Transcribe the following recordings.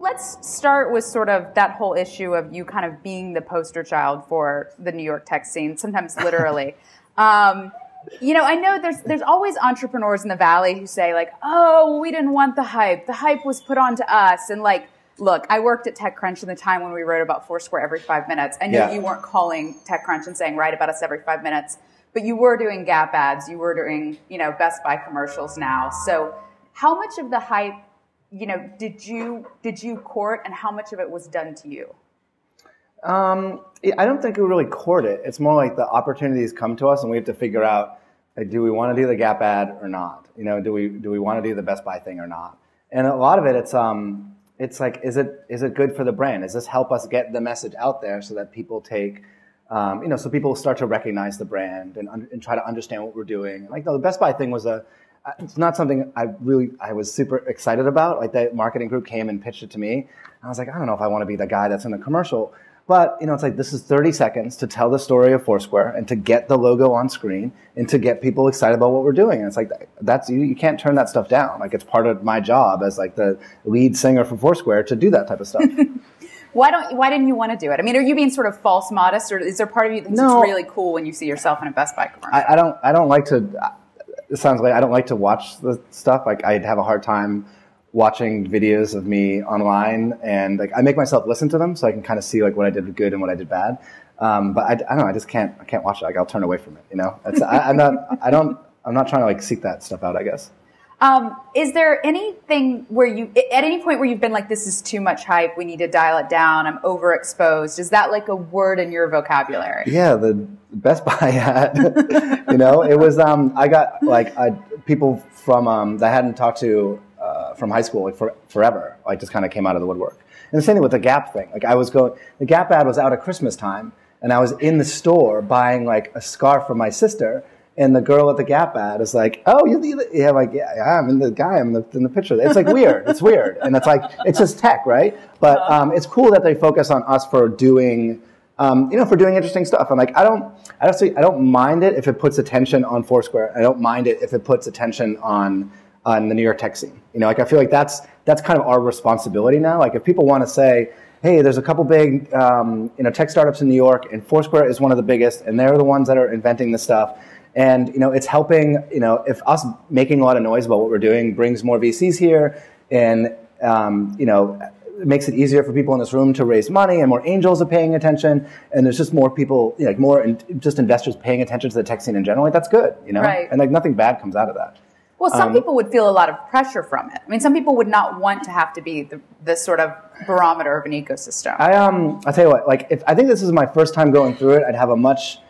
Let's start with sort of that whole issue of you kind of being the poster child for the New York tech scene, sometimes literally. um, you know, I know there's there's always entrepreneurs in the valley who say like, "Oh, we didn't want the hype. The hype was put onto us." And like, look, I worked at TechCrunch in the time when we wrote about Foursquare every five minutes. I know Yeah. you weren't calling TechCrunch and saying write about us every five minutes, but you were doing Gap ads. You were doing you know Best Buy commercials now. So how much of the hype, you know, did you did you court, and how much of it was done to you? Um, I don't think we really court it. It's more like the opportunities come to us, and we have to figure out: like, do we want to do the Gap ad or not? You know, do we do we want to do the Best Buy thing or not? And a lot of it, it's um, it's like, is it is it good for the brand? Does this help us get the message out there so that people take, um, you know, so people start to recognize the brand and, and try to understand what we're doing? Like no, the Best Buy thing was a. It's not something I really I was super excited about. Like the marketing group came and pitched it to me. I was like, I don't know if I want to be the guy that's in the commercial. But you know, it's like this is 30 seconds to tell the story of Foursquare and to get the logo on screen and to get people excited about what we're doing. And it's like that's you, you can't turn that stuff down. Like it's part of my job as like the lead singer for Foursquare to do that type of stuff. Why don't why didn't you want to do it? I mean, are you being sort of false modest, or is there part of you that thinks No. it's really cool when you see yourself in a Best Buy commercial? I, I don't I don't like to. It sounds like I don't like to watch the stuff. Like I'd have a hard time watching videos of me online, and like I make myself listen to them so I can kind of see like what I did good and what I did bad. Um, but I, I don't know. I just can't. I can't watch it. Like I'll turn away from it. You know. I, I'm not. I don't. I'm not trying to like seek that stuff out. I guess. Um, is there anything where you, at any point where you've been like, this is too much hype, we need to dial it down, I'm overexposed? Is that like a word in your vocabulary? Yeah, the Best Buy ad. you know, it was. Um, I got like I, people from um, that I hadn't talked to uh, from high school like for, forever. Like just kind of came out of the woodwork. And the same thing with the Gap thing. Like I was going, the Gap ad was out at Christmas time, and I was in the store buying like a scarf for my sister. And the girl at the Gap ad is like, "Oh, you're the yeah, like yeah, I'm in the guy, I'm in the, in the picture." It's like weird. It's weird, and it's like it's just tech, right? But um, it's cool that they focus on us for doing um, you know, for doing interesting stuff. And like, I don't, I don't see, I don't mind it if it puts attention on Foursquare. I don't mind it if it puts attention on on the New York tech scene. You know, like I feel like that's that's kind of our responsibility now. Like, if people want to say, hey, there's a couple big, um, you know, tech startups in New York, and Foursquare is one of the biggest, and they're the ones that are inventing this stuff. And you know, it's helping. You know, if us making a lot of noise about what we're doing brings more VCs here, and um, you know, makes it easier for people in this room to raise money, and more angels are paying attention, and there's just more people, you know, like more in, just investors paying attention to the tech scene in general. Like that's good, you know, Right. and like nothing bad comes out of that. Well, some Um, people would feel a lot of pressure from it. I mean, some people would not want to have to be the, the sort of barometer of an ecosystem. I um, I tell you what, like if I think this is my first time going through it, I'd have a much,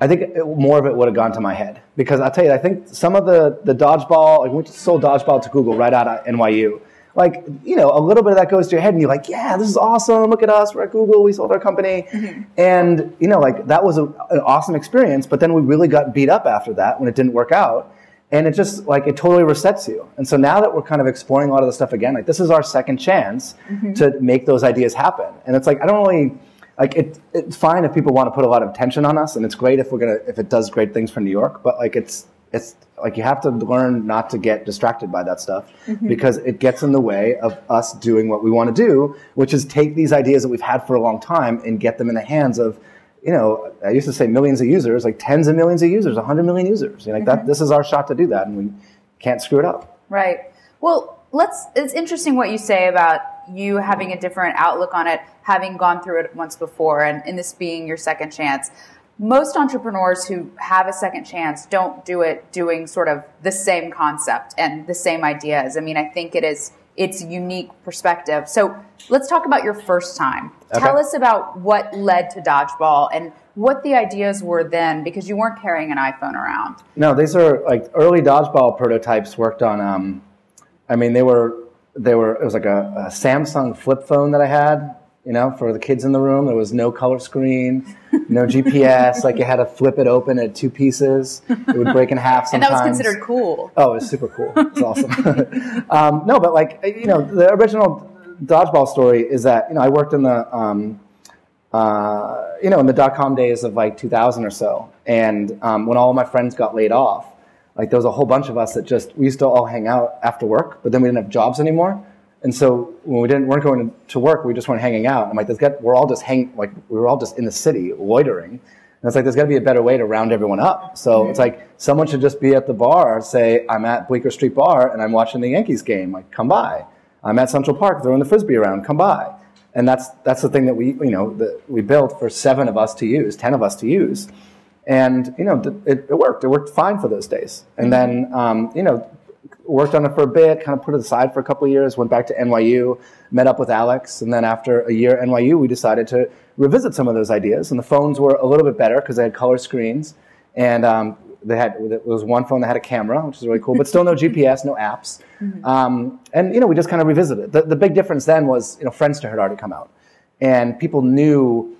I think it, more of it would have gone to my head because I'll tell you, I think some of the the dodgeball, like we sold dodgeball to Google right out of NYU. Like you know, a little bit of that goes to your head, and you're like, yeah, this is awesome. Look at us, we're at Google, we sold our company, mm-hmm. and you know, like that was a, an awesome experience. But then we really got beat up after that when it didn't work out. And it just like it totally resets you. And so now that we're kind of exploring a lot of the stuff again, like this is our second chance mm-hmm. to make those ideas happen. And it's like I don't really like it. It's fine if people want to put a lot of attention on us, and it's great if we're gonna if it does great things for New York. But like it's it's like you have to learn not to get distracted by that stuff mm-hmm. because it gets in the way of us doing what we want to do, which is take these ideas that we've had for a long time and get them in the hands of you know, I used to say millions of users, like tens of millions of users, 100 million users. You know, like that, mm-hmm. this is our shot to do that, and we can't screw it up. Right. Well, let's. It's interesting what you say about you having a different outlook on it, having gone through it once before, and, and this being your second chance. Most entrepreneurs who have a second chance don't do it doing sort of the same concept and the same ideas. I mean, I think it is it's unique perspective. So let's talk about your first time. Tell us about what led to dodgeball and what the ideas were then, because you weren't carrying an iPhone around. No, these are like early dodgeball prototypes worked on. Um, I mean, they were they were. It was like a, a Samsung flip phone that I had. You know, for the kids in the room, there was no color screen, no GPS. like you had to flip it open at two pieces. It would break in half And that was considered cool. Oh, it was super cool. It's awesome. um, no, but like you know, the original dodgeball story is that you know I worked in the um, uh, you know in the dot com days of like 2000 or so, and um, when all of my friends got laid off, like there was a whole bunch of us that just we used to all hang out after work, but then we didn't have jobs anymore. And so when we didn't weren't going to work, we just weren't hanging out. I'm like, got, we're all just hang like we were all just in the city loitering. And it's like there's got to be a better way to round everyone up. So mm-hmm. it's like someone should just be at the bar, say I'm at Bleecker Street Bar and I'm watching the Yankees game. Like come by. I'm at Central Park throwing the frisbee around. Come by. And that's that's the thing that we you know that we built for seven of us to use, ten of us to use. And you know it, it worked. It worked fine for those days. And mm-hmm. then um, you know worked on it for a bit, kind of put it aside for a couple of years, went back to NYU, met up with Alex, and then after a year at NYU, we decided to revisit some of those ideas. And the phones were a little bit better because they had color screens, and um, they had there was one phone that had a camera, which is really cool, but still no GPS, no apps. Mm-hmm. Um, and you know, we just kind of revisited. The, the big difference then was you know, Friendster had already come out, and people knew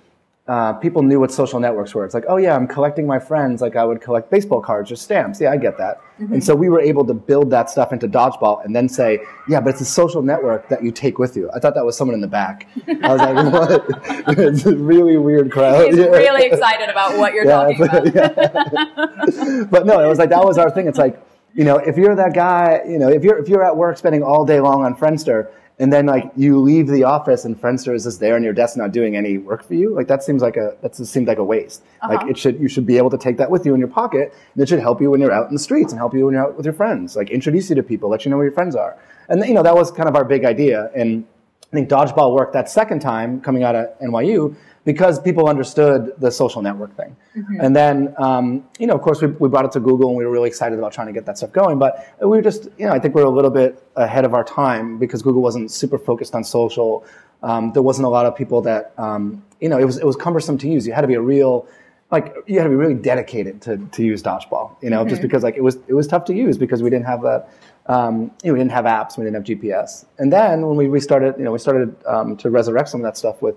uh, people knew what social networks were. It's like, oh yeah, I'm collecting my friends like I would collect baseball cards or stamps. Yeah, I get that. Mm-hmm. And so we were able to build that stuff into Dodgeball and then say, yeah, but it's a social network that you take with you. I thought that was someone in the back. I was like, what? it's a really weird crowd. He's yeah. really excited about what you're yeah, talking but, about. Yeah. but no, it was like, that was our thing. It's like, you know, if you're that guy, you know, if you're, if you're at work spending all day long on Friendster and then like you leave the office and Friendster is just there on your desk not doing any work for you, like that seems like a that seems like a waste. Uh-huh. Like it should you should be able to take that with you in your pocket, and it should help you when you're out in the streets and help you when you're out with your friends. Like introduce you to people, let you know where your friends are, and you know that was kind of our big idea. And I think dodgeball worked that second time coming out of NYU because people understood the social network thing. Mm-hmm. And then, um, you know, of course, we, we brought it to Google and we were really excited about trying to get that stuff going. But we were just, you know, I think we are a little bit ahead of our time because Google wasn't super focused on social. Um, there wasn't a lot of people that, um, you know, it was, it was cumbersome to use. You had to be a real, like, you had to be really dedicated to, to use Dodgeball, you know, mm-hmm. just because like it was, it was tough to use because we didn't have that, um, you know, we didn't have apps, we didn't have GPS. And then when we restarted, you know, we started um, to resurrect some of that stuff with,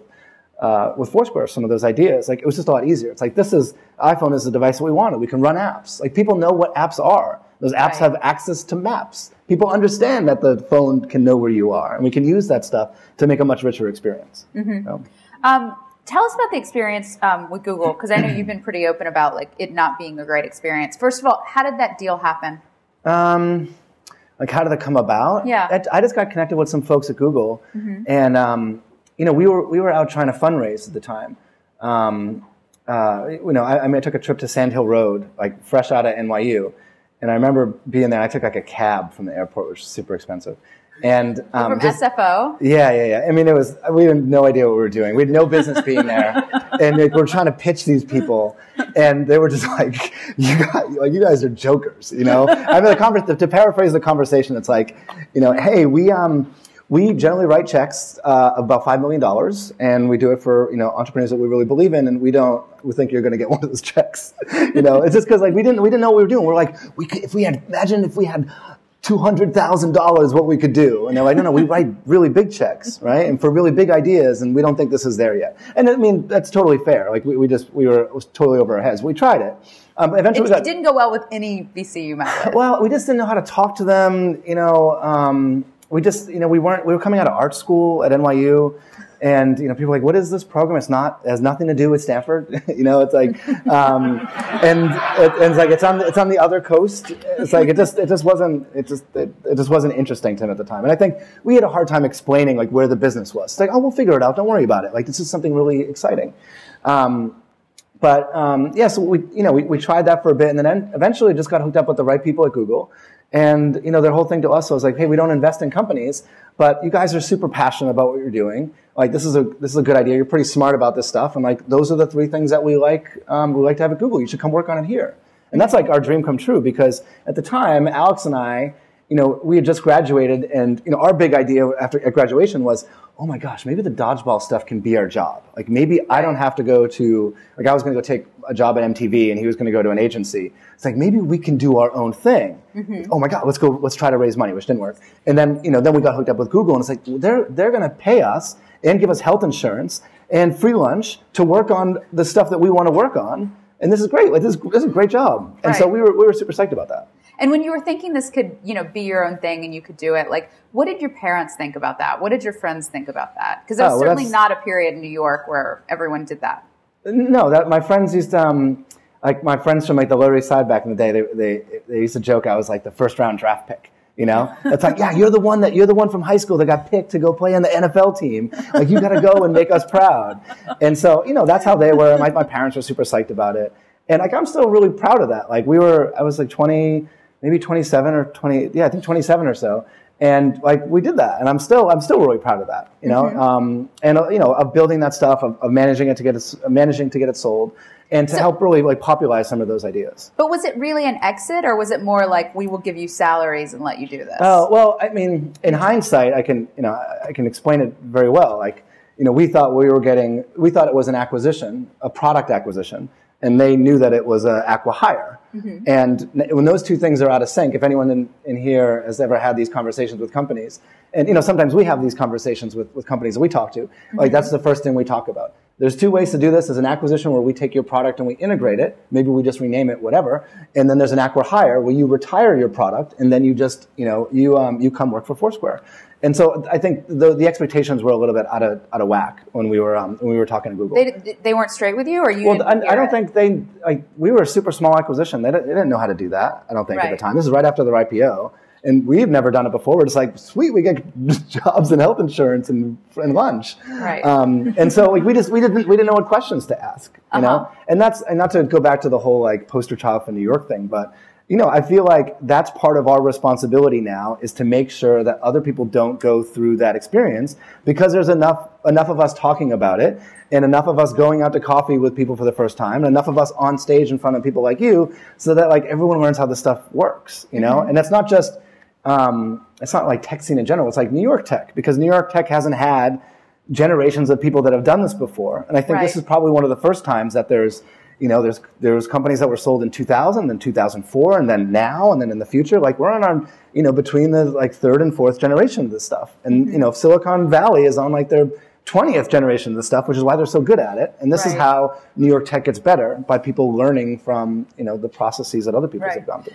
uh, with Foursquare, some of those ideas. Like it was just a lot easier. It's like this is iPhone is the device that we wanted. We can run apps. Like people know what apps are. Those apps right. have access to maps. People understand that the phone can know where you are, and we can use that stuff to make a much richer experience. Mm-hmm. So. Um, tell us about the experience um, with Google, because I know you've been pretty open about like it not being a great experience. First of all, how did that deal happen? Um, like how did it come about? Yeah, I, just got connected with some folks at Google, mm-hmm. and um, you know, we were we were out trying to fundraise at the time. Um, uh, you know, I, I, mean, I took a trip to Sand Hill Road, like fresh out of NYU, and I remember being there. I took like a cab from the airport, which was super expensive. And um, from just, SFO. Yeah, yeah, yeah. I mean, it was we had no idea what we were doing. We had no business being there, and like, we're trying to pitch these people, and they were just like, "You guys, like, you guys are jokers," you know. I mean, the conver- to paraphrase the conversation, it's like, you know, hey, we um we generally write checks uh, about five million dollars, and we do it for you know entrepreneurs that we really believe in, and we don't we think you're going to get one of those checks. you know, it's just because like we didn't we didn't know what we were doing. We're like, we could, if we had imagine if we had two hundred thousand dollars, what we could do, and they're like, no, no, we write really big checks, right, and for really big ideas, and we don't think this is there yet. And I mean, that's totally fair. Like we, we just we were was totally over our heads. We tried it. Um, eventually, it, got, it, didn't go well with any VC you met with. Well, we just didn't know how to talk to them. You know. Um, we just, you know, we weren't, we were coming out of art school at NYU. And, you know, people are like, what is this program? It's not, it has nothing to do with Stanford. you know, it's like, um, and, it, and it's like, it's on, it's on the other coast. It's like, it just, it just wasn't, it just, it, it just wasn't interesting to him at the time. And I think we had a hard time explaining like where the business was. It's like, oh, we'll figure it out. Don't worry about it. Like, this is something really exciting. Um, but um, yeah, so we you know we, we tried that for a bit, and then eventually just got hooked up with the right people at Google, and you know, their whole thing to us was like, "Hey, we don't invest in companies, but you guys are super passionate about what you're doing. Like, this is a this is a good idea. You're pretty smart about this stuff, and like, those are the three things that we like um, we like to have at Google. You should come work on it here." And that's like our dream come true because at the time, Alex and I, you know, we had just graduated, and you know, our big idea after at graduation was, oh my gosh, maybe the dodgeball stuff can be our job. Like maybe I don't have to go to, like I was going to go take a job at MTV and he was going to go to an agency. It's like maybe we can do our own thing. Mm-hmm. Oh my God, let's go, let's try to raise money, which didn't work. And then, you know, then we got hooked up with Google and it's like, they're, they're going to pay us and give us health insurance and free lunch to work on the stuff that we want to work on. And this is great. Like this, is, this is a great job. And right. so we were, we were super psyched about that. And when you were thinking this could, you know, be your own thing and you could do it, like, what did your parents think about that? What did your friends think about that? Because it was oh, well, certainly not a period in New York where everyone did that. No, that my friends used to, um, like my friends from like the Lower East Side back in the day, they, they, they used to joke I was like the first round draft pick You know, it's like, yeah, you're the one that you're the one from high school that got picked to go play on the NFL team. Like, you got to go and make us proud. And so, you know, that's how they were. My, my parents were super psyched about it, and like, I'm still really proud of that. Like, we were, I was like 20, maybe 27 or 20, yeah, I think 27 or so, and like we did that, and I'm still, I'm still really proud of that. You know, mm-hmm. um, and uh, you know, of building that stuff, of, of managing it to get it, managing to get it sold and to so, help really like popularize some of those ideas. But was it really an exit, or was it more like we will give you salaries and let you do this? Oh uh, well, I mean, in hindsight, I can you know I can explain it very well. Like you know, we thought we were getting, we thought it was an acquisition, a product acquisition, and they knew that it was an acqui-hire. Mm-hmm. And when those two things are out of sync, if anyone in, in here has ever had these conversations with companies, and you know, sometimes we have these conversations with, with companies that we talk to, mm-hmm. like that's the first thing we talk about. There's two ways to do this. There's an acquisition where we take your product and we integrate it. Maybe we just rename it, whatever. And then there's an acqui-hire where you retire your product and then you just, you know, you, um, you come work for Foursquare. And so I think the, the expectations were a little bit out of, out of whack when we were, um, when we were talking to Google. They, they weren't straight with you or you? Well, I, I, don't think they, like, we were a super small acquisition. They didn't, they didn't know how to do that. I don't think right. at the time. This is right after the IPO and we've never done it before. We're just like, sweet, we get jobs and health insurance and, and lunch. Right. Um, and so like we just we didn't we didn't know what questions to ask, you uh-huh. know. And that's and not to go back to the whole like poster child for New York thing, but you know, I feel like that's part of our responsibility now is to make sure that other people don't go through that experience because there's enough enough of us talking about it and enough of us going out to coffee with people for the first time and enough of us on stage in front of people like you so that like everyone learns how this stuff works, you know? Mm-hmm. And that's not just um, it's not like tech scene in general. It's like New York tech because New York tech hasn't had generations of people that have done this before. And I think right. this is probably one of the first times that there's, you know, there's there's companies that were sold in 2000, then 2004, and then now, and then in the future. Like we're on our, you know, between the like third and fourth generation of this stuff. And mm-hmm. you know, Silicon Valley is on like their 20th generation of this stuff, which is why they're so good at it. And this right. is how New York tech gets better by people learning from, you know, the processes that other people right. have gone through.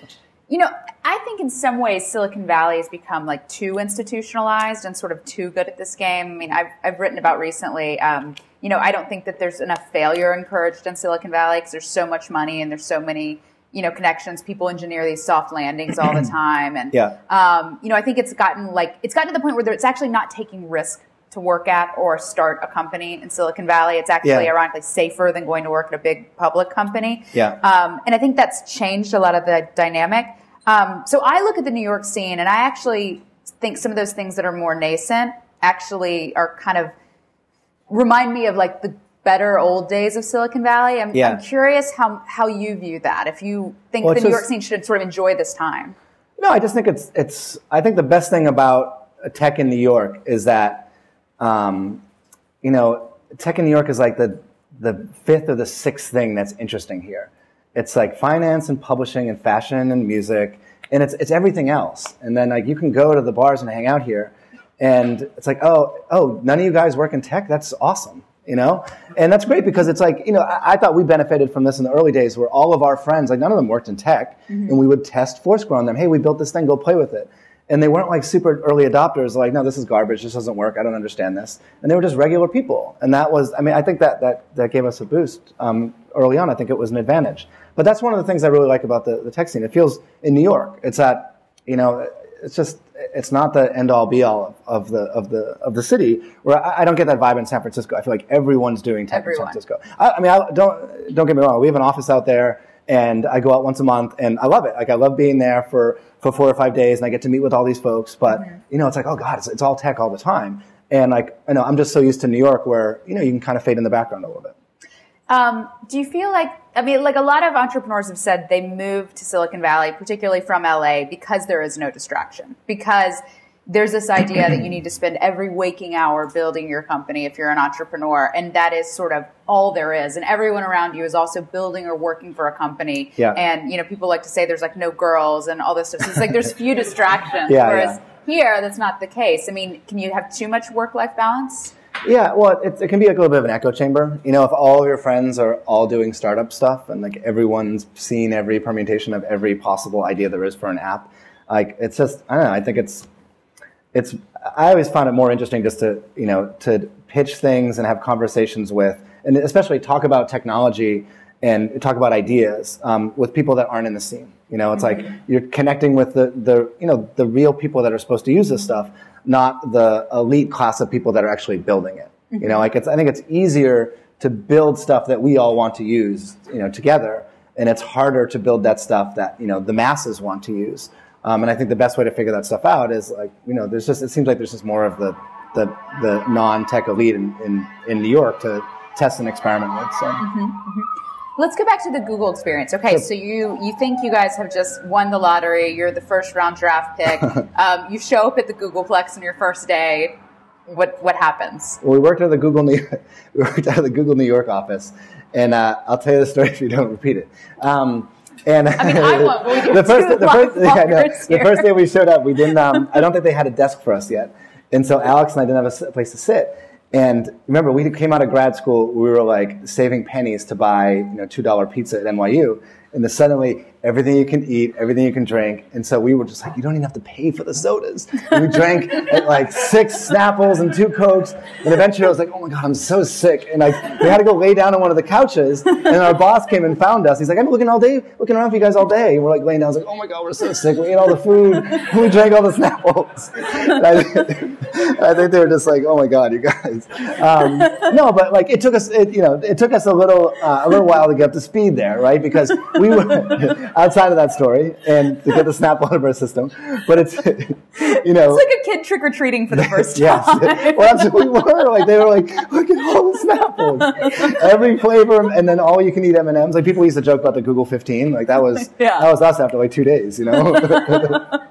You know, I think in some ways Silicon Valley has become like too institutionalized and sort of too good at this game. I mean, I've, I've written about recently, um, you know, I don't think that there's enough failure encouraged in Silicon Valley because there's so much money and there's so many, you know, connections. People engineer these soft landings all the time. And, yeah. um, you know, I think it's gotten like, it's gotten to the point where it's actually not taking risk to work at or start a company in Silicon Valley. It's actually yeah. ironically safer than going to work at a big public company. Yeah. Um, and I think that's changed a lot of the dynamic. Um, so I look at the New York scene and I actually think some of those things that are more nascent actually are kind of remind me of like the better old days of Silicon Valley. I'm, yeah. I'm curious how, how you view that. If you think well, the New just, York scene should sort of enjoy this time. No, I just think it's, it's, I think the best thing about tech in New York is that, um, you know, tech in New York is like the, the fifth or the sixth thing that's interesting here. It's like finance and publishing and fashion and music, and it's it's everything else. And then like you can go to the bars and hang out here, and it's like oh oh none of you guys work in tech. That's awesome, you know. And that's great because it's like you know I, I thought we benefited from this in the early days where all of our friends like none of them worked in tech, mm-hmm. and we would test Foursquare on them. Hey, we built this thing. Go play with it and they weren't like super early adopters like no this is garbage this doesn't work i don't understand this and they were just regular people and that was i mean i think that that, that gave us a boost um, early on i think it was an advantage but that's one of the things i really like about the, the tech scene it feels in new york it's that you know it's just it's not the end all be all of, of the of the of the city where I, I, don't get that vibe in San Francisco. I feel like everyone's doing tech Everyone. in San Francisco. I, I mean, I, don't don't get me wrong. We have an office out there and I go out once a month and I love it. Like I love being there for, for four or five days and I get to meet with all these folks. But, mm-hmm. you know, it's like, oh God, it's, it's all tech all the time. And like, I know I'm just so used to New York where, you know, you can kind of fade in the background a little bit. Um, do you feel like, I mean, like a lot of entrepreneurs have said they moved to Silicon Valley, particularly from LA, because there is no distraction. Because there's this idea that you need to spend every waking hour building your company if you're an entrepreneur and that is sort of all there is and everyone around you is also building or working for a company yeah. and you know people like to say there's like no girls and all this stuff so it's like there's few distractions yeah, whereas yeah. here that's not the case i mean can you have too much work life balance yeah, well, it, it, can be like a little bit of an echo chamber. You know, if all of your friends are all doing startup stuff and like everyone's seen every permutation of every possible idea there is for an app, like it's just I don't know. I think it's it's I always found it more interesting just to you know to pitch things and have conversations with, and especially talk about technology and talk about ideas um, with people that aren't in the scene. You know, it's like you're connecting with the, the you know the real people that are supposed to use this stuff, not the elite class of people that are actually building it. You know, like it's I think it's easier to build stuff that we all want to use, you know, together, and it's harder to build that stuff that you know the masses want to use. Um, and I think the best way to figure that stuff out is like you know, there's just it seems like there's just more of the the, the non-tech elite in, in, in New York to test and experiment with. So. Let's go back to the Google experience. Okay, so you you think you guys have just won the lottery? You're the first round draft pick. um, you show up at the Googleplex on your first day. What what happens? Well, we worked out of the Google New we worked out of the Google New York office, and uh, I'll tell you the story if you don't repeat it. Um, and I mean, I we the first the first, yeah, no, the first day we showed up, we didn't. Um, I don't think they had a desk for us yet, and so Alex and I didn't have a place to sit. And remember, we came out of grad school. We were like saving pennies to buy, you know, two dollar pizza at NYU, and then suddenly everything you can eat, everything you can drink, and so we were just like, you don't even have to pay for the sodas. And we drank like six Snapples and two Cokes, and eventually I was like, oh my god, I'm so sick, and like we had to go lay down on one of the couches, and our boss came and found us. He's like, I've been looking all day, looking around for you guys all day. And we're like laying down. I was like, oh my god, we're so sick. We ate all the food, we drank all the Snapples. I, I think they were just like, oh my god, you guys. Um, no, but like it took us, it, you know, it took us a little, uh, a little while to get up to speed there, right? Because we were outside of that story and to get the Snap out of our system. But it's, you know, It's like a kid trick or treating for the first yes. time. well, that's what we were. Like they were like, look at all the Snapples, every flavor, and then all you can eat M and M's. Like people used to joke about the Google 15. Like that was Yeah. that was us after like two days. You know.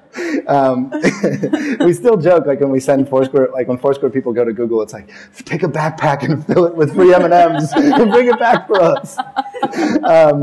Um, we still joke like when we send Foursquare, like when Foursquare people go to Google, it's like take a backpack and fill it with free M and M's and bring it back for us. Um,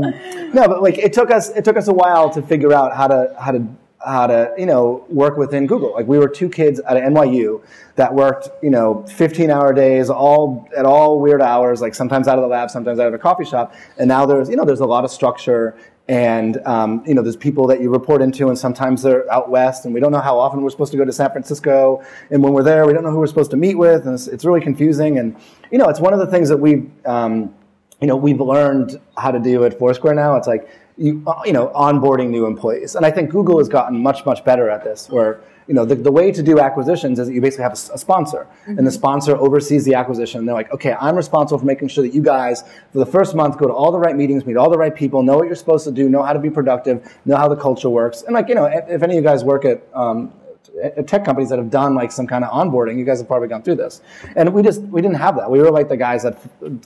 no, but like it took us it took us a while to figure out how to how to how to you know work within Google. Like we were two kids at NYU that worked you know 15 hour days, all at all weird hours, like sometimes out of the lab, sometimes out of a coffee shop. And now there's you know there's a lot of structure. And um, you know, there's people that you report into, and sometimes they're out west, and we don't know how often we're supposed to go to San Francisco. And when we're there, we don't know who we're supposed to meet with, and it's, it's really confusing. And you know, it's one of the things that we um, you know, we've learned how to do at Foursquare now. It's like, you, uh, you know, onboarding new employees. And I think Google has gotten much, much better at this, where, you know, the, the way to do acquisitions is that you basically have a sponsor. And the sponsor oversees the acquisition. And they're like, okay, I'm responsible for making sure that you guys, for the first month, go to all the right meetings, meet all the right people, know what you're supposed to do, know how to be productive, know how the culture works. And like, you know, if, any of you guys work at, um, at Uh, tech companies that have done like some kind of onboarding. You guys have probably gone through this, and we just we didn't have that. We were like the guys that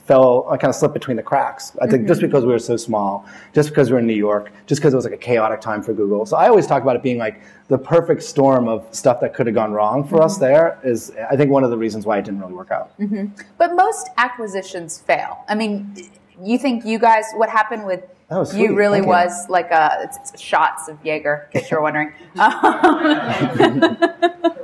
fell uh, kind of slipped between the cracks. I think just mm-hmm. because we were so small, just because we were in New York, just because it was like a chaotic time for Google. So I always talk about it being like the perfect storm of stuff that could have gone wrong for us. Mm-hmm. There is, I think, one of the reasons why it didn't really work out. Mm-hmm. But most acquisitions fail. I mean, you think you guys, what happened with Oh, sweet. you really Thank you. was like a, it's, it's shots of Jaeger, in case you're wondering. Um,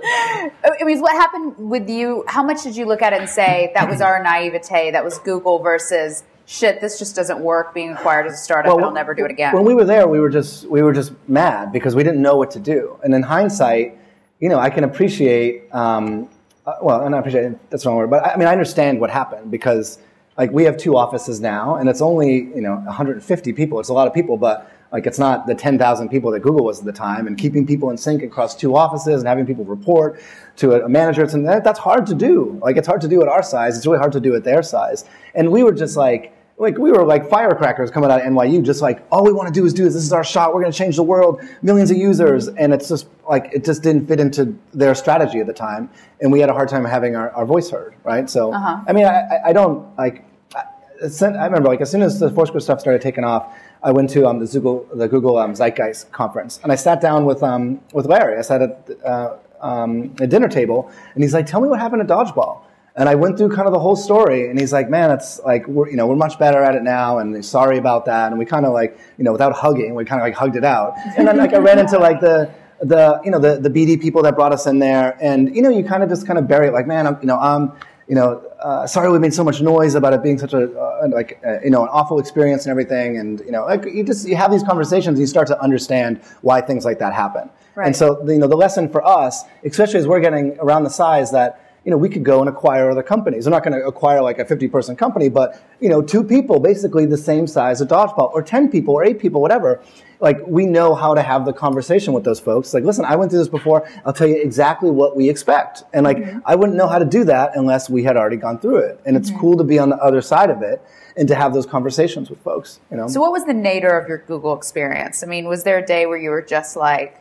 I mean, what happened with you? How much did you look at it and say that was our naivete, that was Google versus shit, this just doesn't work being acquired as a startup and I'll never do it again? When we were there, we were just we were just mad because we didn't know what to do. And in hindsight, you know, I can appreciate. Um, uh, well, and I appreciate that's the wrong word, but I, I mean, I understand what happened because like we have two offices now, and it's only you know 150 people. It's a lot of people, but like it's not the 10,000 people that Google was at the time. And keeping people in sync across two offices and having people report to a, manager, it's, and that, that's hard to do. Like it's hard to do at our size. It's really hard to do at their size. And we were just like like we were like firecrackers coming out of NYU, just like all we want to do is do this. This is our shot. We're going to change the world. Millions of users, and it's just like it just didn't fit into their strategy at the time, and we had a hard time having our, our voice heard. Right. So I mean, I, I- I don't like. I, I remember like as soon as the Foursquare stuff started taking off, I went to um, the Google the Google um, Zeitgeist conference, and I sat down with um, with Larry. I sat at uh, um, a dinner table, and he's like, "Tell me what happened to dodgeball." And I went through kind of the whole story, and he's like, "Man, it's like we're you know we're much better at it now, and sorry about that." And we kind of like you know without hugging, we kind of like hugged it out. And then like I ran into like the the you know the the BD people that brought us in there, and you know you kind of just kind of bury it like, man, I'm you know I'm you know uh, sorry we made so much noise about it being such a uh, like uh, you know an awful experience and everything, and you know like you just you have these conversations, and you start to understand why things like that happen. Right. And so you know the lesson for us, especially as we're getting around the size that you know, we could go and acquire other companies. We're not going to acquire like a 50 person company, but, you know, two people basically the same size of Dodgeball or 10 people or eight people, whatever. Like, we know how to have the conversation with those folks. Like, listen, I went through this before. I'll tell you exactly what we expect. And like, mm-hmm. I wouldn't know how to do that unless we had already gone through it. And it's mm-hmm. cool to be on the other side of it and to have those conversations with folks, you know? So what was the nadir of your Google experience? I mean, was there a day where you were just like,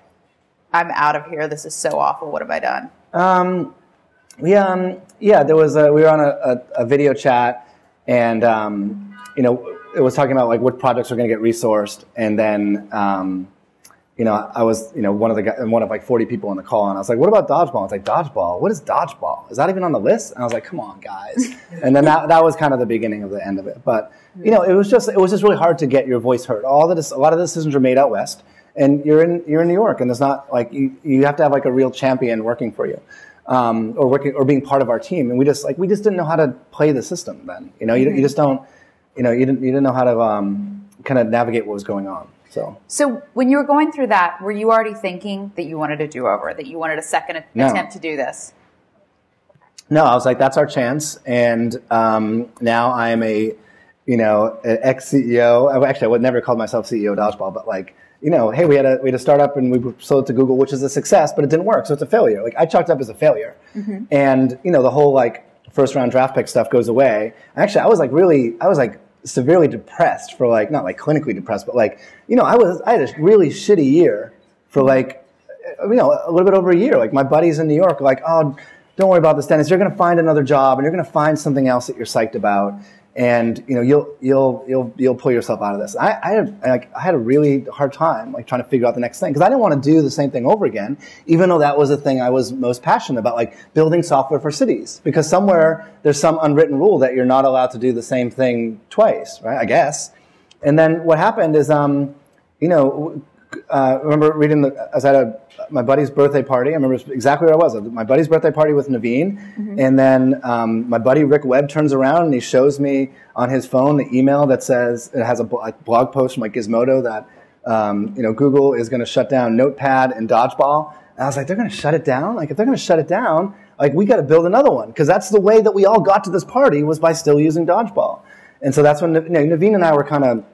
I'm out of here. This is so awful. What have I done? Um, we, um, yeah, there was a, we were on a, a, a video chat and, um, you know, it was talking about like what projects are going to get resourced. And then, um, you know, I was, you know, one of the guys, one of like 40 people on the call, and I was like, "What about dodgeball?" It's like, "Dodgeball? What is dodgeball? Is that even on the list?" And I was like, "Come on, guys!" and then that that was kind of the beginning of the end of it. But you know, it was just it was just really hard to get your voice heard. All the a lot of the decisions are made out west, and you're in you're in New York, and there's not like you you have to have like a real champion working for you um, or working or being part of our team. And we just like we just didn't know how to play the system then. You know, you, you just don't. You know, you didn't you didn't know how to um, kind of navigate what was going on. So. So when you were going through that, were you already thinking that you wanted a do over, that you wanted a second no. attempt to do this? No, I was like, that's our chance, and um, now I am a, you know, ex CEO. Actually, I would never call myself CEO of Dodgeball, but like you know, hey, we had a we had a startup and we sold it to Google, which is a success, but it didn't work, so it's a failure. Like I chalked up as a failure, mm-hmm. and you know, the whole like first round draft pick stuff goes away. Actually, I was like really, I was like severely depressed for like not like clinically depressed, but like you know, I was I had a really shitty year for like you know a little bit over a year. Like my buddies in New York, like oh. Don't worry about this, Dennis. You're going to find another job, and you're going to find something else that you're psyched about and you know you'll you'll you'll you'll pull yourself out of this. I, I had like I had a really hard time like trying to figure out the next thing because I didn't want to do the same thing over again, even though that was the thing I was most passionate about, like building software for cities. Because somewhere there's some unwritten rule that you're not allowed to do the same thing twice, right? I guess. And then what happened is, um, you know, uh, I remember reading the, I was at a, my buddy's birthday party. I remember exactly where I was. My buddy's birthday party with Naveen. Mm-hmm. And then um, my buddy Rick Webb turns around and he shows me on his phone the email that says, it has a blog post from like Gizmodo that, um, you know, Google is going to shut down Notepad and Dodgeball. And I was like, they're going to shut it down? Like, if they're going to shut it down, like, we got to build another one. Because that's the way that we all got to this party was by still using Dodgeball. And so that's when you know, Naveen and I were kind of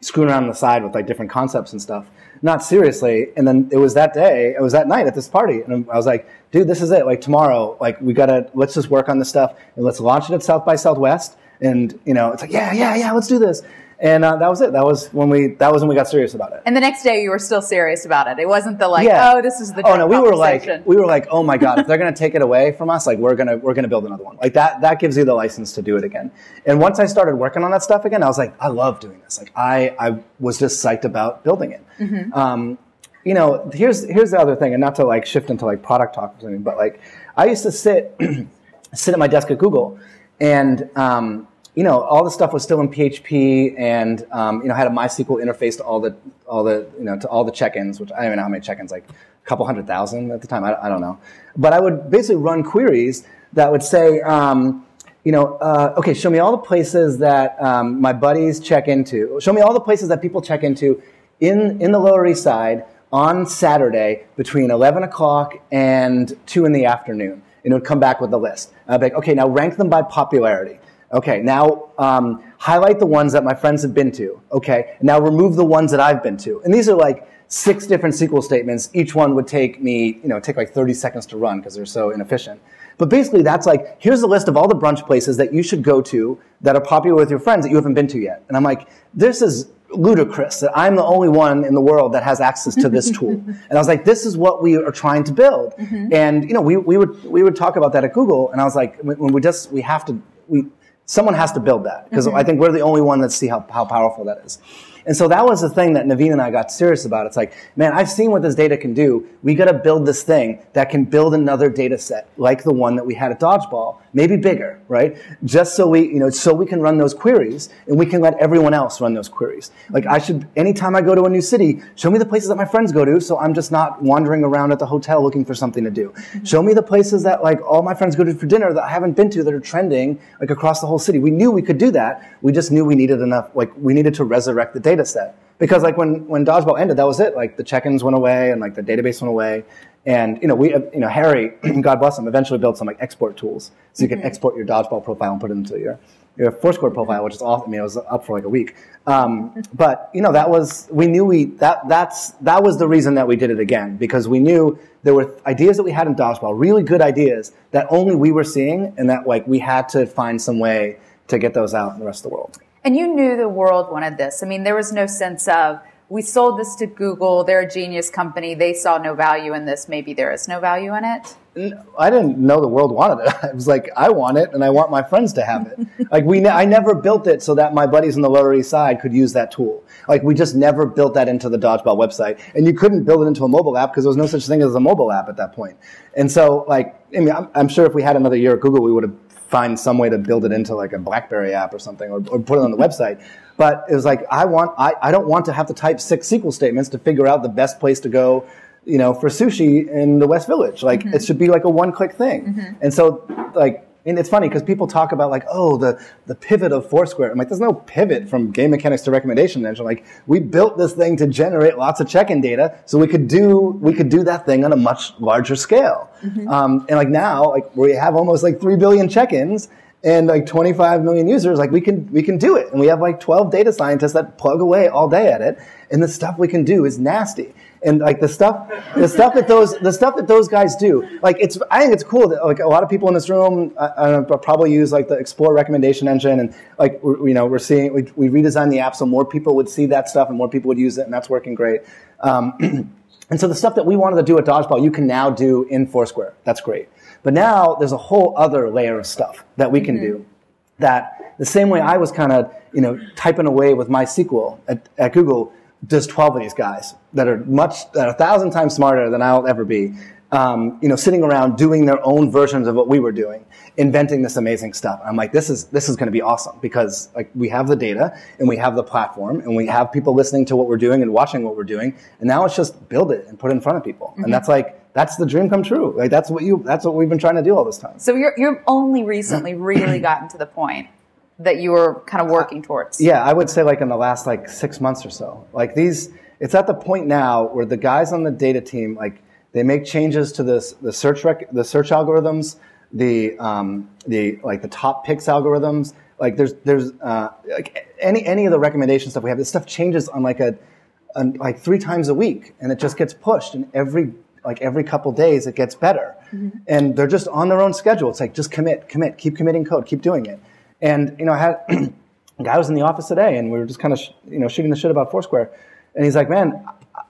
screwing around on the side with like different concepts and stuff not seriously. And then it was that day, it was that night at this party. And I was like, dude, this is it. Like tomorrow, like we gotta, let's just work on this stuff and let's launch it at South by Southwest. And, you know, it's like, yeah, yeah, yeah, let's do this. And uh, that was it. That was when we. That was when we got serious about it. And the next day, you were still serious about it. It wasn't the like, yeah. oh, this is the. Oh no, we were like, we were like, oh my god, if they're gonna take it away from us, like we're gonna we're gonna build another one. Like that that gives you the license to do it again. And once I started working on that stuff again, I was like, I love doing this. Like I I was just psyched about building it. Mm-hmm. Um, you know, here's here's the other thing, and not to like shift into like product talk or something, but like I used to sit sit at my desk at Google and. Um, you know, all the stuff was still in PHP, and um, you know, had a MySQL interface to all the all the you know to all the check-ins, which I don't even know how many check-ins, like a couple hundred thousand at the time. I, I don't know, but I would basically run queries that would say, um, you know, uh, okay, show me all the places that um, my buddies check into. Show me all the places that people check into in in the Lower East Side on Saturday between 11 o'clock and 2 in the afternoon. And it would come back with the list. I'd be like, okay, now rank them by popularity. Okay, now um, highlight the ones that my friends have been to. Okay, now remove the ones that I've been to. And these are like six different SQL statements. Each one would take me, you know, take like 30 seconds to run because they're so inefficient. But basically, that's like, here's a list of all the brunch places that you should go to that are popular with your friends that you haven't been to yet. And I'm like, this is ludicrous that I'm the only one in the world that has access to this tool. and I was like, this is what we are trying to build. Mm-hmm. And, you know, we, we would, we would talk about that at Google. And I was like, when we just, we have to, we, someone has to build that because mm-hmm. I think we're the only one that see how, how powerful that is. And so that was the thing that Naveen and I got serious about. It's like, man, I've seen what this data can do. We got to build this thing that can build another data set like the one that we had at Dodgeball, maybe bigger, right? Just so we, you know, so we can run those queries and we can let everyone else run those queries. Like I should, anytime I go to a new city, show me the places that my friends go to so I'm just not wandering around at the hotel looking for something to do. Show me the places that like all my friends go to for dinner that I haven't been to that are trending like across the whole city. We knew we could do that. We just knew we needed enough, like we needed to resurrect the data data set. Because like when, when Dodgeball ended, that was it. Like the check-ins went away and like the database went away. And you know, we, you know, Harry, God bless him, eventually built some like export tools, so you can export your dodgeball profile and put it into your your Foursquare profile, which is awesome. I mean, it was up for like a week. Um, but you know, that was we knew we that that's that was the reason that we did it again because we knew there were ideas that we had in dodgeball, really good ideas that only we were seeing, and that like we had to find some way to get those out in the rest of the world. And you knew the world wanted this. I mean, there was no sense of we sold this to Google. They're a genius company. They saw no value in this. Maybe there is no value in it. I didn't know the world wanted it. I was like, I want it, and I want my friends to have it. like we, ne- I never built it so that my buddies on the Lower East Side could use that tool. Like we just never built that into the Dodgeball website, and you couldn't build it into a mobile app because there was no such thing as a mobile app at that point. And so, like, I mean, I'm, I'm sure if we had another year at Google, we would have find some way to build it into like a BlackBerry app or something, or, or put it on the website. But it was like, I want, I, I don't want to have to type six SQL statements to figure out the best place to go, you know, for sushi in the West Village. Like, mm-hmm. it should be like a one click thing. Mm-hmm. And so, like, and it's funny because people talk about like, oh, the, the pivot of Foursquare. I'm like, there's no pivot from game mechanics to recommendation engine. Like, we built this thing to generate lots of check-in data so we could do, we could do that thing on a much larger scale. Mm-hmm. Um, and like now, like we have almost like 3 billion check-ins and like 25 million users, like we can, we can do it. And we have like 12 data scientists that plug away all day at it. And the stuff we can do is nasty. And like the stuff, the stuff that those, the stuff that those guys do, like it's, I think it's cool that like a lot of people in this room uh, uh, probably use like the Explore recommendation engine. And like, you know, we're seeing, we, we redesigned the app so more people would see that stuff and more people would use it. And that's working great. Um, and so the stuff that we wanted to do at Dodgeball, you can now do in Foursquare. That's great. But now there's a whole other layer of stuff that we can mm-hmm. do that the same way I was kind of, you know, typing away with MySQL at, at Google, does 12 of these guys that are much, that are a thousand times smarter than I'll ever be. Um, you know, sitting around doing their own versions of what we were doing, inventing this amazing stuff. I'm like, this is this is going to be awesome because like we have the data and we have the platform and we have people listening to what we're doing and watching what we're doing, and now it's just build it and put it in front of people, mm-hmm. and that's like that's the dream come true. Like that's what you that's what we've been trying to do all this time. So you're you're only recently really gotten to the point that you were kind of working towards. Yeah, I would say like in the last like 6 months or so. Like these it's at the point now where the guys on the data team like they make changes to this the search rec- the search algorithms, the um, the like the top picks algorithms. Like there's there's uh, like any any of the recommendation stuff we have. This stuff changes on like a, a like three times a week, and it just gets pushed. And every like every couple days it gets better. Mm-hmm. And they're just on their own schedule. It's like just commit, commit, keep committing code, keep doing it. And you know, I had a guy was in the office today, and we were just kind of sh- you know shooting the shit about Foursquare, and he's like, "Man,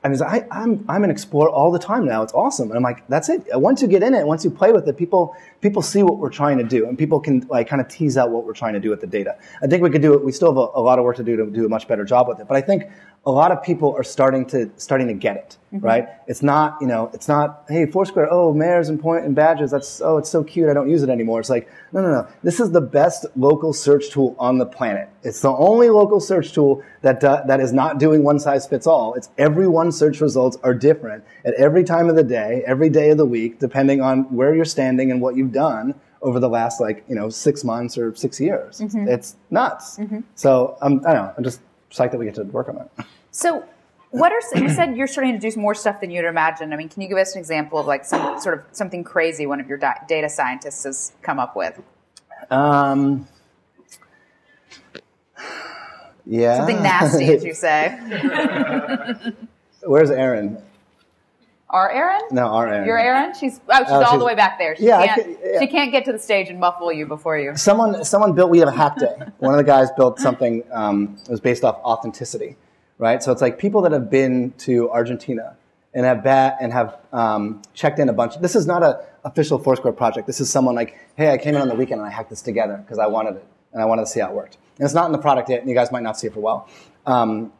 I mean, I, I'm, I'm an explorer all the time now. It's awesome. And I'm like, that's it. Once you get in it, once you play with it, people, people see what we're trying to do and people can like kind of tease out what we're trying to do with the data. I think we could do it. We still have a, a lot of work to do to do a much better job with it. But I think a lot of people are starting to starting to get it, mm-hmm. right? It's not, you know, it's not, hey, Foursquare, oh, mayors and point and badges, that's oh, it's so cute, I don't use it anymore. It's like, no, no, no. This is the best local search tool on the planet. It's the only local search tool that uh, that is not doing one size fits all. It's every one search results are different at every time of the day, every day of the week, depending on where you're standing and what you've done over the last like you know six months or six years. Mm-hmm. It's nuts. Mm-hmm. So um, I don't know. I'm just psyched that we get to work on it. So, what are you said you're starting to do more stuff than you'd imagine? I mean, can you give us an example of like some sort of something crazy one of your di- data scientists has come up with? Um, yeah, something nasty, as you say. Where's Aaron? Our Aaron? No, our Aaron. Your Erin? She's oh, she's oh, all she's, the way back there. She yeah, can't, yeah, she can't get to the stage and muffle you before you. Someone someone built. We have a hack day. One of the guys built something. Um, it was based off authenticity right? So it's like people that have been to Argentina and have bat and have um, checked in a bunch. This is not an official Foursquare project. This is someone like, hey, I came in on the weekend and I hacked this together because I wanted it and I wanted to see how it worked. And it's not in the product yet, and you guys might not see it for a while. Um,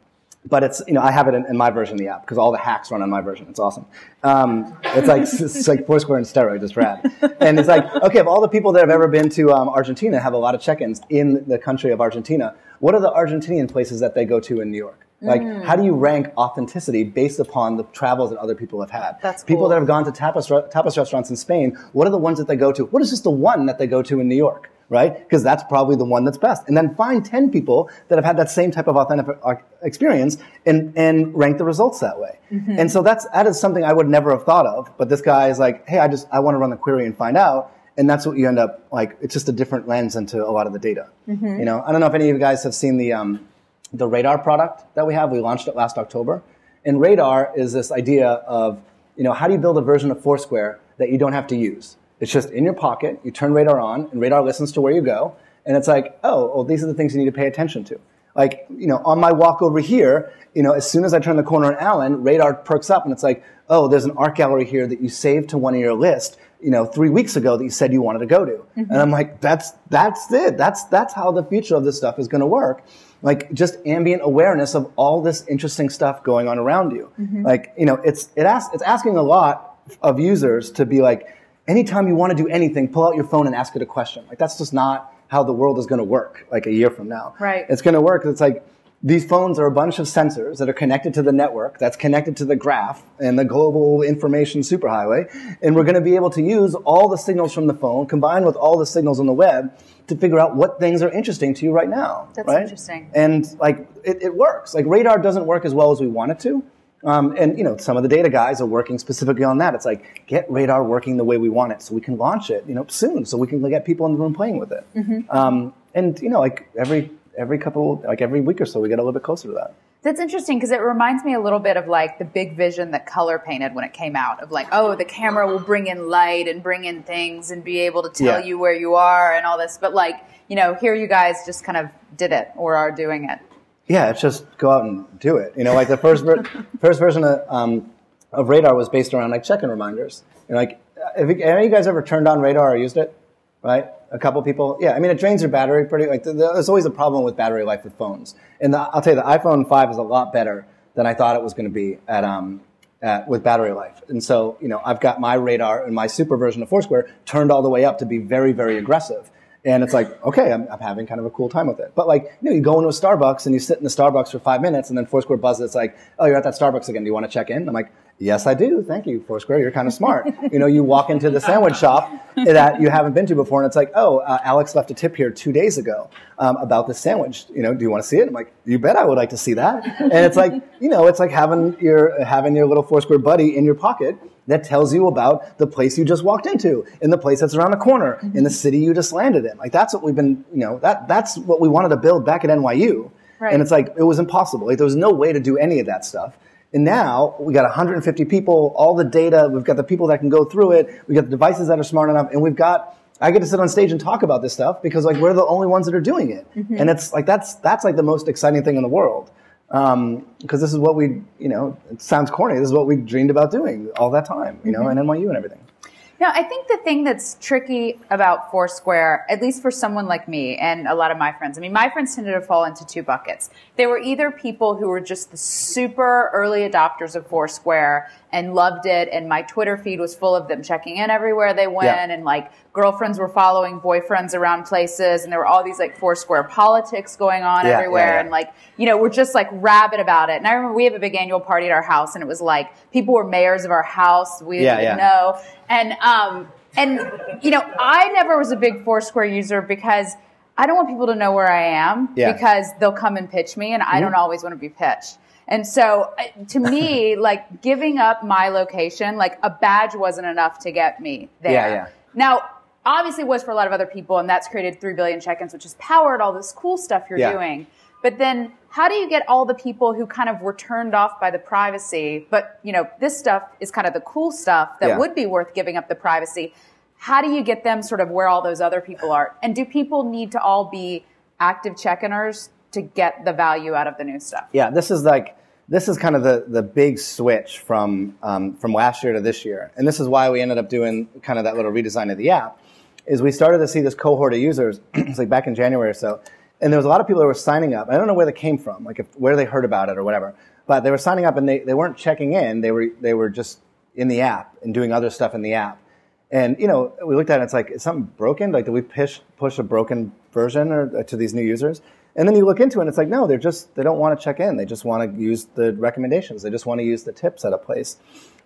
but it's you know I have it in, in my version of the app because all the hacks run on my version. It's awesome. Um, it's like it's like Foursquare and steroids. It's rad. And it's like okay, of all the people that have ever been to um, Argentina have a lot of check-ins in the country of Argentina, what are the Argentinian places that they go to in New York? Like, mm. how do you rank authenticity based upon the travels that other people have had? That's people cool. that have gone to tapas, tapas restaurants in Spain. What are the ones that they go to? What is just the one that they go to in New York? right? Because that's probably the one that's best. And then find 10 people that have had that same type of authentic uh, experience and, and rank the results that way. Mm-hmm. And so that's, that is something I would never have thought of. But this guy is like, hey, I just, I want to run the query and find out. And that's what you end up like, it's just a different lens into a lot of the data. Mm-hmm. You know, I don't know if any of you guys have seen the, um, the Radar product that we have. We launched it last October. And Radar is this idea of, you know, how do you build a version of Foursquare that you don't have to use? It's just in your pocket. You turn Radar on, and Radar listens to where you go. And it's like, oh, well, these are the things you need to pay attention to. Like, you know, on my walk over here, you know, as soon as I turn the corner on Allen, Radar perks up, and it's like, oh, there's an art gallery here that you saved to one of your list, you know, three weeks ago that you said you wanted to go to. Mm-hmm. And I'm like, that's that's it. That's that's how the future of this stuff is going to work. Like just ambient awareness of all this interesting stuff going on around you. Mm-hmm. Like, you know, it's it asks it's asking a lot of users to be like, anytime you want to do anything, pull out your phone and ask it a question. Like that's just not how the world is going to work like a year from now. Right. It's going to work. It's like these phones are a bunch of sensors that are connected to the network that's connected to the graph and the global information superhighway. And we're going to be able to use all the signals from the phone combined with all the signals on the web to figure out what things are interesting to you right now. That's right? interesting. And like it, it works. Like radar doesn't work as well as we want it to um, and you know, some of the data guys are working specifically on that. It's like get radar working the way we want it, so we can launch it, you know, soon, so we can get people in the room playing with it. Mm-hmm. Um, and you know, like every every couple, like every week or so, we get a little bit closer to that. That's interesting because it reminds me a little bit of like the big vision that Color painted when it came out of like, oh, the camera will bring in light and bring in things and be able to tell yeah. you where you are and all this. But like, you know, here you guys just kind of did it or are doing it. Yeah, it's just go out and do it. You know, like the first ver- first version of, um, of Radar was based around like check-in reminders. You know, like, have, you, have you guys ever turned on Radar or used it? Right? A couple people. Yeah, I mean, it drains your battery pretty. Like, the, the, there's always a problem with battery life with phones. And the, I'll tell you, the iPhone 5 is a lot better than I thought it was going to be at um, at, with battery life. And so, you know, I've got my radar and my super version of Foursquare turned all the way up to be very, very aggressive. And it's like, okay, I'm, I'm, having kind of a cool time with it. But like, you know, you go into a Starbucks and you sit in the Starbucks for five minutes and then Foursquare buzzes. It's like, oh, you're at that Starbucks again. Do you want to check in? I'm like, yes, I do. Thank you, Foursquare. You're kind of smart. you know, you walk into the sandwich shop that you haven't been to before and it's like, oh, uh, Alex left a tip here two days ago um, about this sandwich. You know, do you want to see it? I'm like, you bet I would like to see that. And it's like, you know, it's like having your, having your little Foursquare buddy in your pocket that tells you about the place you just walked into, in the place that's around the corner, mm-hmm. in the city you just landed in. Like that's what we've been, you know, that that's what we wanted to build back at NYU. Right. And it's like it was impossible. Like there was no way to do any of that stuff. And now we got 150 people, all the data, we've got the people that can go through it, we got the devices that are smart enough, and we've got I get to sit on stage and talk about this stuff because like we're the only ones that are doing it. Mm-hmm. And it's like that's that's like the most exciting thing in the world because um, this is what we, you know, it sounds corny. This is what we dreamed about doing all that time, you know, mm-hmm. and NYU and everything. No, I think the thing that's tricky about Foursquare, at least for someone like me and a lot of my friends, I mean, my friends tended to fall into two buckets. They were either people who were just the super early adopters of Foursquare and loved it, and my Twitter feed was full of them checking in everywhere they went, yeah. and like girlfriends were following boyfriends around places, and there were all these like Foursquare politics going on yeah, everywhere, yeah, and like, you know, we're just like rabid about it. And I remember we have a big annual party at our house, and it was like people were mayors of our house, we didn't know. And, um, and, you know, I never was a big Foursquare user because I don't want people to know where I am yeah. because they'll come and pitch me and I mm-hmm. don't always want to be pitched. And so to me, like giving up my location, like a badge wasn't enough to get me there. Yeah, yeah. Now, obviously it was for a lot of other people and that's created 3 billion check-ins, which has powered all this cool stuff you're yeah. doing. But then how do you get all the people who kind of were turned off by the privacy, but you know, this stuff is kind of the cool stuff that yeah. would be worth giving up the privacy. How do you get them sort of where all those other people are? And do people need to all be active check-iners to get the value out of the new stuff? Yeah, this is like this is kind of the, the big switch from um, from last year to this year, and this is why we ended up doing kind of that little redesign of the app. Is we started to see this cohort of users, it's like back in January or so, and there was a lot of people that were signing up. I don't know where they came from, like if, where they heard about it or whatever. But they were signing up and they, they weren't checking in. They were they were just in the app and doing other stuff in the app. And you know, we looked at it. And it's like is something broken? Like did we push push a broken version or, to these new users? And then you look into it, and it's like no, they're just they don't want to check in. They just want to use the recommendations. They just want to use the tips at a place.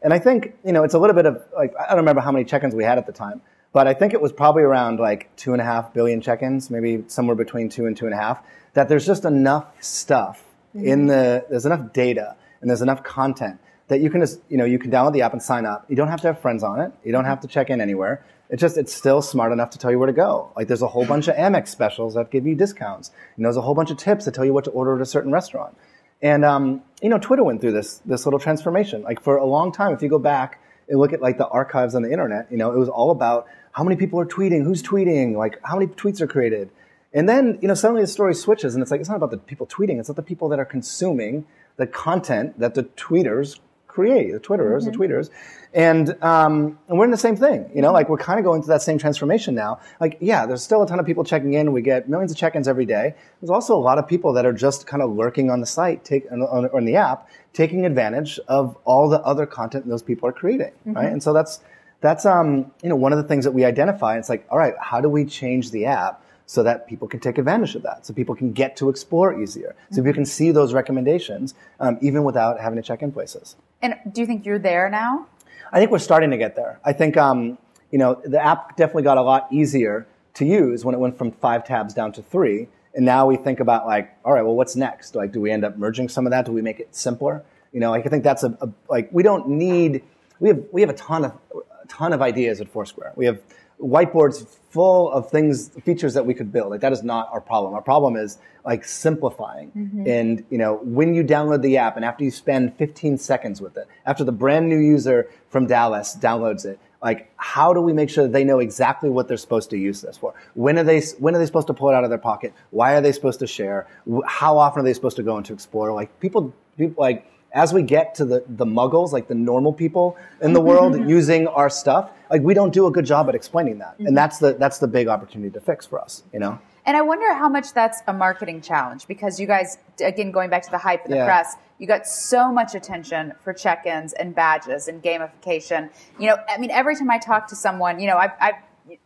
And I think you know it's a little bit of like I don't remember how many check-ins we had at the time, but I think it was probably around like two and a half billion check-ins, maybe somewhere between two and two and a half. That there's just enough stuff mm-hmm. in the there's enough data and there's enough content that you can just you know you can download the app and sign up. You don't have to have friends on it. You don't have to check in anywhere. It's just it's still smart enough to tell you where to go. Like there's a whole bunch of Amex specials that give you discounts. Know, there's a whole bunch of tips that tell you what to order at a certain restaurant. And um, you know, Twitter went through this this little transformation. Like for a long time, if you go back and look at like the archives on the internet, you know, it was all about how many people are tweeting, who's tweeting, like how many tweets are created. And then, you know, suddenly the story switches and it's like, it's not about the people tweeting, it's about the people that are consuming the content that the tweeters create, the Twitterers, mm-hmm. the tweeters. And, um, and we're in the same thing, you know, like we're kind of going through that same transformation now. Like, yeah, there's still a ton of people checking in. We get millions of check-ins every day. There's also a lot of people that are just kind of lurking on the site, take, on, on, on the app, taking advantage of all the other content those people are creating, mm-hmm. right? And so that's, that's, um, you know, one of the things that we identify. It's like, all right, how do we change the app so that people can take advantage of that, so people can get to explore easier, so mm-hmm. people can see those recommendations um, even without having to check in places. And do you think you're there now? I think we're starting to get there. I think um, you know the app definitely got a lot easier to use when it went from five tabs down to three. And now we think about like, all right, well, what's next? Like, do we end up merging some of that? Do we make it simpler? You know, like, I think that's a, a like we don't need we have we have a ton of a ton of ideas at Foursquare. We have whiteboards full of things, features that we could build. Like that is not our problem. Our problem is like simplifying. Mm-hmm. And you know, when you download the app and after you spend 15 seconds with it, after the brand new user from Dallas downloads it, like how do we make sure that they know exactly what they're supposed to use this for? When are they when are they supposed to pull it out of their pocket? Why are they supposed to share? How often are they supposed to go into Explorer? Like people people like as we get to the, the muggles, like the normal people in the world using our stuff, like we don't do a good job at explaining that. And mm-hmm. that's the, that's the big opportunity to fix for us, you know? And I wonder how much that's a marketing challenge because you guys, again, going back to the hype in the yeah. press, you got so much attention for check-ins and badges and gamification. You know, I mean, every time I talk to someone, you know, I've, I've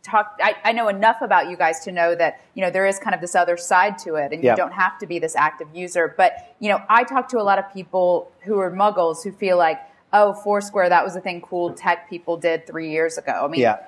talk I, I, know enough about you guys to know that you know there is kind of this other side to it and you don't have to be this active user. But you know i talk to a lot of people who are muggles who feel like oh foursquare that was a thing cool tech people did three years ago. I mean yeah.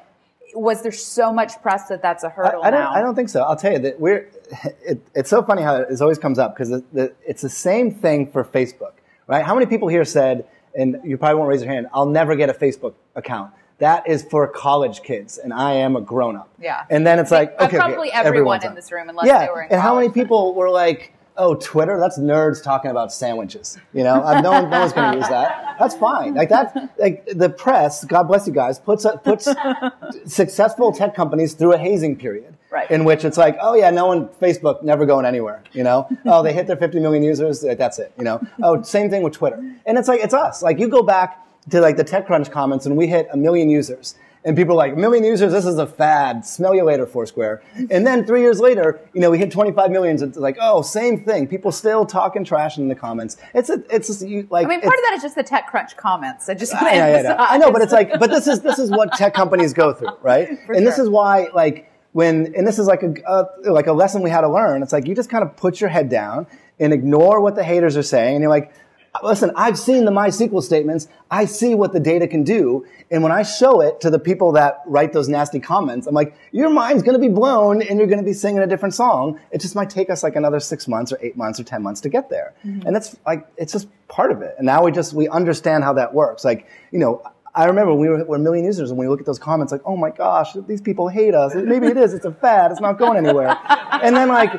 was there so much press that that's a hurdle I, I don't, now? I don't think so. I'll tell you that we're it, it's so funny how it always comes up because it, it's the same thing for facebook right? How many people here said and you probably won't raise your hand i'll never get a facebook account that is for college kids, and I am a grown up. Yeah. And then it's like, okay, probably okay, everyone in this room, unless yeah. they were in And how many people were like, oh, Twitter, that's nerds talking about sandwiches. You know, uh, no, one, no one's going to use that. That's fine. Like that, like the press, God bless you guys, puts puts successful tech companies through a hazing period. Right. In which it's like, oh yeah, no one, Facebook, never going anywhere. You know, oh they hit their 50 million users, that's it. You know, oh same thing with Twitter, and it's like it's us. Like you go back to like the TechCrunch comments and we hit a million users. And people are like, a million users, this is a fad. Smell you later, Foursquare. And then three years later, you know, we hit 25 millions. It's like, oh, same thing. People still talking trash in the comments. It's a, it's just, you, like. I mean, part of that is just the TechCrunch comments. I just I, I, I, I, know, but it's like, but this is, this is what tech companies go through, right? For and sure. this is why, like, when, and this is like a, uh, like a lesson we had to learn. It's like, you just kind of put your head down and ignore what the haters are saying. And you're like, listen, I've seen the MySQL statements. I see what the data can do. And when I show it to the people that write those nasty comments, I'm like, your mind's going to be blown and you're going to be singing a different song. It just might take us like another six months or eight months or 10 months to get there. Mm-hmm. And that's like, it's just part of it. And now we just, we understand how that works. Like, you know, I remember we were, we're a million users and we look at those comments like, oh my gosh, these people hate us. Maybe it is. It's a fad. It's not going anywhere. And then like,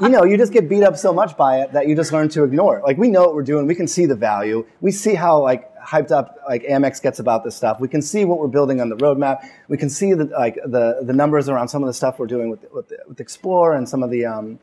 you know, you just get beat up so much by it that you just learn to ignore it. Like we know what we're doing. We can see the value. We see how like hyped up like Amex gets about this stuff. We can see what we're building on the roadmap. We can see the like the the numbers around some of the stuff we're doing with with, with Explore and some of the um,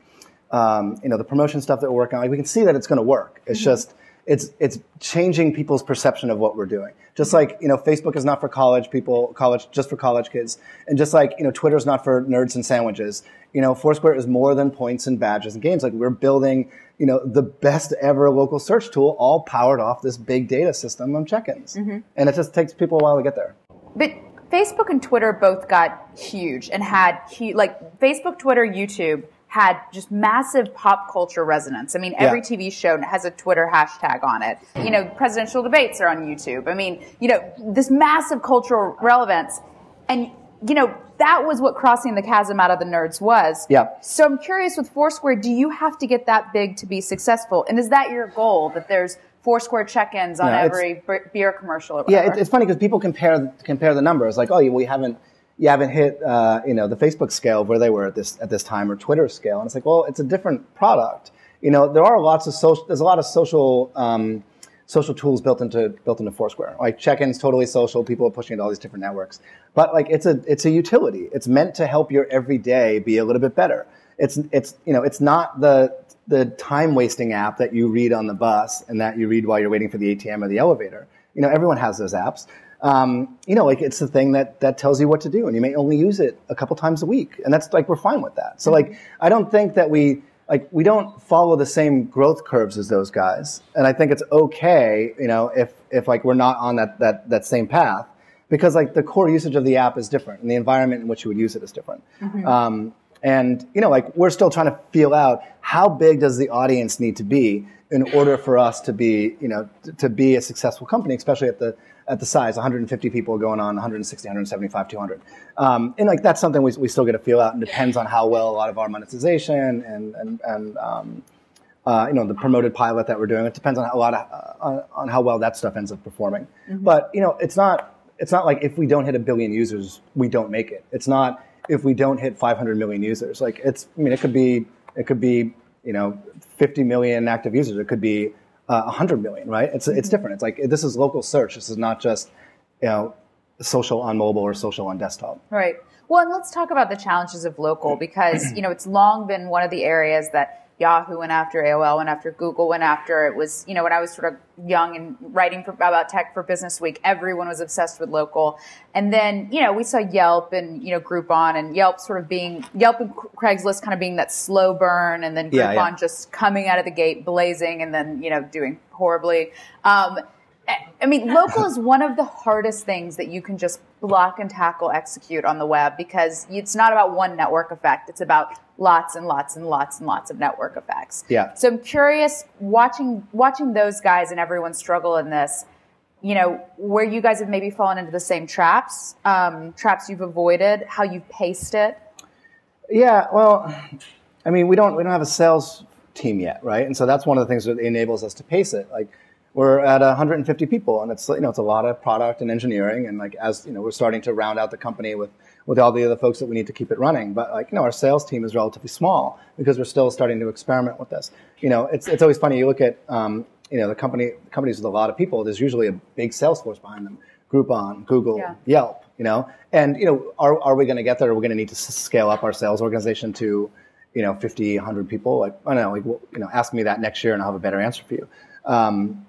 um, you know the promotion stuff that we're working on. Like we can see that it's going to work. It's mm-hmm. just it's it's changing people's perception of what we're doing. Just like you know, Facebook is not for college people, college just for college kids, and just like you know, Twitter is not for nerds and sandwiches. You know, Foursquare is more than points and badges and games. Like we're building, you know, the best ever local search tool, all powered off this big data system of check-ins, mm-hmm. and it just takes people a while to get there. But Facebook and Twitter both got huge and had huge, like Facebook, Twitter, YouTube had just massive pop culture resonance. I mean, every yeah. TV show has a Twitter hashtag on it. Mm-hmm. You know, presidential debates are on YouTube. I mean, you know, this massive cultural relevance. And you know, that was what crossing the chasm out of the nerds was. Yeah. So I'm curious with Foursquare, do you have to get that big to be successful? And is that your goal that there's Foursquare check-ins on No, every beer commercial or Yeah, it's funny because people compare compare the numbers. Like, oh, we haven't you haven't hit uh, you know the Facebook scale of where they were at this at this time or Twitter scale, and it's like, well, it's a different product. You know, there are lots of social. There's a lot of social. Um, social tools built into built into Foursquare. Like check-ins, totally social. People are pushing it to all these different networks. But like it's a it's a utility. It's meant to help your everyday be a little bit better. It's it's you know it's not the the time wasting app that you read on the bus and that you read while you're waiting for the ATM or the elevator. You know everyone has those apps. Um, you know, like it's the thing that that tells you what to do, and you may only use it a couple times a week, and that's like we're fine with that. So like I don't think that we like we don't follow the same growth curves as those guys, and I think it's okay, you know, if if like we're not on that that that same path, because like the core usage of the app is different, and the environment in which you would use it is different. Um, and you know, like we're still trying to feel out how big does the audience need to be in order for us to be, you know, to be a successful company, especially at the at the size, 150 people going on, 160, 175, 200. Um, and like that's something we, we still get to feel out, and depends on how well a lot of our monetization and and and um, uh, you know the promoted pilot that we're doing. It depends on how, a lot of uh, on, on how well that stuff ends up performing. But you know, it's not it's not like if we don't hit a billion users, we don't make it. It's not if we don't hit 500 million users. Like it's I mean, it could be it could be you know 50 million active users. It could be uh, 100 million, right? It's it's different. It's like this is local search. This is not just you know social on mobile or social on desktop. Right. Well, and let's talk about the challenges of local because, you know, it's long been one of the areas that Yahoo went after, AOL went after, Google went after. It was, you know, when I was sort of young and writing for, about tech for Business Week, everyone was obsessed with local. And then, you know, we saw Yelp and, you know, Groupon and Yelp sort of being, Yelp and Craigslist kind of being that slow burn and then Groupon Yeah, yeah. just coming out of the gate blazing and then, you know, doing horribly. Um, I mean, local is one of the hardest things that you can just block and tackle execute on the web because it's not about one network effect. It's about lots and lots and lots and lots of network effects. Yeah. So I'm curious, watching watching those guys and everyone struggle in this, you know, where you guys have maybe fallen into the same traps, um, traps you've avoided, how you've paced it. Yeah, well, I mean, we don't we don't have a sales team yet, right? And so that's one of the things that enables us to pace it. Like we're at 150 people, and it's you know it's a lot of product and engineering, and like as you know we're starting to round out the company with with all the other folks that we need to keep it running. But like you know our sales team is relatively small because we're still starting to experiment with this. You know, it's it's always funny. You look at um, you know the company companies with a lot of people. There's usually a big sales force behind them. Groupon, Google, Yeah. Yelp, you know, and you know, are are we going to get there? Are we going to need to scale up our sales organization to, you know, 50, 100 people? Like, I don't know, like, you know, ask me that next year, and I'll have a better answer for you. Um,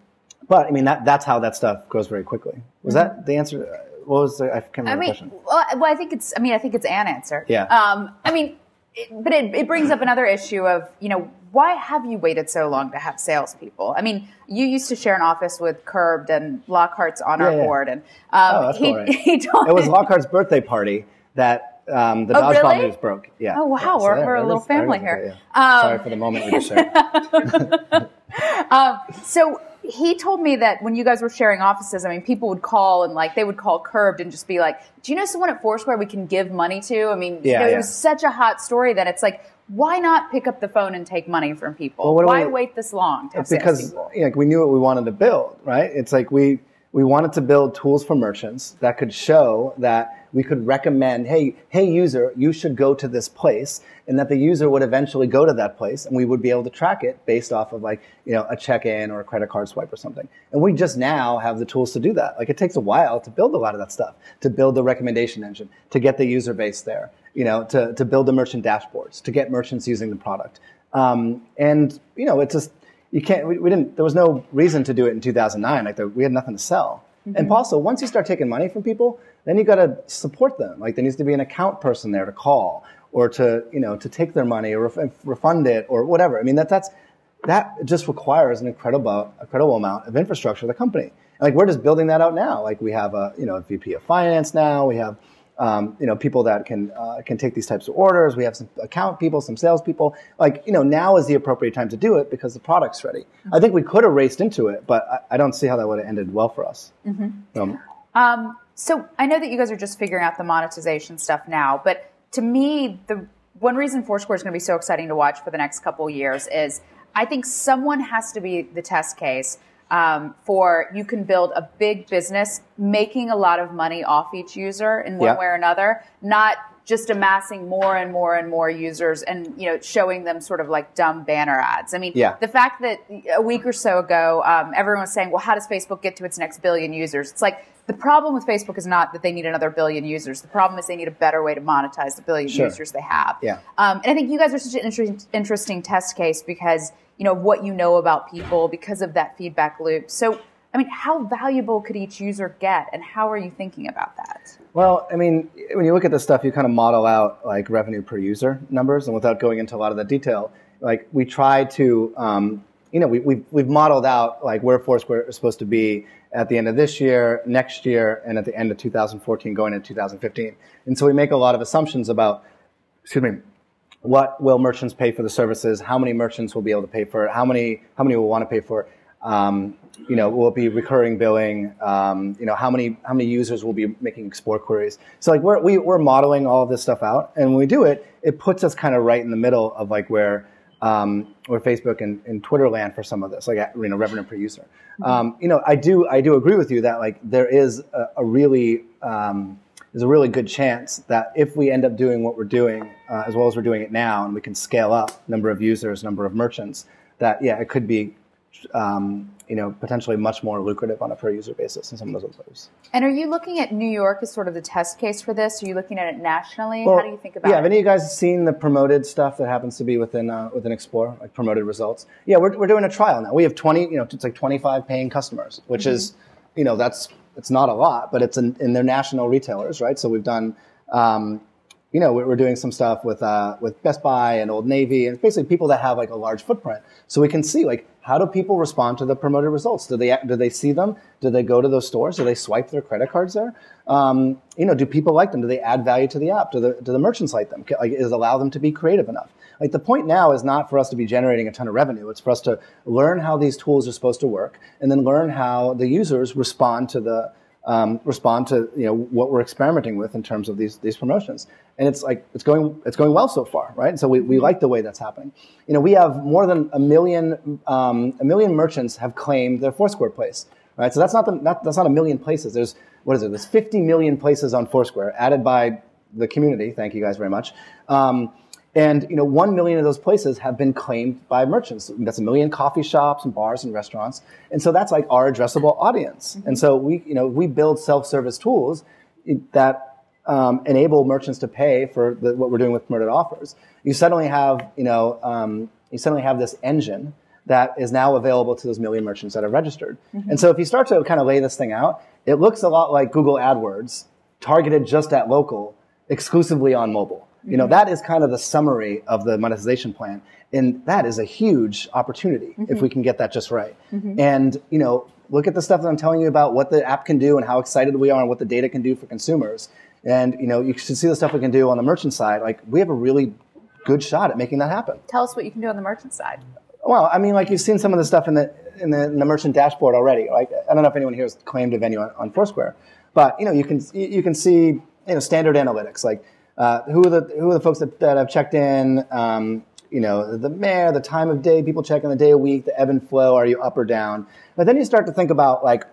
but I mean, that that's how that stuff goes very quickly. Was that the answer? What was the? I can't remember I the mean, question. well, I- well, I think it's. I mean, I think it's an answer. Yeah. Um, I mean, it, but it, it brings up another issue of you know why have you waited so long to have salespeople? I mean, you used to share an office with Curbed and Lockhart's on our Yeah, yeah. board, and um, Oh, that's he, cool, right? he told It was Lockhart's birthday party that um, the Oh, dodgeball really? news broke. Yeah. Oh, wow, Yeah, we're- there- we're a little family here. yeah. Um, Sorry for the moment we just shared. Um, so he told me that when you guys were sharing offices, I mean, people would call and like they would call Curbed and just be like, "Do you know someone at Foursquare we can give money to?" I mean, you Yeah, it was such a hot story that it's like, why not pick up the phone and take money from people? Well, why we- wait this long because you we knew what we wanted to build, right? It's like we we wanted to build tools for merchants that could show that we could recommend, hey, hey user, you should go to this place, and that the user would eventually go to that place, and we would be able to track it based off of like you know a check-in or a credit card swipe or something. And we just now have the tools to do that. Like it takes a while to build a lot of that stuff, to build the recommendation engine, to get the user base there, you know, to to build the merchant dashboards, to get merchants using the product. Um, and you know, it's just you can't. We, we didn't. There was no reason to do it in 2009. Like there, we had nothing to sell. And also, once you start taking money from people, then you got to support them. Like there needs to be an account person there to call or to you know to take their money or ref- refund it or whatever. I mean that that's that just requires an incredible incredible amount of infrastructure of the company. Like we're just building that out now. Like we have a you know a VP of finance now. We have um, you know people that can uh, can take these types of orders. We have some account people, some salespeople. Like you know now is the appropriate time to do it because the product's ready. I think we could have raced into it, but I, I don't see how that would have ended well for us. Um, Um, so I know that you guys are just figuring out the monetization stuff now, but to me, the one reason Foursquare is going to be so exciting to watch for the next couple of years is I think someone has to be the test case um, for you can build a big business making a lot of money off each user in one way or another, not just amassing more and more and more users and you know showing them sort of like dumb banner ads. I mean, Yeah. the fact that a week or so ago, um, everyone was saying, "Well, how does Facebook get to its next billion users?" It's like the problem with Facebook is not that they need another billion users. The problem is they need a better way to monetize the billion Sure. users they have. Yeah. Um, and I think you guys are such an interesting, interesting test case because you know what you know about people because of that feedback loop. So, I mean, how valuable could each user get, and how are you thinking about that? Well, I mean, when you look at this stuff, you kind of model out like revenue per user numbers, and without going into a lot of the detail, like we try to, um, you know, we, we've we've modeled out like where Foursquare is supposed to be at the end of this year, next year, and at the end of 2014, going into 2015. And so we make a lot of assumptions about, excuse me, what will merchants pay for the services? How many merchants will be able to pay for it? How many how many will want to pay for it? Um, you know, will it be recurring billing? Um, you know, how many how many users will be making explore queries? So like we're we, we're modeling all of this stuff out, and when we do it, it puts us kind of right in the middle of like where um, where Facebook and, and Twitter land for some of this, like you know, revenue per user. Um, you know, I do I do agree with you that like there is a, a really um, there's a really good chance that if we end up doing what we're doing uh, as well as we're doing it now, and we can scale up number of users, number of merchants, that yeah, it could be um, you know potentially much more lucrative on a per user basis than some of those others. And are you looking at New York as sort of the test case for this? Are you looking at it nationally? Well, how do you think about yeah, it? have any of you guys seen the promoted stuff that happens to be within uh, within Explore, like promoted results? Yeah, we're, we're doing a trial now. We have 20, you know, it's like 25 paying customers, which Mm-hmm. is, you know, that's it's not a lot, but it's in, in their national retailers, right? So we've done, um, you know, we're doing some stuff with uh, with Best Buy and Old Navy, and basically people that have like a large footprint. So we can see like how do people respond to the promoted results? Do they do they see them? Do they go to those stores? Do they swipe their credit cards there? Um, you know, do people like them? Do they add value to the app? Do the do the merchants like them? Like, is allow them to be creative enough? Like the point now is not for us to be generating a ton of revenue. It's for us to learn how these tools are supposed to work, and then learn how the users respond to the um, respond to you know what we're experimenting with in terms of these these promotions. And it's like it's going it's going well so far, right? And so we, we like the way that's happening. You know, we have more than a million um, a million merchants have claimed their Foursquare place, right? So that's not the not, that's not a million places. There's what is it? There's 50 million places on Foursquare added by the community. Thank you guys very much. Um, and you know, one million of those places have been claimed by merchants. That's a million coffee shops and bars and restaurants. And so that's like our addressable audience. And so we, you know, we build self-service tools that um, enable merchants to pay for the, what we're doing with promoted offers. You suddenly have, you know, um, you suddenly have this engine that is now available to those million merchants that are registered. And so if you start to kind of lay this thing out, it looks a lot like Google AdWords targeted just at local, exclusively on mobile. You know, that is kind of the summary of the monetization plan. And that is a huge opportunity if mm-hmm. we can get that just right. Mm-hmm. And, you know, look at the stuff that I'm telling you about what the app can do and how excited we are and what the data can do for consumers. And, you know, you should see the stuff we can do on the merchant side. Like, we have a really good shot at making that happen. Tell us what you can do on the merchant side. Well, I mean, like you've seen some of the stuff in the in the, in the merchant dashboard already. Like, I don't know if anyone here has claimed a venue on, on Foursquare, but you know, you can you can see you know standard analytics like uh, who are the who are the folks that, that have checked in. Um, you know, the mayor, the time of day, people checking the day of week, the ebb and flow. Are you up or down? But then you start to think about like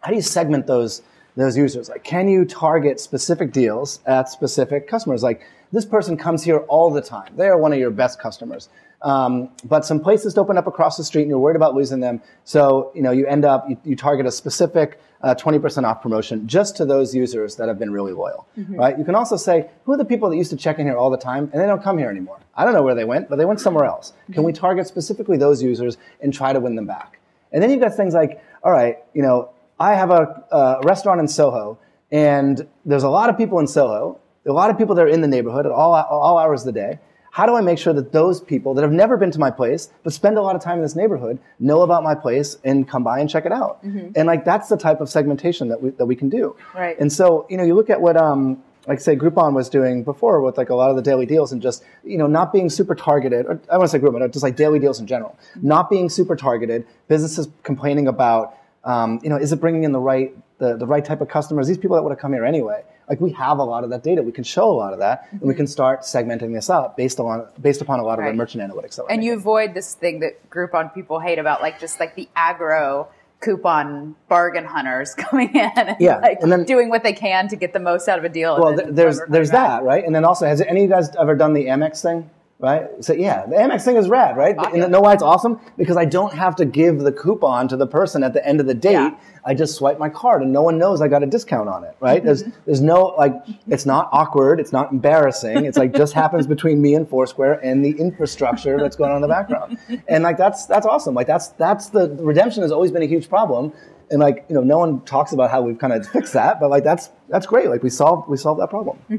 how do you segment those those users? Like, can you target specific deals at specific customers? Like, this person comes here all the time. They are one of your best customers. Um, but some places open up across the street and you're worried about losing them. So, you know, you end up, you, you target a specific uh, 20% off promotion just to those users that have been really loyal, right? You can also say, who are the people that used to check in here all the time and they don't come here anymore? I don't know where they went, but they went somewhere else. Can we target specifically those users and try to win them back? And then you've got things like, all right, you know, I have a, a restaurant in Soho, and there's a lot of people in Soho. A lot of people that are in the neighborhood at all, all hours of the day. How do I make sure that those people that have never been to my place but spend a lot of time in this neighborhood know about my place and come by and check it out? And like that's the type of segmentation that we that we can do. Right. And so you know you look at what um like say Groupon was doing before with like a lot of the daily deals and just you know not being super targeted. Or I want to say Groupon, just like daily deals in general, not being super targeted. Businesses complaining about Um, you know, is it bringing in the right the, the right type of customers? These people that would have come here anyway. Like we have a lot of that data. We can show a lot of that, and we mm-hmm. can start segmenting this up based on based upon a lot of the merchant analytics. That we're And you avoid this thing that Groupon people hate about, like just like the aggro coupon bargain hunters coming in and Yeah, like and then- doing what they can to get the most out of a deal. Well, there's there's that, right? And then also, has any of you guys ever done the Amex thing? Right? So yeah, the Amex thing is rad, right? And it. know why it's awesome? Because I don't have to give the coupon to the person at the end of the date. Yeah. I just swipe my card, and no one knows I got a discount on it, right? There's Mm-hmm. there's no like, it's not awkward, it's not embarrassing. It's like just happens between me and Foursquare and the infrastructure that's going on in the background, and like that's that's awesome. Like that's that's the redemption has always been a huge problem. And like you know, no one talks about how we've kind of fixed that, but like that's that's great. Like we solved we solved that problem. Do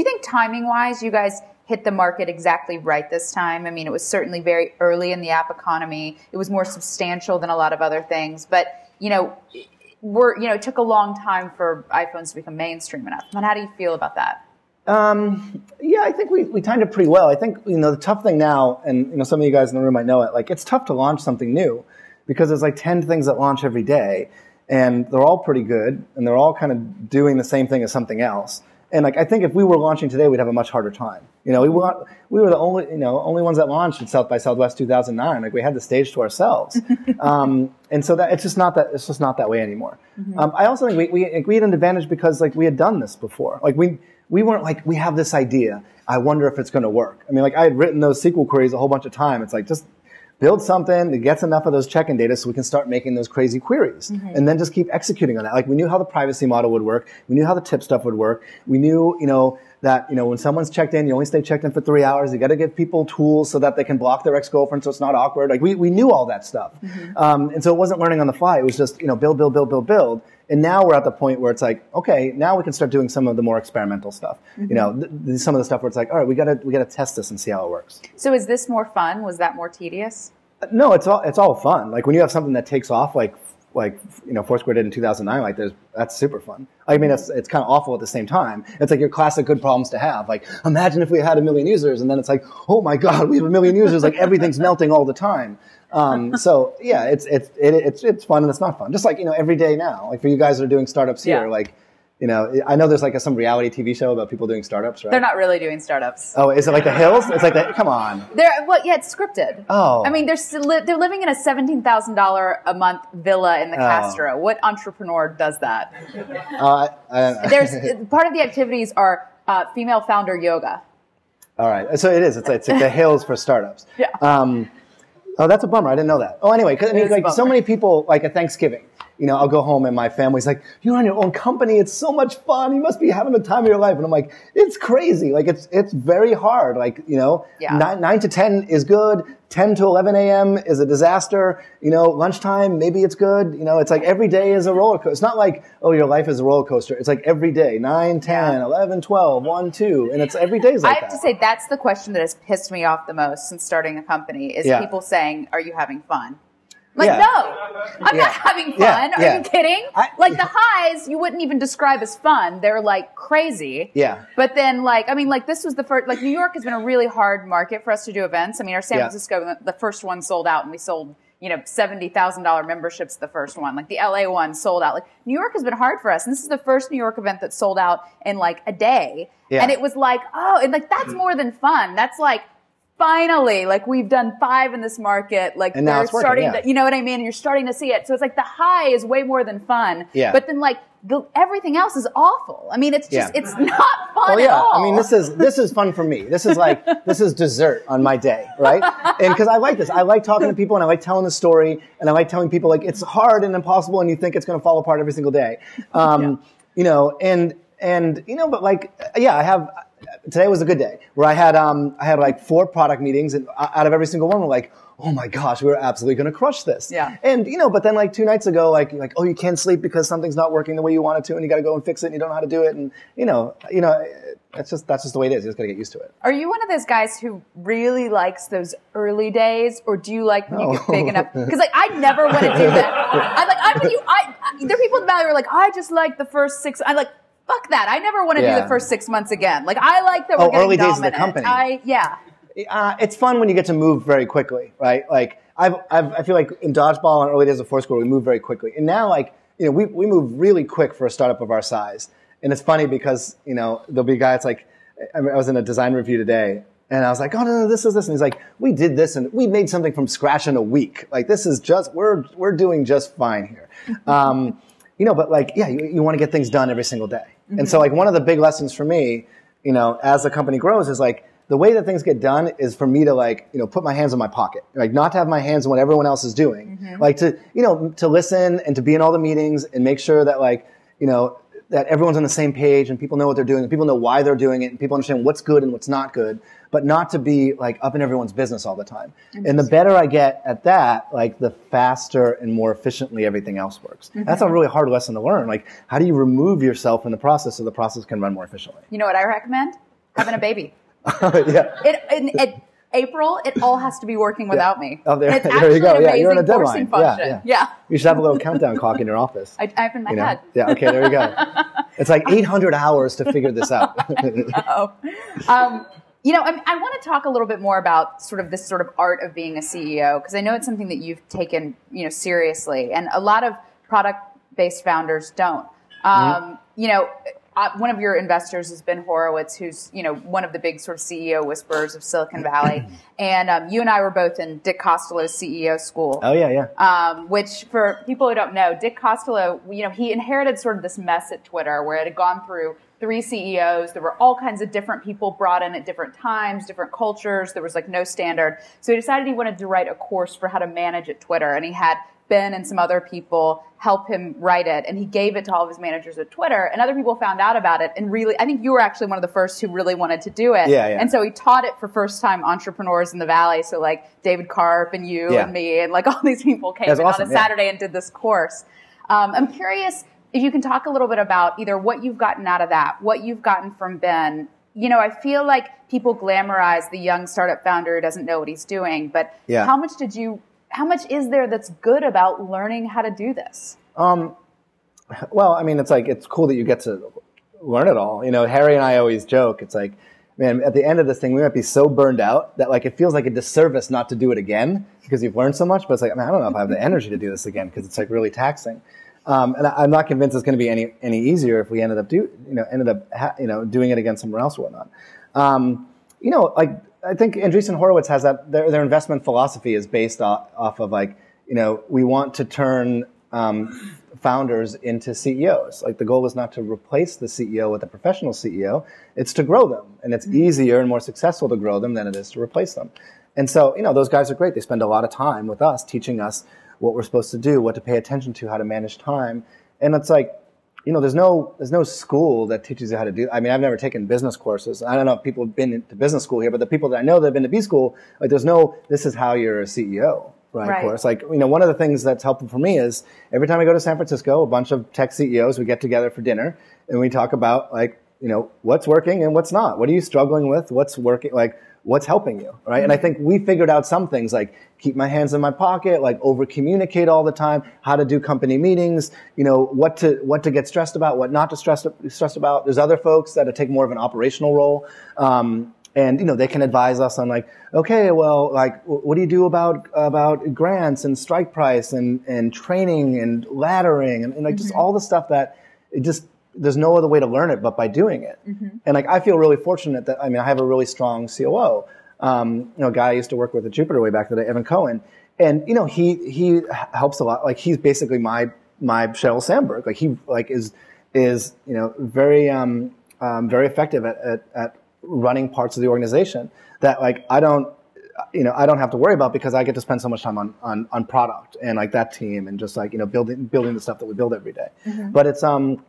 you think timing wise, you guys hit the market exactly right this time? I mean, it was certainly very early in the app economy. It was more substantial than a lot of other things, but you know, we're you know, it took a long time for iPhones to become mainstream enough. And how do you feel about that? Um, yeah, I think we, we timed it pretty well. I think, you know, the tough thing now, and, you know, some of you guys in the room might know it, like, it's tough to launch something new because there's like 10 things that launch every day and they're all pretty good and they're all kind of doing the same thing as something else. And like, I think if we were launching today, we'd have a much harder time. You know, we were, we were the only, you know, only ones that launched at South by Southwest 2009. Like we had the stage to ourselves. um, and so that, it's just not that, it's just not that way anymore. Um, I also think we, we, we had an advantage because like we had done this before. Like we, we weren't like, we have this idea. I wonder if it's going to work. I mean, like I had written those SQL queries a whole bunch of time. It's like, just build something that gets enough of those check-in data so we can start making those crazy queries and then just keep executing on that. Like we knew how the privacy model would work. We knew how the tip stuff would work. We knew, you know, that, you know, when someone's checked in, you only stay checked in for three hours. You got to give people tools so that they can block their ex-girlfriend so it's not awkward. Like we, we knew all that stuff. Um, and so it wasn't learning on the fly. It was just, you know, build, build, build, build, build. And now we're at the point where it's like, okay, now we can start doing some of the more experimental stuff. You mm-hmm. know, th- th- some of the stuff where it's like, all right, we gotta, we gotta test this and see how it works. So is this more fun? Was that more tedious? Uh, no, it's all it's all fun. Like when you have something that takes off, like like you know Foursquare did in 2009. Like there's that's super fun. I mean, it's it's kind of awful at the same time. It's like your classic good problems to have. Like imagine if we had a million users, and then it's like, oh my god, we have a million users. Like everything's melting all the time. Um, so yeah, it's it's it, it's it's fun and it's not fun. Just like you know every day now. Like for you guys that are doing startups here, Yeah. like. You know, I know there's like a, some reality TV show about people doing startups, right? They're not really doing startups. Oh, is it like the Hills? It's like the, come on. They're well, yeah, it's scripted. Oh. I mean, they're li- they're living in a seventeen thousand dollar a month villa in the Oh. Castro. What entrepreneur does that? Uh, I, There's part of the activities are uh, female founder yoga. All right. So it is. It's, it's like the hills for startups. Yeah. Um, oh, that's a bummer. I didn't know that. Oh, anyway, 'cause, I mean, like so many people, like at Thanksgiving, you know, I'll go home and my family's like, "You run your own company. It's so much fun. You must be having the time of your life." And I'm like, "It's crazy. Like it's it's very hard. Like you know, Yeah. nine, nine to ten is good. 10 to 11 a.m. is a disaster. You know, lunchtime, maybe it's good. You know, it's like every day is a roller coaster. It's not like, oh, your life is a roller coaster. It's like every day, 9, 10, Yeah. 11, 12, 1, 2. And it's every day is I have that. to say that's the question that has pissed me off the most since starting a company is Yeah. people saying, "Are you having fun?" Like, Yeah. no, I'm Yeah. not having fun. Yeah, Are you kidding? I- like the highs, you wouldn't even describe as fun. They're like crazy. Yeah. But then, like, I mean, like this was the first. Like New York has been a really hard market for us to do events. I mean, our San. Francisco, the first one sold out, and we sold. You know, seventy thousand dollar memberships. The first one, like the LA one, sold out. Like New York has been hard for us, and this is the first New York event that sold out in like a day. Yeah. And it was like, oh, and like that's more than fun. That's like finally, like we've done five in this market. Like And now they're it's working, starting yeah. to, you know what I mean? You're starting to see it. So it's like the high is way more than fun. Yeah. But then like the, everything else is awful. I mean, it's just, Yeah. it's not fun Oh at yeah, all. I mean this is this is fun for me. This is like this is dessert on my day, right? And because I like this, I like talking to people and I like telling the story and I like telling people like it's hard and impossible and you think it's going to fall apart every single day, um, you know. And and you know, but like yeah, I have. Today was a good day where I had um I had like four product meetings and out of every single one we're like oh my gosh we're absolutely going to crush this Yeah. and you know but then like two nights ago like like oh you can't sleep because something's not working the way you want it to and you got to go and fix it and you don't know how to do it and you know you know that's just that's just the way it is you just got to get used to it Are you one of those guys who really likes those early days, or do you like when you get big enough? Because like I never want to do that. I'm like I'm with you. I, I there are people in the valley who are like I just like the first six. I'm like fuck that. I never want to do the first six months again. Like I like that we're Oh, getting early days of the dominant. company. I yeah. Uh, it's fun when you get to move very quickly, right? Like I've, I've, I feel like in dodgeball and early days of Foursquare, we move very quickly, and now like you know we we move really quick for a startup of our size. And it's funny because you know there'll be guys like I was in a design review today, and I was like, oh no, no, this is this, and he's like, we did this, and we made something from scratch in a week. Like this is just we're we're doing just fine here. Um, you know, but like yeah, you, you want to get things done every single day. Mm-hmm. And so like one of the big lessons for me, you know, as the company grows is like the way that things get done is for me to like, you know, put my hands in my pocket, like not to have my hands in what everyone else is doing, mm-hmm. like to, you know, to listen and to be in all the meetings and make sure that like, you know, that everyone's on the same page and people know what they're doing and people know why they're doing it and people understand what's good and what's not good, but not to be like up in everyone's business all the time. And the better I get at that, like the faster and more efficiently everything else works. Mm-hmm. That's a really hard lesson to learn. Like, how do you remove yourself from the process so the process can run more efficiently? You know what I recommend? Having a baby. yeah. It, it, it, April, it all has to be working without yeah. me. Oh, there, it's there you go. Yeah, you're on a deadline. Yeah, yeah, yeah. You should have a little countdown clock in your office. I, I have in my you know? head. Yeah. Okay. There you go. It's like 800 hours to figure this out. oh. Um, you know, I, I want to talk a little bit more about sort of this sort of art of being a CEO because I know it's something that you've taken, you know, seriously, and a lot of product-based founders don't. Mm-hmm. Um, mm-hmm. You know, uh, one of your investors is Ben Horowitz, who's you know one of the big sort of CEO whisperers of Silicon Valley, and um, you and I were both in Dick Costolo's CEO school. Oh yeah, yeah. Um, which for people who don't know, Dick Costolo, you know, he inherited sort of this mess at Twitter where it had gone through three CEOs. There were all kinds of different people brought in at different times, different cultures. There was like no standard. So he decided he wanted to write a course for how to manage at Twitter, and he had Ben and some other people help him write it. And he gave it to all of his managers at Twitter. And other people found out about it. And really, I think you were actually one of the first who really wanted to do it. Yeah, yeah. And so he taught it for first time entrepreneurs in the Valley. So like David Karp and you yeah. and me and like all these people came in awesome, on a Saturday yeah. and did this course. Um, I'm curious if you can talk a little bit about either what you've gotten out of that, what you've gotten from Ben. You know, I feel like people glamorize the young startup founder who doesn't know what he's doing, but yeah. how much did you how much is there that's good about learning how to do this? Um, well, I mean, it's like it's cool that you get to learn it all. You know, Harry and I always joke. It's like, man, at the end of this thing, we might be so burned out that like it feels like a disservice not to do it again because you've learned so much. But it's like, I, mean, I don't know if I have the energy to do this again because it's like really taxing. Um, and I, am not convinced it's going to be any any easier if we ended up do you know ended up ha- you know doing it again somewhere else or whatnot. Um, you know, like I think Andreessen Horowitz has that. Their, their investment philosophy is based off, off, of like, you know, we want to turn um, founders into CEOs. Like the goal is not to replace the CEO with a professional CEO; it's to grow them, and it's mm-hmm. easier and more successful to grow them than it is to replace them. And so, you know, those guys are great. They spend a lot of time with us, teaching us what we're supposed to do, what to pay attention to, how to manage time, and it's like you know, there's no there's no school that teaches you how to do. I mean, I've never taken business courses. I don't know if people have been to business school here, but the people that I know that have been to B school, like, there's no this is how you're a CEO, right? right. Course. Like, you know, one of the things that's helpful for me is every time I go to San Francisco, a bunch of tech CEOs we get together for dinner and we talk about like, you know, what's working and what's not. What are you struggling with? What's working? Like, what's helping you, right? And I think we figured out some things like keep my hands in my pocket, like over communicate all the time, how to do company meetings, you know, what to, what to get stressed about, what not to stress, stressed about. There's other folks that take more of an operational role. Um, and you know they can advise us on like okay well like what do you do about about grants and strike price and and training and laddering and, and like mm-hmm. just all the stuff that it just there's no other way to learn it but by doing it. Mm-hmm. And like I feel really fortunate that I mean I have a really strong COO. Um, you know, a guy I used to work with at Jupiter way back in the day, Evan Cohen, and you know he he helps a lot. Like he's basically my my Sheryl Sandberg. Like he like is is you know very um, um, very effective at, at, at running parts of the organization that like I don't you know I don't have to worry about because I get to spend so much time on on, on product and like that team and just like you know building building the stuff that we build every day. Mm-hmm. But it's um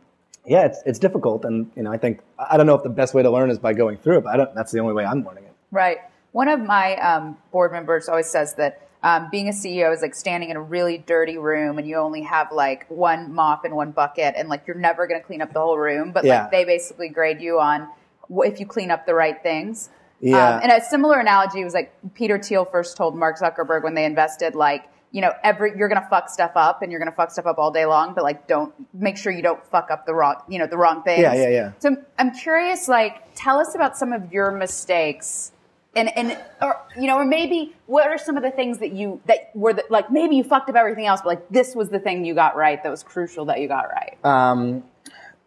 yeah, it's, it's difficult. And, you know, I think, I don't know if the best way to learn is by going through it, but I don't, that's the only way I'm learning it. Right. One of my um, board members always says that um, being a CEO is like standing in a really dirty room and you only have like one mop and one bucket and like you're never going to clean up the whole room. But yeah. like they basically grade you on if you clean up the right things. Yeah. Um, and a similar analogy was like Peter Thiel first told Mark Zuckerberg when they invested, like, you know, every you're gonna fuck stuff up and you're gonna fuck stuff up all day long, but like don't make sure you don't fuck up the wrong, you know, the wrong things. Yeah, yeah, yeah. So I'm curious, like, tell us about some of your mistakes and and or you know or maybe what are some of the things that you that were the, like maybe you fucked up everything else but like this was the thing you got right that was crucial that you got right um,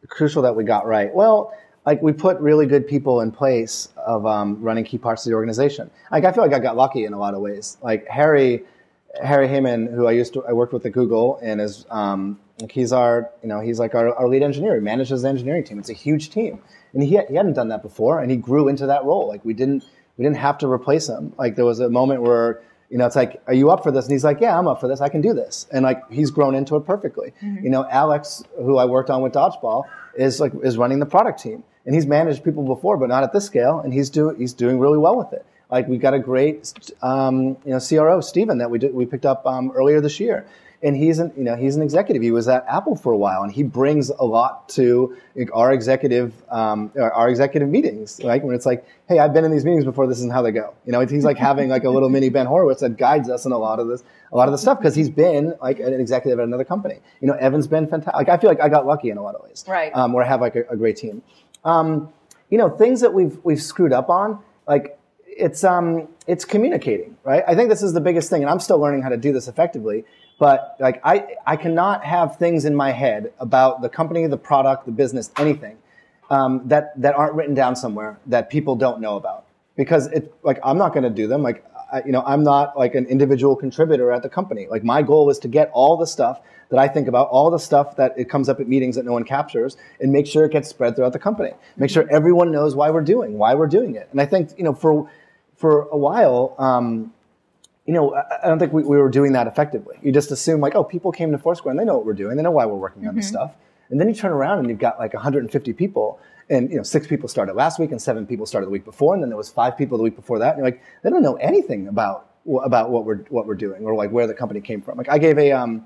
crucial that we got right well like we put really good people in place of um, running key parts of the organization like i feel like i got lucky in a lot of ways like harry harry Heymann, who i used to i worked with at google and is um, he's our you know he's like our, our lead engineer he manages the engineering team it's a huge team and he, he hadn't done that before and he grew into that role like we didn't we didn't have to replace him. Like there was a moment where, you know, it's like, are you up for this? And he's like, yeah, I'm up for this. I can do this. And like, he's grown into it perfectly. Mm-hmm. You know, Alex, who I worked on with Dodgeball, is like, is running the product team. And he's managed people before, but not at this scale. And he's doing, he's doing really well with it. Like we've got a great, um, you know, CRO, Stephen, that we did, we picked up um, earlier this year and he's an you know he's an executive. He was at Apple for a while, and he brings a lot to our executive um, our executive meetings. Right when it's like, hey, I've been in these meetings before. This is how they go. You know, he's like having like a little mini Ben Horowitz that guides us in a lot of this a lot of the stuff because he's been like an executive at another company. You know, Evan's been fantastic. Like I feel like I got lucky in a lot of ways. Right. Um, where I have like a, a great team. Um, you know, things that we've we've screwed up on, like it's um it's communicating, right? I think this is the biggest thing, and I'm still learning how to do this effectively. But like I, I cannot have things in my head about the company, the product, the business, anything um, that that aren't written down somewhere that people don't know about. Because it like I'm not going to do them. Like I, you know, I'm not like an individual contributor at the company. Like my goal is to get all the stuff that I think about, all the stuff that it comes up at meetings that no one captures, and make sure it gets spread throughout the company. Make sure everyone knows why we're doing, why we're doing it. And I think you know for for a while. Um, you know, I don't think we, we, were doing that effectively. You just assume like, oh, people came to Foursquare and they know what we're doing. They know why we're working on mm-hmm. this stuff. And then you turn around and you've got like 150 people and, you know, six people started last week and seven people started the week before. And then there was five people the week before that. And you're like, they don't know anything about, about what we're, what we're doing or like where the company came from. Like I gave a, um,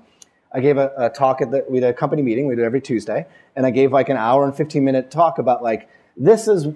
I gave a, a talk at the, we did a company meeting. We do every Tuesday. And I gave like an hour and 15 minute talk about like, this is,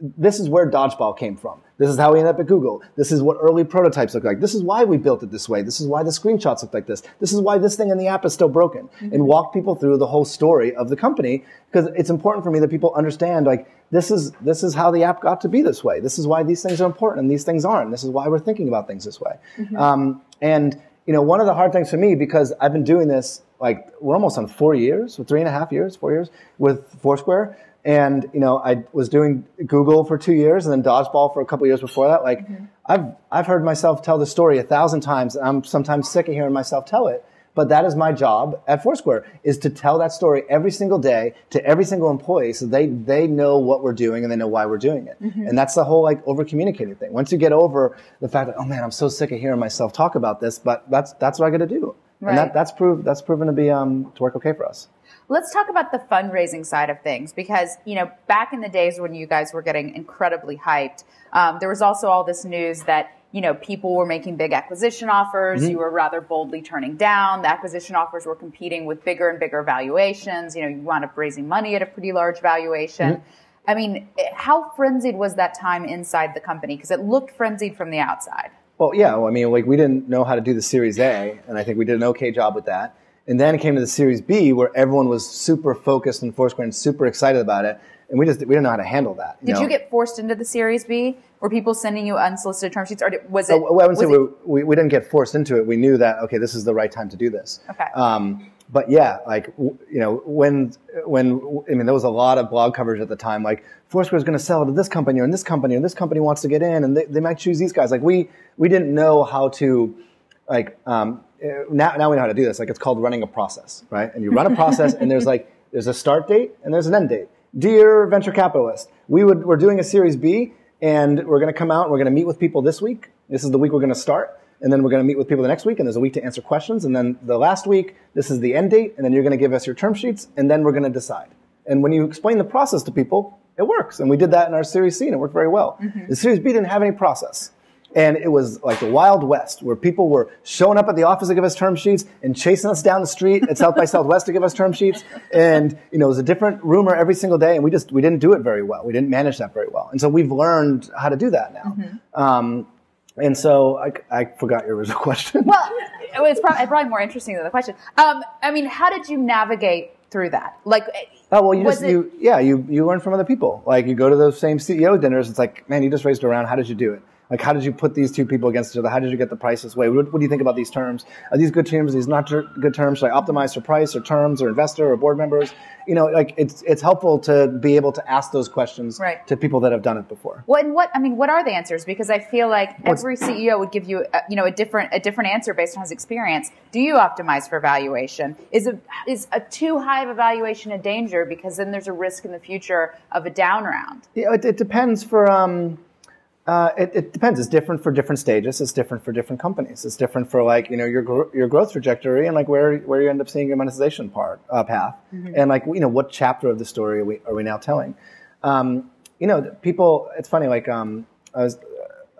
this is where dodgeball came from. This is how we ended up at Google. This is what early prototypes look like. This is why we built it this way. This is why the screenshots look like this. This is why this thing in the app is still broken. Mm-hmm. And walk people through the whole story of the company because it's important for me that people understand like this is this is how the app got to be this way. This is why these things are important and these things aren't. This is why we're thinking about things this way. Mm-hmm. Um, and you know, one of the hard things for me because I've been doing this like we're almost on four years, three and a half years, four years with Foursquare. And you know, I was doing Google for two years and then Dodgeball for a couple years before that. Like, mm-hmm. I've I've heard myself tell the story a thousand times, and I'm sometimes sick of hearing myself tell it. But that is my job at Foursquare is to tell that story every single day to every single employee, so they they know what we're doing and they know why we're doing it. Mm-hmm. And that's the whole like over communicating thing. Once you get over the fact that oh man, I'm so sick of hearing myself talk about this, but that's that's what I got to do. Right. And that, that's proved that's proven to be um, to work okay for us. Let's talk about the fundraising side of things because, you know, back in the days when you guys were getting incredibly hyped, um, there was also all this news that, you know, people were making big acquisition offers. Mm-hmm. You were rather boldly turning down. The acquisition offers were competing with bigger and bigger valuations. You know, you wound up raising money at a pretty large valuation. Mm-hmm. I mean, how frenzied was that time inside the company? Because it looked frenzied from the outside. Well, yeah. Well, I mean, like we didn't know how to do the Series A, and I think we did an okay job with that. And then it came to the Series B where everyone was super focused on Foursquare and super excited about it. And we just, we didn't know how to handle that. You Did know? you get forced into the Series B? Were people sending you unsolicited term sheets or was it? Oh, well, I wouldn't say it, we, we, didn't get forced into it. We knew that, okay, this is the right time to do this. Okay. Um, but yeah, like, you know, when, when, I mean, there was a lot of blog coverage at the time, like, Foursquare is going to sell to this company or this company or this company wants to get in and they, they might choose these guys. Like, we, we didn't know how to, like, um, uh, now, now we know how to do this. Like it's called running a process, right? And you run a process and there's like, there's a start date and there's an end date. Dear venture capitalist, we would, we're doing a series B and we're going to come out and we're going to meet with people this week. This is the week we're going to start. And then we're going to meet with people the next week and there's a week to answer questions. And then the last week, this is the end date. And then you're going to give us your term sheets and then we're going to decide. And when you explain the process to people, it works. And we did that in our Series C and it worked very well. Mm-hmm. The Series B didn't have any process. And it was like the Wild West where people were showing up at the office to give us term sheets and chasing us down the street at South by Southwest to give us term sheets. And, you know, it was a different rumor every single day. And we just, we didn't do it very well. We didn't manage that very well. And so we've learned how to do that now. Mm-hmm. Um, and so I, I forgot your original question. Well, it's probably, probably more interesting than the question. Um, I mean, how did you navigate through that? Like, oh well, you just it, you yeah you you learn from other people. Like you go to those same CEO dinners. It's like, man, you just raised around. How did you do it? Like, how did you put these two people against each other? How did you get the prices way? What, what do you think about these terms? Are these good terms? Are these not ter- good terms? Should I optimize for price or terms or investor or board members? You know, like it's it's helpful to be able to ask those questions Right. to people that have done it before. What and what I mean, what are the answers? Because I feel like every CEO would give you, a, you know, a different a different answer based on his experience. Do you optimize for valuation? Is a is a too high of a valuation a danger? Because then there's a risk in the future of a down round. Yeah, it, it depends for. Um, uh, it, it depends. It's different for different stages. It's different for different companies. It's different for like you know your gro- your growth trajectory and like where where you end up seeing your monetization part uh, path, and like you know what chapter of the story are we are we now telling? Um, you know, people. It's funny. Like um, I was,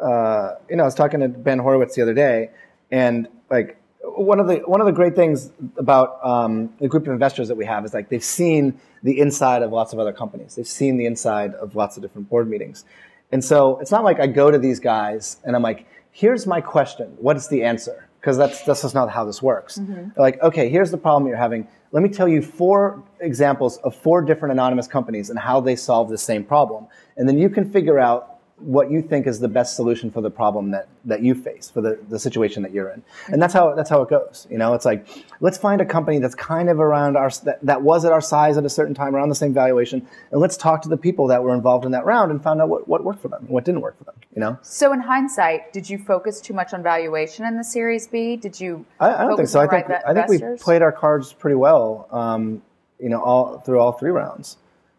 uh, you know, I was talking to Ben Horowitz the other day, and like one of the one of the great things about um, the group of investors that we have is like they've seen the inside of lots of other companies. They've seen the inside of lots of different board meetings, and so it's not like I go to these guys and I'm like, "Here's my question. What is the answer?" Because that's that's just not how this works. They're like, okay, here's the problem you're having. Let me tell you four examples of four different anonymous companies and how they solve the same problem, and then you can figure out what you think is the best solution for the problem that, that you face, for the, the situation that you're in. And that's how, that's how it goes. You know, it's like, let's find a company that's kind of around our, that, that was at our size at a certain time, around the same valuation, and let's talk to the people that were involved in that round and find out what, what worked for them and what didn't work for them, you know? So, in hindsight, did you focus too much on valuation in the Series B? Did you? I, I don't think so. I think, I think we played our cards pretty well, um, you know, all, through all three rounds.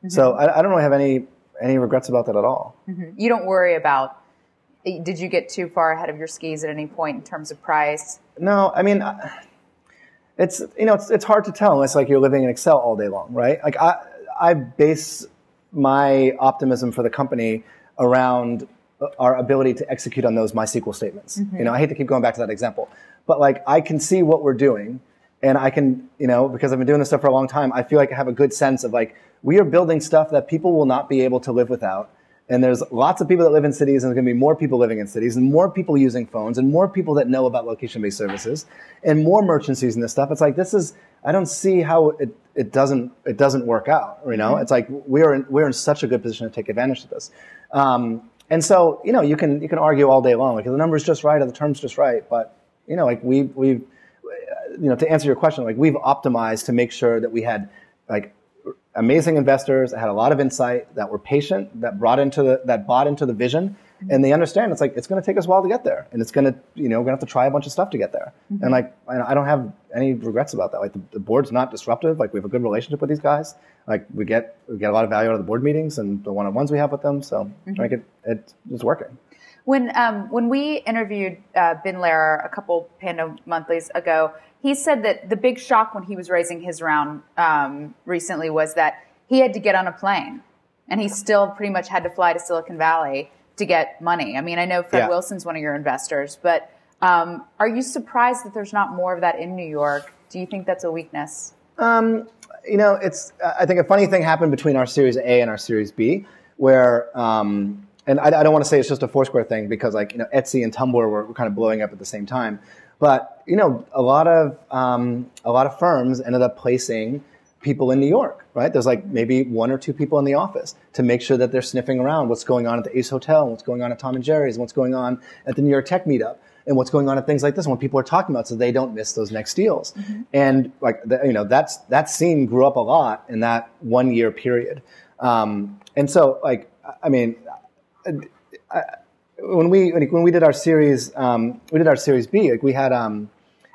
So I, I don't really have any, any regrets about that at all. Mm-hmm. You don't worry about. Did you get too far ahead of your skis at any point in terms of price? No, I mean, it's you know, it's it's hard to tell unless like you're living in Excel all day long, right? Like I I base my optimism for the company around uh, our ability to execute on those MySQL statements. Mm-hmm. You know, I hate to keep going back to that example, but like I can see what we're doing, and I can you know because I've been doing this stuff for a long time, I feel like I have a good sense of like we are building stuff that people will not be able to live without. And there's lots of people that live in cities, and there's going to be more people living in cities, and more people using phones, and more people that know about location-based services, and more merchants using this stuff. It's like this is. I don't see how it, it doesn't it doesn't work out. You know, it's like we're in, we're in such a good position to take advantage of this. Um, and so you know, you can you can argue all day long like are the numbers just right, or the terms just right, but you know, like we we you know, to answer your question, like we've optimized to make sure that we had like amazing investors that had a lot of insight, that were patient, that brought into the, that bought into the vision, and they understand it's like it's going to take us a while to get there, and it's going to you know we're going to have to try a bunch of stuff to get there. And like I don't have any regrets about that. Like the, the board's not disruptive. Like we have a good relationship with these guys. Like we get we get a lot of value out of the board meetings and the one-on-ones we have with them. So like it, it it's working. When um, when we interviewed uh, Ben Lerer a couple Pando monthlies ago, he said that the big shock when he was raising his round um, recently was that he had to get on a plane, and he still pretty much had to fly to Silicon Valley to get money. I mean, I know Fred Yeah. Wilson's one of your investors, but um, are you surprised that there's not more of that in New York? Do you think that's a weakness? you know, it's. I think a funny thing happened between our Series A and our Series B, where, um, and I, I don't want to say it's just a Foursquare thing because, like, you know, Etsy and Tumblr were, were kind of blowing up at the same time. But you know, a lot of um, a lot of firms ended up placing people in New York, right? There's like maybe one or two people in the office to make sure that they're sniffing around what's going on at the Ace Hotel, and what's going on at Tom and Jerry's, and what's going on at the New York Tech Meetup and what's going on at things like this and what people are talking about so they don't miss those next deals. And like the, you know that's that scene grew up a lot in that one year period. Um, and so like i mean I, when we when we did our series um, we did our series b like we had um,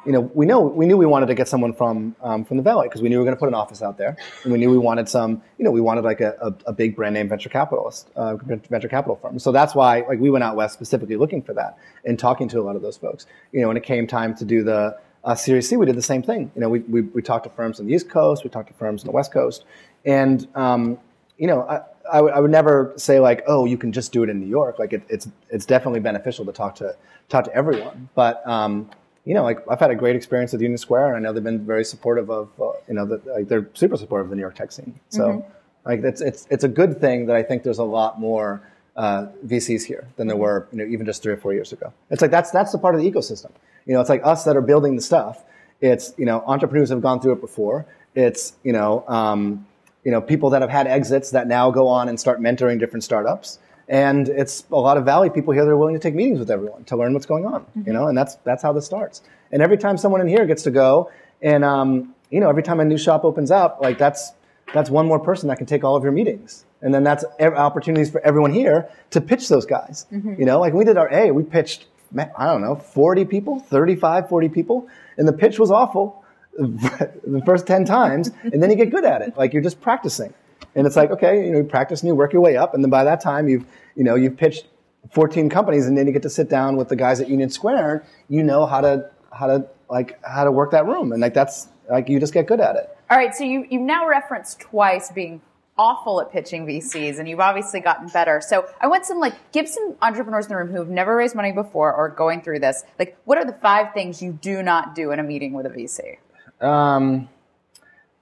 you know, we know we knew we wanted to get someone from um, from the Valley because we knew we were going to put an office out there, and we knew we wanted some, you know, we wanted like a, a, a big brand name venture capitalist, uh, venture capital firm. So that's why like we went out west specifically looking for that and talking to a lot of those folks. You know, when it came time to do the uh, Series C, we did the same thing. You know, we, we we talked to firms on the East Coast, we talked to firms on the West Coast, and um, you know, I, I would I would never say like, oh, you can just do it in New York. Like it, it's it's definitely beneficial to talk to talk to everyone, but um, you know, like I've had a great experience at Union Square, and I know they've been very supportive of, uh, you know, that like they're super supportive of the New York tech scene. So, like, it's it's it's a good thing that I think there's a lot more uh, VCs here than there were, you know, even just three or four years ago. It's like that's that's the part of the ecosystem. You know, it's like us that are building the stuff. It's you know, entrepreneurs have gone through it before. It's you know, um, you know, people that have had exits that now go on and start mentoring different startups and it's a lot of Valley people here that are willing to take meetings with everyone to learn what's going on, Mm-hmm. you know, and that's that's how this starts. And every time someone in here gets to go, and um, you know, every time a new shop opens up, like that's that's one more person that can take all of your meetings, and then that's opportunities for everyone here to pitch those guys. Mm-hmm. You know, like we did our A, we pitched, I don't know, 40 people, 35, 40 people, and the pitch was awful the first 10 times, and then you get good at it. Like you're just practicing. And it's like, okay, you know, you practice and you work your way up, and then by that time you've, you know, you've pitched 14 companies, and then you get to sit down with the guys at Union Square, and you know how to, how to, like, how to work that room. And like that's, like, you just get good at it. All right, so you, you've now referenced twice being awful at pitching VCs, and you've obviously gotten better. So I want some, like, give some entrepreneurs in the room who have never raised money before or going through this, like, what are the five things you do not do in a meeting with a VC? Um,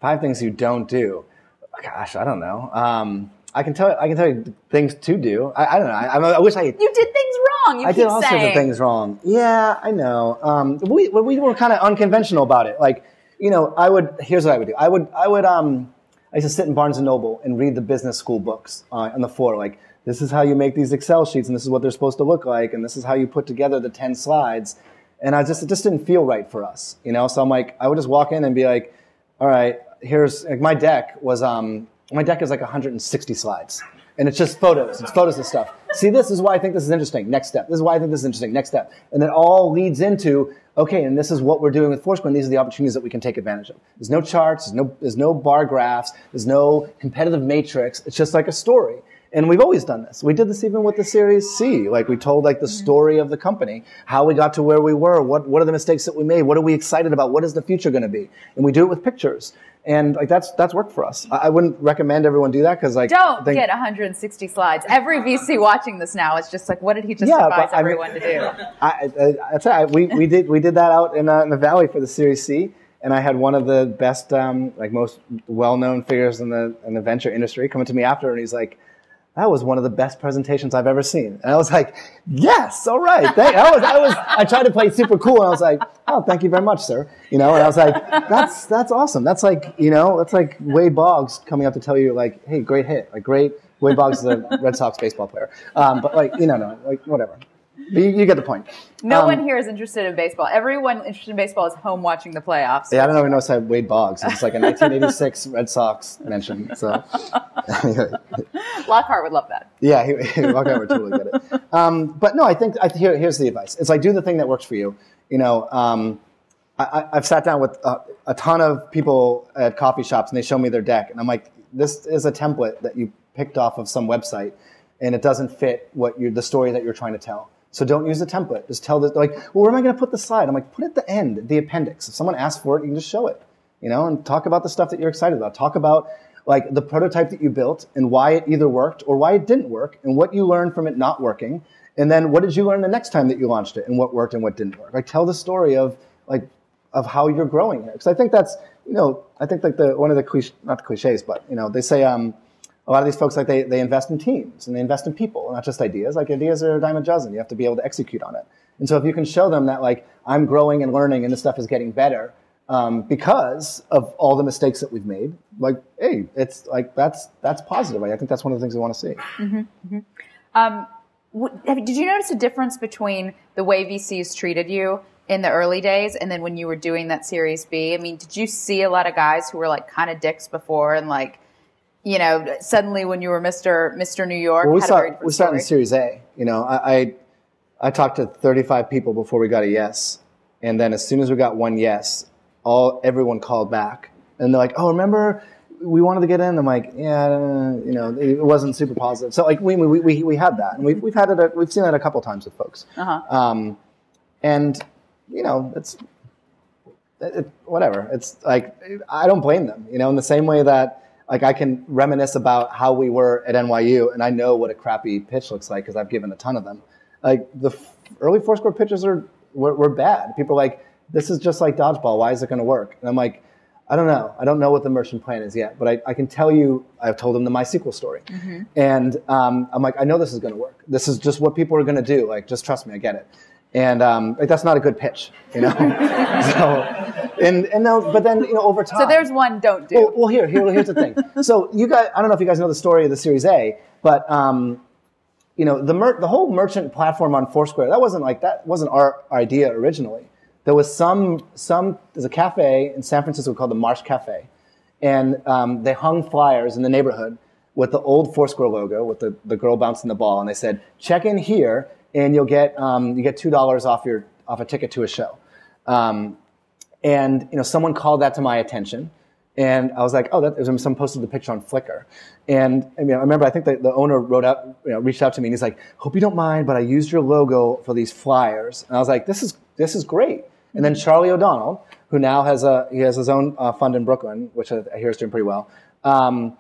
five things you don't do. Gosh, I don't know. Um, I can tell. I can tell you things to do. I, I don't know. I, I wish I. You did things wrong. You I did all sorts of things wrong. Yeah, I know. Um, we we were kind of unconventional about it. Like, you know, I would. Here's what I would do. I would. I would. Um, I used to sit in Barnes and Noble and read the business school books uh, on the floor. Like, this is how you make these Excel sheets, and this is what they're supposed to look like, and this is how you put together the ten slides. And I just it just didn't feel right for us, you know. So I'm like, I would just walk in and be like, all right, here's like my deck was um my deck is like 160 slides. And it's just photos. It's photos and stuff. See, this is why I think this is interesting. Next step. This is why I think this is interesting. Next step. And it all leads into, okay, and this is what we're doing with Foursquare, and these are the opportunities that we can take advantage of. There's no charts, there's no, there's no bar graphs, there's no competitive matrix. It's just like a story. And we've always done this. We did this even with the Series C. Like we told like the story of the company, how we got to where we were, what, what are the mistakes that we made, what are we excited about, what is the future going to be? And we do it with pictures. And like that's that's worked for us. I, I wouldn't recommend everyone do that because like Don't I think- get 160 slides. Every VC watching this now is just like, what did he just Yeah, advise but I mean- everyone to do? I, I, right. We, we did we did that out in, uh, in the valley for the Series C, and I had one of the best, um, like most well-known figures in the in the venture industry coming to me after, and he's like, "That was one of the best presentations I've ever seen." And I was like, "Yes, all right." Thank, I was I was I tried to play super cool, and I was like, "Oh, thank you very much, sir." You know, and I was like, "That's that's awesome. That's like you know, that's like Wade Boggs coming up to tell you like, hey, great hit, like great." Wade Boggs is a Red Sox baseball player, um, but like you know, no, like whatever. You, you get the point. No Um, one here is interested in baseball. Everyone interested in baseball is home watching the playoffs. Yeah, I don't know if you noticed I had Wade Boggs. It's like a 1986 Red Sox mention. So, Lockhart would love that. yeah, he, he, okay, would totally get it. Um, but no, I think I, here, here's the advice. It's like do the thing that works for you. You know, um, I, I've sat down with a, a ton of people at coffee shops, and they show me their deck, and I'm like, this is a template that you picked off of some website, and it doesn't fit what you're, the story that you're trying to tell. So don't use the template. Just tell the like, well, where am I going to put the slide? I'm like, put it at the end, the appendix. If someone asks for it, you can just show it. You know, and talk about the stuff that you're excited about. Talk about like the prototype that you built and why it either worked or why it didn't work and what you learned from it not working. And then what did you learn the next time that you launched it and what worked and what didn't work? Like tell the story of like of how you're growing here. Because I think that's you know I think like the one of the cliche not the cliches but you know they say um, a lot of these folks like they they invest in teams and they invest in people not just ideas. Like ideas are a dime a dozen. You have to be able to execute on it. And so if you can show them that like I'm growing and learning and this stuff is getting better um, because of all the mistakes that we've made, like hey, it's like that's that's positive. I think that's one of the things we want to see. Um, w- have- did you notice a difference between the way VCs treated you in the early days and then when you were doing that Series B? I mean, did you see a lot of guys who were like kind of dicks before and like, you know, suddenly when you were Mr. Mr. New York, Well, we saw we started in? Series A. You know, I, I I talked to 35 people before we got a yes, and then as soon as we got one yes, all everyone called back, and they're like, "Oh, remember we wanted to get in?" I'm like, "Yeah, you know, it wasn't super positive." So like we we we, we had that, and we've we've had it. A, we've seen that a couple times with folks, Uh-huh. um, and you know, it's it, it- whatever. It's like I don't blame them. You know, in the same way that like I can reminisce about how we were at NYU, and I know what a crappy pitch looks like because I've given a ton of them. Like the f- early Foursquare pitches are were, were bad. People are like, "This is just like dodgeball. Why is it going to work?" And I'm like, I don't know. I don't know what the merchant plan is yet, but I, I can tell you, I've told them the MySQL story. And um, I'm like, I know this is going to work. This is just what people are going to do. Like, just trust me, I get it. And um, like, that's not a good pitch, you know? so, and, and no, but then, you know, over time. So there's one don't do. Well, well here, here, here's the thing. So you guys, I don't know if you guys know the story of the Series A, but um, you know, the mer- the whole merchant platform on Foursquare, that wasn't like, that wasn't our idea originally. There was some, some, there's a cafe in San Francisco called the Marsh Cafe. And um, they hung flyers in the neighborhood with the old Foursquare logo with the, the girl bouncing the ball. And they said, check in here and you'll get, um, you get $2 off your, off a ticket to a show. Um, and, you know, someone called that to my attention. And I was like, oh, that, was someone posted the picture on Flickr. And I, mean, I remember, I think the, the owner wrote out, you know, reached out to me and he's like, hope you don't mind, but I used your logo for these flyers. And I was like, this is, this is great. And then Charlie O'Donnell, who now has a, he has his own uh, fund in Brooklyn, which I, I hear is doing pretty well. Um,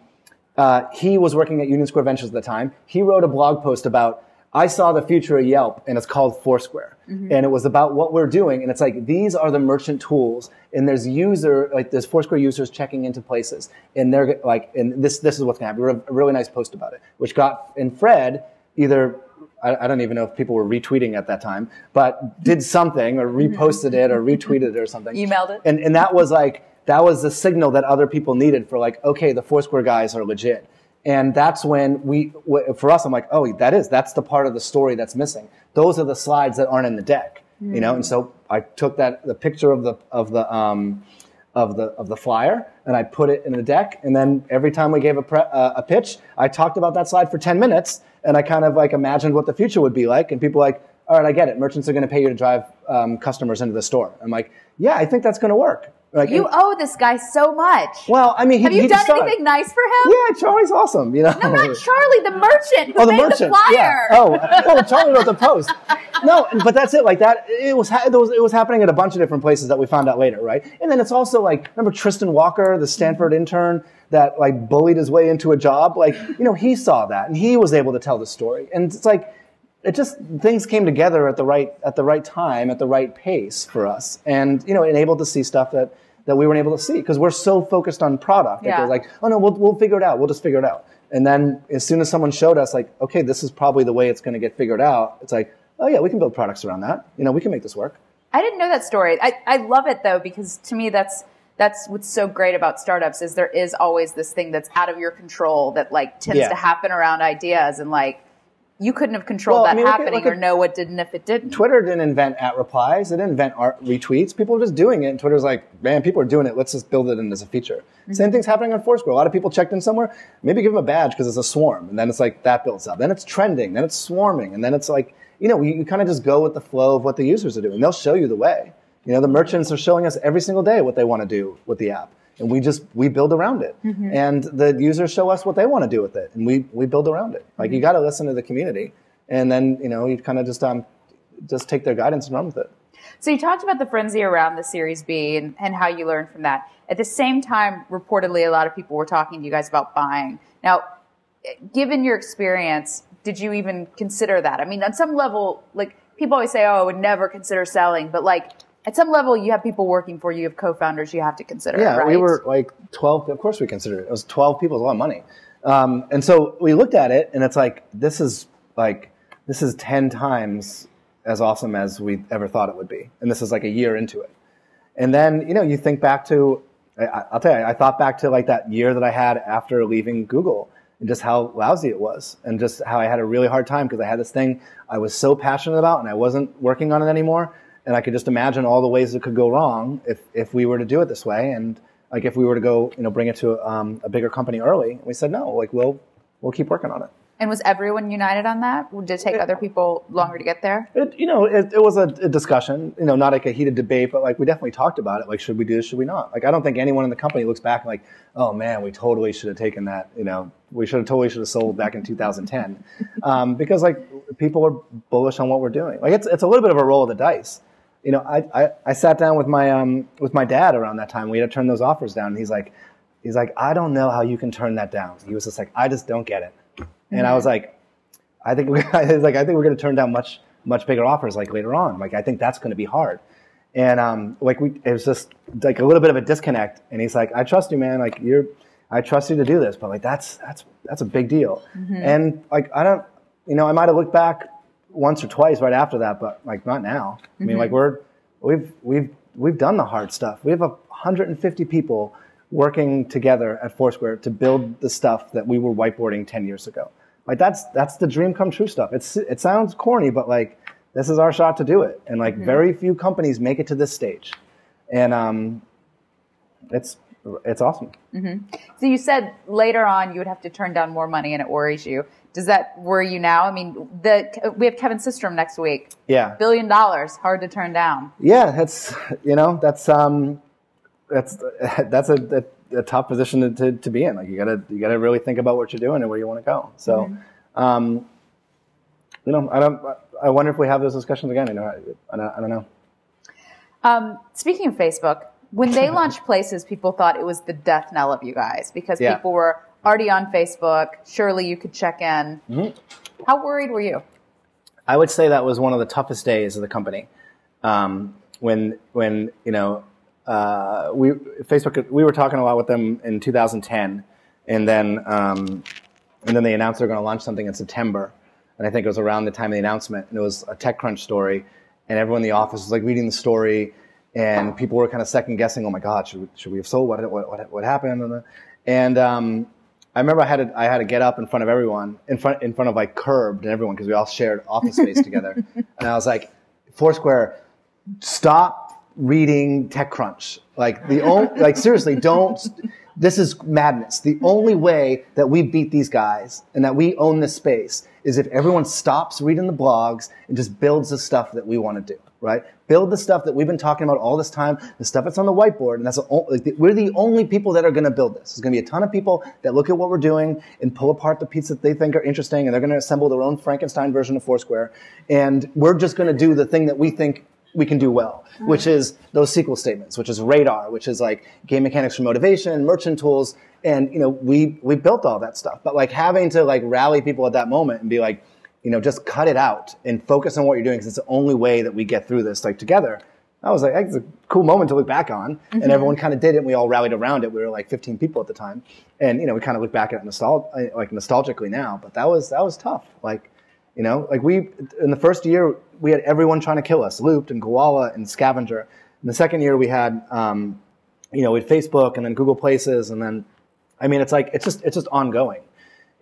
uh, he was working at Union Square Ventures at the time. He wrote a blog post about I saw the future of Yelp and it's called Foursquare. Mm-hmm. And it was about what we're doing. And it's like, these are the merchant tools. And there's user, like there's Foursquare users checking into places. And they're like, and this, this is what's going to happen. We wrote a really nice post about it, which got, in Fred, either, I, I, don't even know if people were retweeting at that time, but did something or reposted it or retweeted it or something. Emailed it. And, and that was like, that was the signal that other people needed for like, okay, the Foursquare guys are legit. And that's when we, for us, I'm like, oh, that is, that's the part of the story that's missing. Those are the slides that aren't in the deck, mm-hmm. you know? And so I took that, the picture of the, of the, um, of the, of the flyer and I put it in the deck. And then every time we gave a, pre, uh, a pitch, I talked about that slide for 10 minutes and I kind of like imagined what the future would be like. And people like, all right, I get it. Merchants are going to pay you to drive um, customers into the store. I'm like, yeah, I think that's going to work. Like, you and, owe this guy so much. Well, I mean, he, have you done anything nice for him? Yeah, Charlie's awesome. You know, no, not Charlie, the merchant who oh, the made merchant. the flyer. Yeah. Oh, oh, Charlie wrote the post. No, but that's it. Like that, it was, it was it was happening at a bunch of different places that we found out later, right? And then it's also like remember Tristan Walker, the Stanford intern that like bullied his way into a job. Like you know, he saw that and he was able to tell the story. And it's like it just things came together at the right at the right time at the right pace for us, and you know, enabled to see stuff that that we weren't able to see because we're so focused on product. Yeah. Like, oh no, we'll, we'll figure it out. We'll just figure it out. And then as soon as someone showed us like, okay, this is probably the way it's going to get figured out, it's like, oh yeah, we can build products around that. You know, we can make this work. I didn't know that story. I, I love it though, because to me, that's, that's what's so great about startups is there is always this thing that's out of your control that like tends yeah. to happen around ideas and like, you couldn't have controlled well, that I mean, happening at, or know what didn't if it didn't. Twitter didn't invent at replies. It didn't invent art retweets. People were just doing it. And Twitter's like, man, people are doing it. Let's just build it in as a feature. Mm-hmm. Same thing's happening on Foursquare. A lot of people checked in somewhere. Maybe give them a badge because it's a swarm. And then it's like that builds up. Then it's trending. Then it's swarming. And then it's like, you know, you, you kind of just go with the flow of what the users are doing. They'll show you the way. You know, the merchants are showing us every single day what they want to do with the app and we just we build around it mm-hmm. and the users show us what they want to do with it and we we build around it like mm-hmm. you got to listen to the community and then you know you kind of just um just take their guidance and run with it. So you talked about the frenzy around the Series B and, and how you learned from that. At the same time, reportedly, a lot of people were talking to you guys about buying. Now, given your experience, did you even consider that? I mean, on some level, like people always say, "Oh, I would never consider selling," but like at some level, you have people working for you, you have co-founders you have to consider. Yeah, right? we were like twelve. Of course, we considered it. It was twelve people, it was a lot of money, um, and so we looked at it, and it's like this is like this is 10 times as awesome as we ever thought it would be. And this is like a year into it. And then, you know, you think back to, I, will tell you, I thought back to like that year that I had after leaving Google and just how lousy it was and just how I had a really hard time because I had this thing I was so passionate about and I wasn't working on it anymore. And I could just imagine all the ways it could go wrong if, if we were to do it this way. And like if we were to go, you know, bring it to um, a bigger company early, we said, no, like we'll, we'll keep working on it. And was everyone united on that? Did it take it, other people longer to get there? It, you know, it, it was a, a, discussion. You know, not like a heated debate, but like we definitely talked about it. Like, should we do this? Should we not? Like, I don't think anyone in the company looks back like, oh man, we totally should have taken that. You know, we should have totally should have sold back in 2010, um, because like people are bullish on what we're doing. Like, it's it's a little bit of a roll of the dice. You know, I, I, I sat down with my um with my dad around that time. We had to turn those offers down. And he's like, he's like, I don't know how you can turn that down. He was just like, I just don't get it. And I was like, I think we, like I think we're going to turn down much much bigger offers like later on. Like I think that's going to be hard. And um, like we, it was just like a little bit of a disconnect. And he's like, I trust you, man. Like you're, I trust you to do this. But like that's that's that's a big deal. Mm-hmm. And like I don't, you know, I might have looked back once or twice right after that, but like not now. Mm-hmm. I mean, like mm-hmm. we're we've we've we've done the hard stuff. We have 150 people working together at Foursquare to build the stuff that we were whiteboarding 10 years ago. Like that's that's the dream come true stuff. It's it sounds corny, but like this is our shot to do it. And like very few companies make it to this stage, and um, it's it's awesome. So you said later on you would have to turn down more money, and it worries you. Does that worry you now? I mean, the we have Kevin Systrom next week. Yeah, Billion dollars, hard to turn down. yeah. That's you know that's um that's that's a, a, a tough position to, to, to be in. Like you gotta you gotta really think about what you're doing and where you want to go. So, um, you know, I don't. I wonder if we have those discussions again. You know, I, I, don't, I don't know. Um, speaking of Facebook, when they launched Places, people thought it was the death knell of you guys because Yeah. people were already on Facebook. Surely you could check in. Mm-hmm. How worried were you? I would say that was one of the toughest days of the company. Um, when when you know uh, we Facebook we were talking a lot with them in 2010, and then um, and then they announced they're going to launch something in September, and I think it was around the time of the announcement, and it was a TechCrunch story, and everyone in the office was like reading the story, and people were kind of second guessing, oh my God, should we, should we have sold? What what what, what happened? And, and um, I remember I had to, I had to get up in front of everyone, in front in front of like Curbed and everyone because we all shared office space together, and I was like, Foursquare, stop reading TechCrunch. Like the only, like seriously, don't. This is madness. The only way that we beat these guys and that we own this space is if everyone stops reading the blogs and just builds the stuff that we want to do. Right? Build the stuff that we've been talking about all this time, the stuff that's on the whiteboard, and that's like, we're the only people that are going to build this. There's going to be a ton of people that look at what we're doing and pull apart the pieces that they think are interesting, and they're going to assemble their own Frankenstein version of Foursquare, and we're just going to do the thing that we think we can do well, mm. which is those SQL statements, which is radar, which is like game mechanics for motivation, merchant tools, and you know we we built all that stuff. But like having to like rally people at that moment and be like, you know, just cut it out and focus on what you're doing because it's the only way that we get through this like together. I was like, it's a cool moment to look back on, and mm-hmm. everyone kind of did it. and We all rallied around it. We were like 15 people at the time, and you know, we kind of look back at it nostal- like nostalgically now. But that was that was tough. Like you know, like we in the first year we had everyone trying to kill us, Loopt and Gowalla and SCVNGR. In the second year we had, um, you know, we had Facebook and then Google Places and then, I mean, it's like it's just it's just ongoing.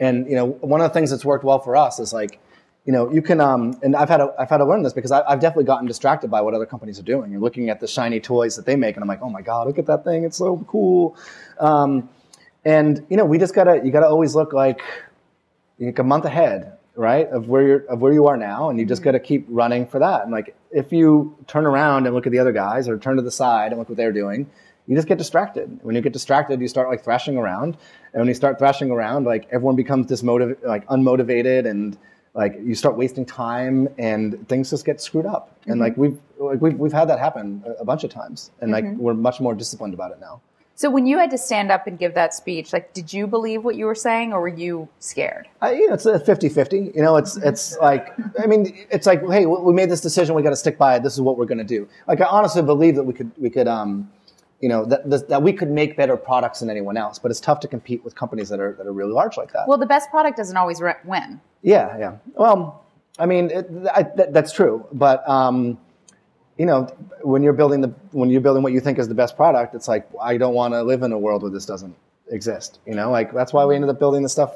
And you know, one of the things that's worked well for us is like, you know, you can, um, and I've had to, I've had to learn this because I, I've definitely gotten distracted by what other companies are doing. You're looking at the shiny toys that they make, and I'm like, oh my god, look at that thing, it's so cool. Um, and you know, we just gotta, you gotta always look like like a month ahead, right, of where you're of where you are now, and you just mm-hmm. got to keep running for that. And like if you turn around and look at the other guys, or turn to the side and look what they're doing, you just get distracted. When you get distracted, you start like thrashing around, and when you start thrashing around, like everyone becomes dismotivated, like unmotivated, and like you start wasting time, and things just get screwed up. And mm-hmm. like we've like we've we've had that happen a, a bunch of times, and like mm-hmm. we're much more disciplined about it now. So when you had to stand up and give that speech, like, did you believe what you were saying, or were you scared? I, you know, it's a 50-50. You know, it's it's like I mean, it's like, hey, we made this decision. We got to stick by it. This is what we're going to do. Like, I honestly believe that we could we could um, you know, that that that we could make better products than anyone else. But it's tough to compete with companies that are that are really large like that. Well, the best product doesn't always win. yeah, yeah. Well, I mean, it, I, that, that's true. But um, you know, when you're building the when you're building what you think is the best product, it's like I don't want to live in a world where this doesn't exist. You know, like that's why we ended up building the stuff.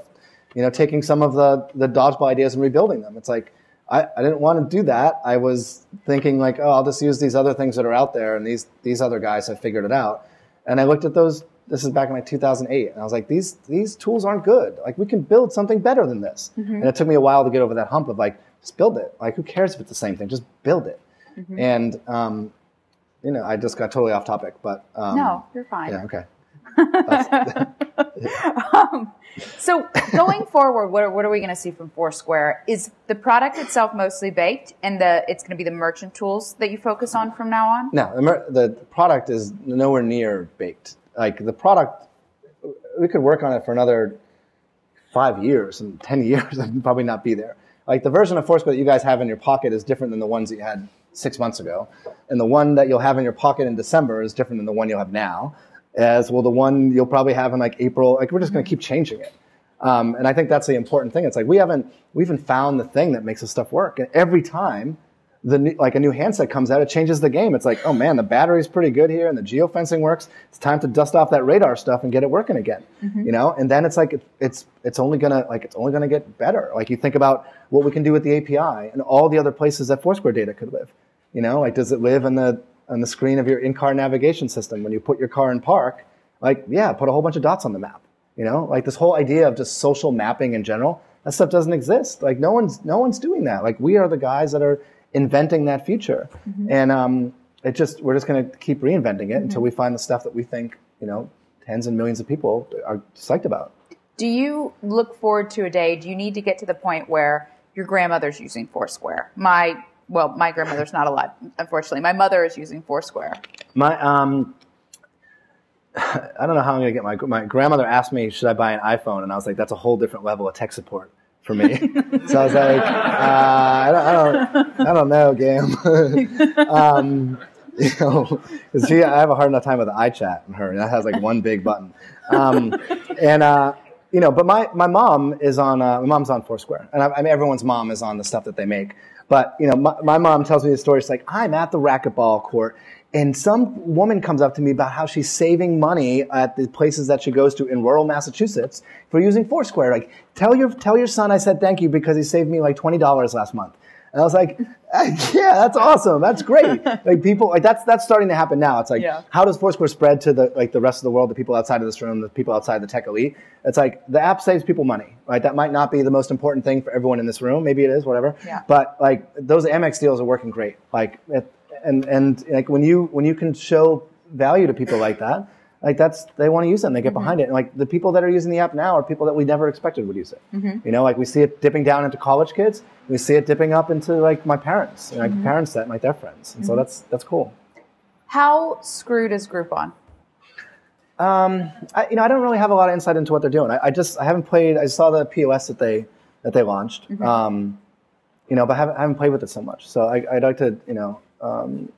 You know, taking some of the the dodgeball ideas and rebuilding them. It's like I, I didn't want to do that. I was thinking like, oh, I'll just use these other things that are out there, and these these other guys have figured it out. And I looked at those. This is back in like 2008, and I was like, these these tools aren't good. Like we can build something better than this. Mm-hmm. And it took me a while to get over that hump of like, just build it. Like who cares if it's the same thing? Just build it. And um, you know, I just got totally off topic, but um, No, you're fine. Yeah, okay. So going forward, what are, what are we going to see from Foursquare? Is the product itself mostly baked, and the it's going to be the merchant tools that you focus on from now on? No, the, mer- the product is nowhere near baked. Like the product, we could work on it for another five years and ten years and probably not be there. Like the version of Foursquare that you guys have in your pocket is different than the ones that you had six months ago, and the one that you'll have in your pocket in December is different than the one you'll have now. As well, the one you'll probably have in like April. Like we're just going to keep changing it. Um, and I think that's the important thing. It's like we haven't we haven't found the thing that makes this stuff work. And every time the new, like a new handset comes out, it changes the game. It's like, oh man, the battery's pretty good here, and the geofencing works. It's time to dust off that radar stuff and get it working again. Mm-hmm. You know, and then it's like it, it's it's only gonna like it's only gonna get better. Like you think about what we can do with the API and all the other places that Foursquare data could live. You know, like does it live in the on the screen of your in-car navigation system when you put your car in park? Like, yeah, put a whole bunch of dots on the map. You know, like this whole idea of just social mapping in general, that stuff doesn't exist. Like no one's no one's doing that. Like we are the guys that are inventing that future. And um, it just we're just going to keep reinventing it until we find the stuff that we think you know tens and millions of people are psyched about. Do you look forward to a day? Do you need to get to the point where your grandmother's using Foursquare? My well, my grandmother's not alive, unfortunately. My mother is using Foursquare. My um, I don't know how I'm going to get my my grandmother asked me should I buy an iPhone, and I was like, that's a whole different level of tech support for me. so I was like, uh, I, don't, I don't, I don't know, Gam. um, you know, 'cause she, I have a hard enough time with the iChat and her, and that has like one big button. Um, and uh, you know, but my my mom is on. Uh, my mom's on Foursquare, and I, I mean everyone's mom is on the stuff that they make. But you know, my, my mom tells me the story. She's like, I'm at the racquetball court, and some woman comes up to me about how she's saving money at the places that she goes to in rural Massachusetts for using Foursquare. Like, tell your tell your son I said thank you because he saved me like twenty dollars last month. And I was like, yeah, that's awesome. That's great. like people, like that's that's starting to happen now. It's like, Yeah. how does Foursquare spread to the like the rest of the world, the people outside of this room, the people outside the tech elite? It's like the app saves people money, right? That might not be the most important thing for everyone in this room. Maybe it is, whatever. Yeah. But like those Amex deals are working great. Like, it, and and like when you when you can show value to people like that, like that's they want to use it and they get mm-hmm. behind it. And like the people that are using the app now are people that we never expected would use it. Mm-hmm. You know, like we see it dipping down into college kids, we see it dipping up into like my parents, you know, like mm-hmm. parents that like their friends, and so that's that's cool. How screwed is Groupon? Um, I, you know, I don't really have a lot of insight into what they're doing. I, I just I haven't played. I saw the POS that they that they launched. Um, you know, but I haven't, I haven't played with it so much. So I, I'd like to, you know, um,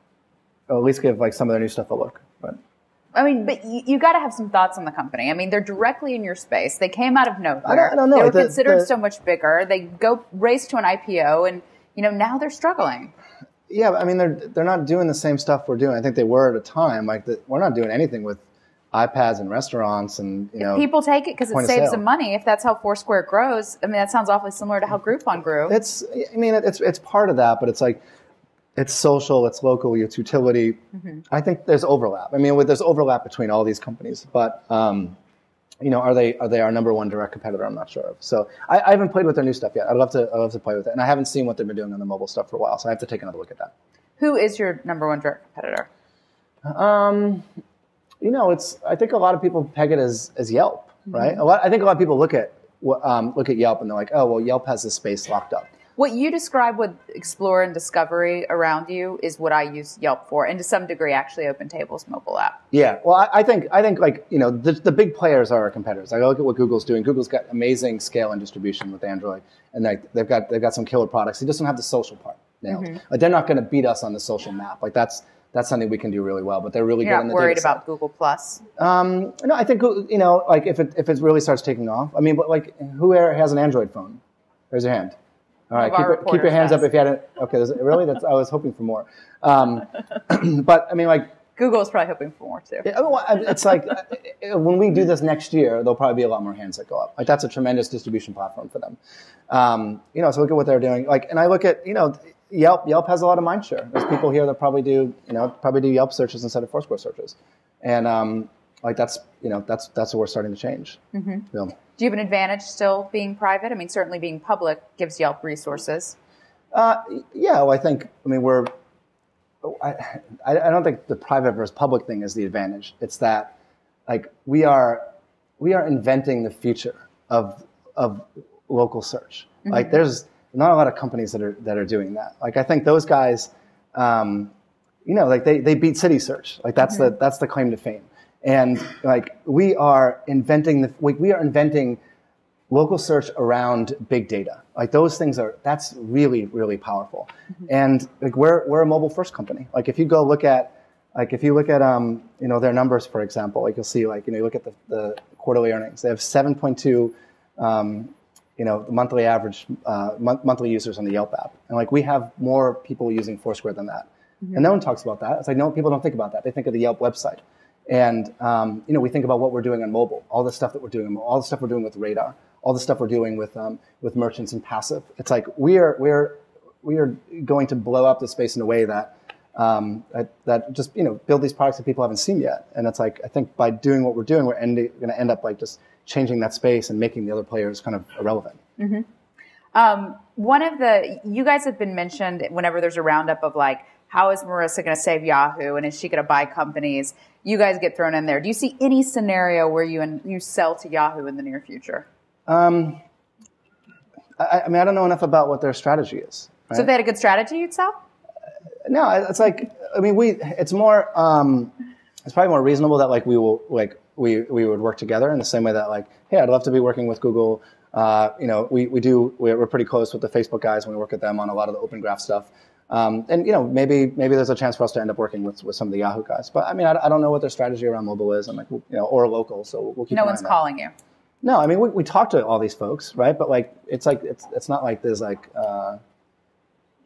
at least give like some of their new stuff a look. But I mean, but you, you got to have some thoughts on the company. I mean, they're directly in your space. They came out of nowhere. I don't- I don't know. They were The- considered the- so much bigger. They go race to an IPO, and you know now they're struggling. yeah, I mean, they're they're not doing the same stuff we're doing. I think they were at a time. Like the, we're not doing anything with iPads and restaurants and you know. People take it because it saves them money. If that's how Foursquare grows, I mean, that sounds awfully similar to how Groupon grew. It's, I mean, it's it's part of that, but it's like, it's social, it's local, it's utility. I think there's overlap. I mean, there's overlap between all these companies, but um, you know, are they are they our number one direct competitor? I'm not sure of. So I, I haven't played with their new stuff yet. I'd love to I'd love to play with it, and I haven't seen what they've been doing on the mobile stuff for a while, so I have to take another look at that. Who is your number one direct competitor? Um, you know, it's. I think a lot of people peg it as as Yelp, right? A lot. I think a lot of people look at um, look at Yelp and they're like, oh, well, Yelp has this space locked up. What you describe with Explore and Discovery around you is what I use Yelp for, and to some degree, actually, Open Table's mobile app. Yeah, well, I, I think I think like you know the, the big players are our competitors. Like, I look at what Google's doing. Google's got amazing scale and distribution with Android, and like they've got they've got some killer products. They just don't have the social part nailed. Like they're not going to beat us on the social map. Like that's that's something we can do really well. But they're really You're good in not the worried about Google Plus. Um, no, I think you know, like if it if it really starts taking off. I mean, but like, who has an Android phone? Raise your hand. All right, keep, keep your hands up if you had it. Okay, really, that's I was hoping for more. Um, but I mean, like, Google is probably hoping for more too. it- it's like uh, when we do this next year, there'll probably be a lot more hands that go up. Like that's a tremendous distribution platform for them. Um, you know, so look at what they're doing. Like, and I look at you know, Yelp. Yelp has a lot of mind share. There's people here that probably do you know probably do Yelp searches instead of Foursquare searches, and um, like that's you know that's that's what we're starting to change. Mm-hmm. Do you have an advantage still being private? I mean, certainly being public gives Yelp resources. Uh, yeah, well, I think, I mean, we're, I, I don't think the private versus public thing is the advantage. It's that, like, we are, we are inventing the future of, of local search. Like, there's not a lot of companies that are, that are doing that. Like, I think those guys, um, you know, like they, they beat Citysearch. Like, that's the, that's the claim to fame. And like, we are inventing the, we, we are inventing local search around big data. Like those things are that's really really powerful. And like we're we're a mobile first company. Like if you go look at like if you look at um you know their numbers for example, like you'll see like you know you look at the, the quarterly earnings. They have 7.2 um, you know, the monthly average uh, mon- monthly users on the Yelp app, and like we have more people using Foursquare than that, and no one talks about that. It's like no people don't think about that. They think of the Yelp website, and um, you know, we think about what we're doing on mobile, all the stuff that we're doing, all the stuff we're doing with Radar, all the stuff we're doing with um, with merchants and passive. It's like we are we're we are going to blow up the space in a way that um, that, that just you know build these products that people haven't seen yet. And it's like I think by doing what we're doing, we're going to end up like just changing that space and making the other players kind of irrelevant. Mm-hmm. Um, one of the you guys have been mentioned whenever there's a roundup of like how is Marissa going to save Yahoo and is she going to buy companies? You guys get thrown in there. Do you see any scenario where you and you sell to Yahoo in the near future? Um, I, I mean, I don't know enough about what their strategy is. Right? So if they had a good strategy, you'd sell. No, it's like I mean, we. It's more. Um, it's probably more reasonable that like we will like we we would work together in the same way that like, hey, I'd love to be working with Google. Uh, you know, we, we do we're pretty close with the Facebook guys when we work with them on a lot of the Open Graph stuff. Um, and you know, maybe maybe there's a chance for us to end up working with, with some of the Yahoo guys. But I mean, I, I don't know what their strategy around mobile is, and like you know, or local. So we'll keep. No one's calling you. No, I mean, we, we talk to all these folks, right? But like, it's like it's it's not like there's like. Uh,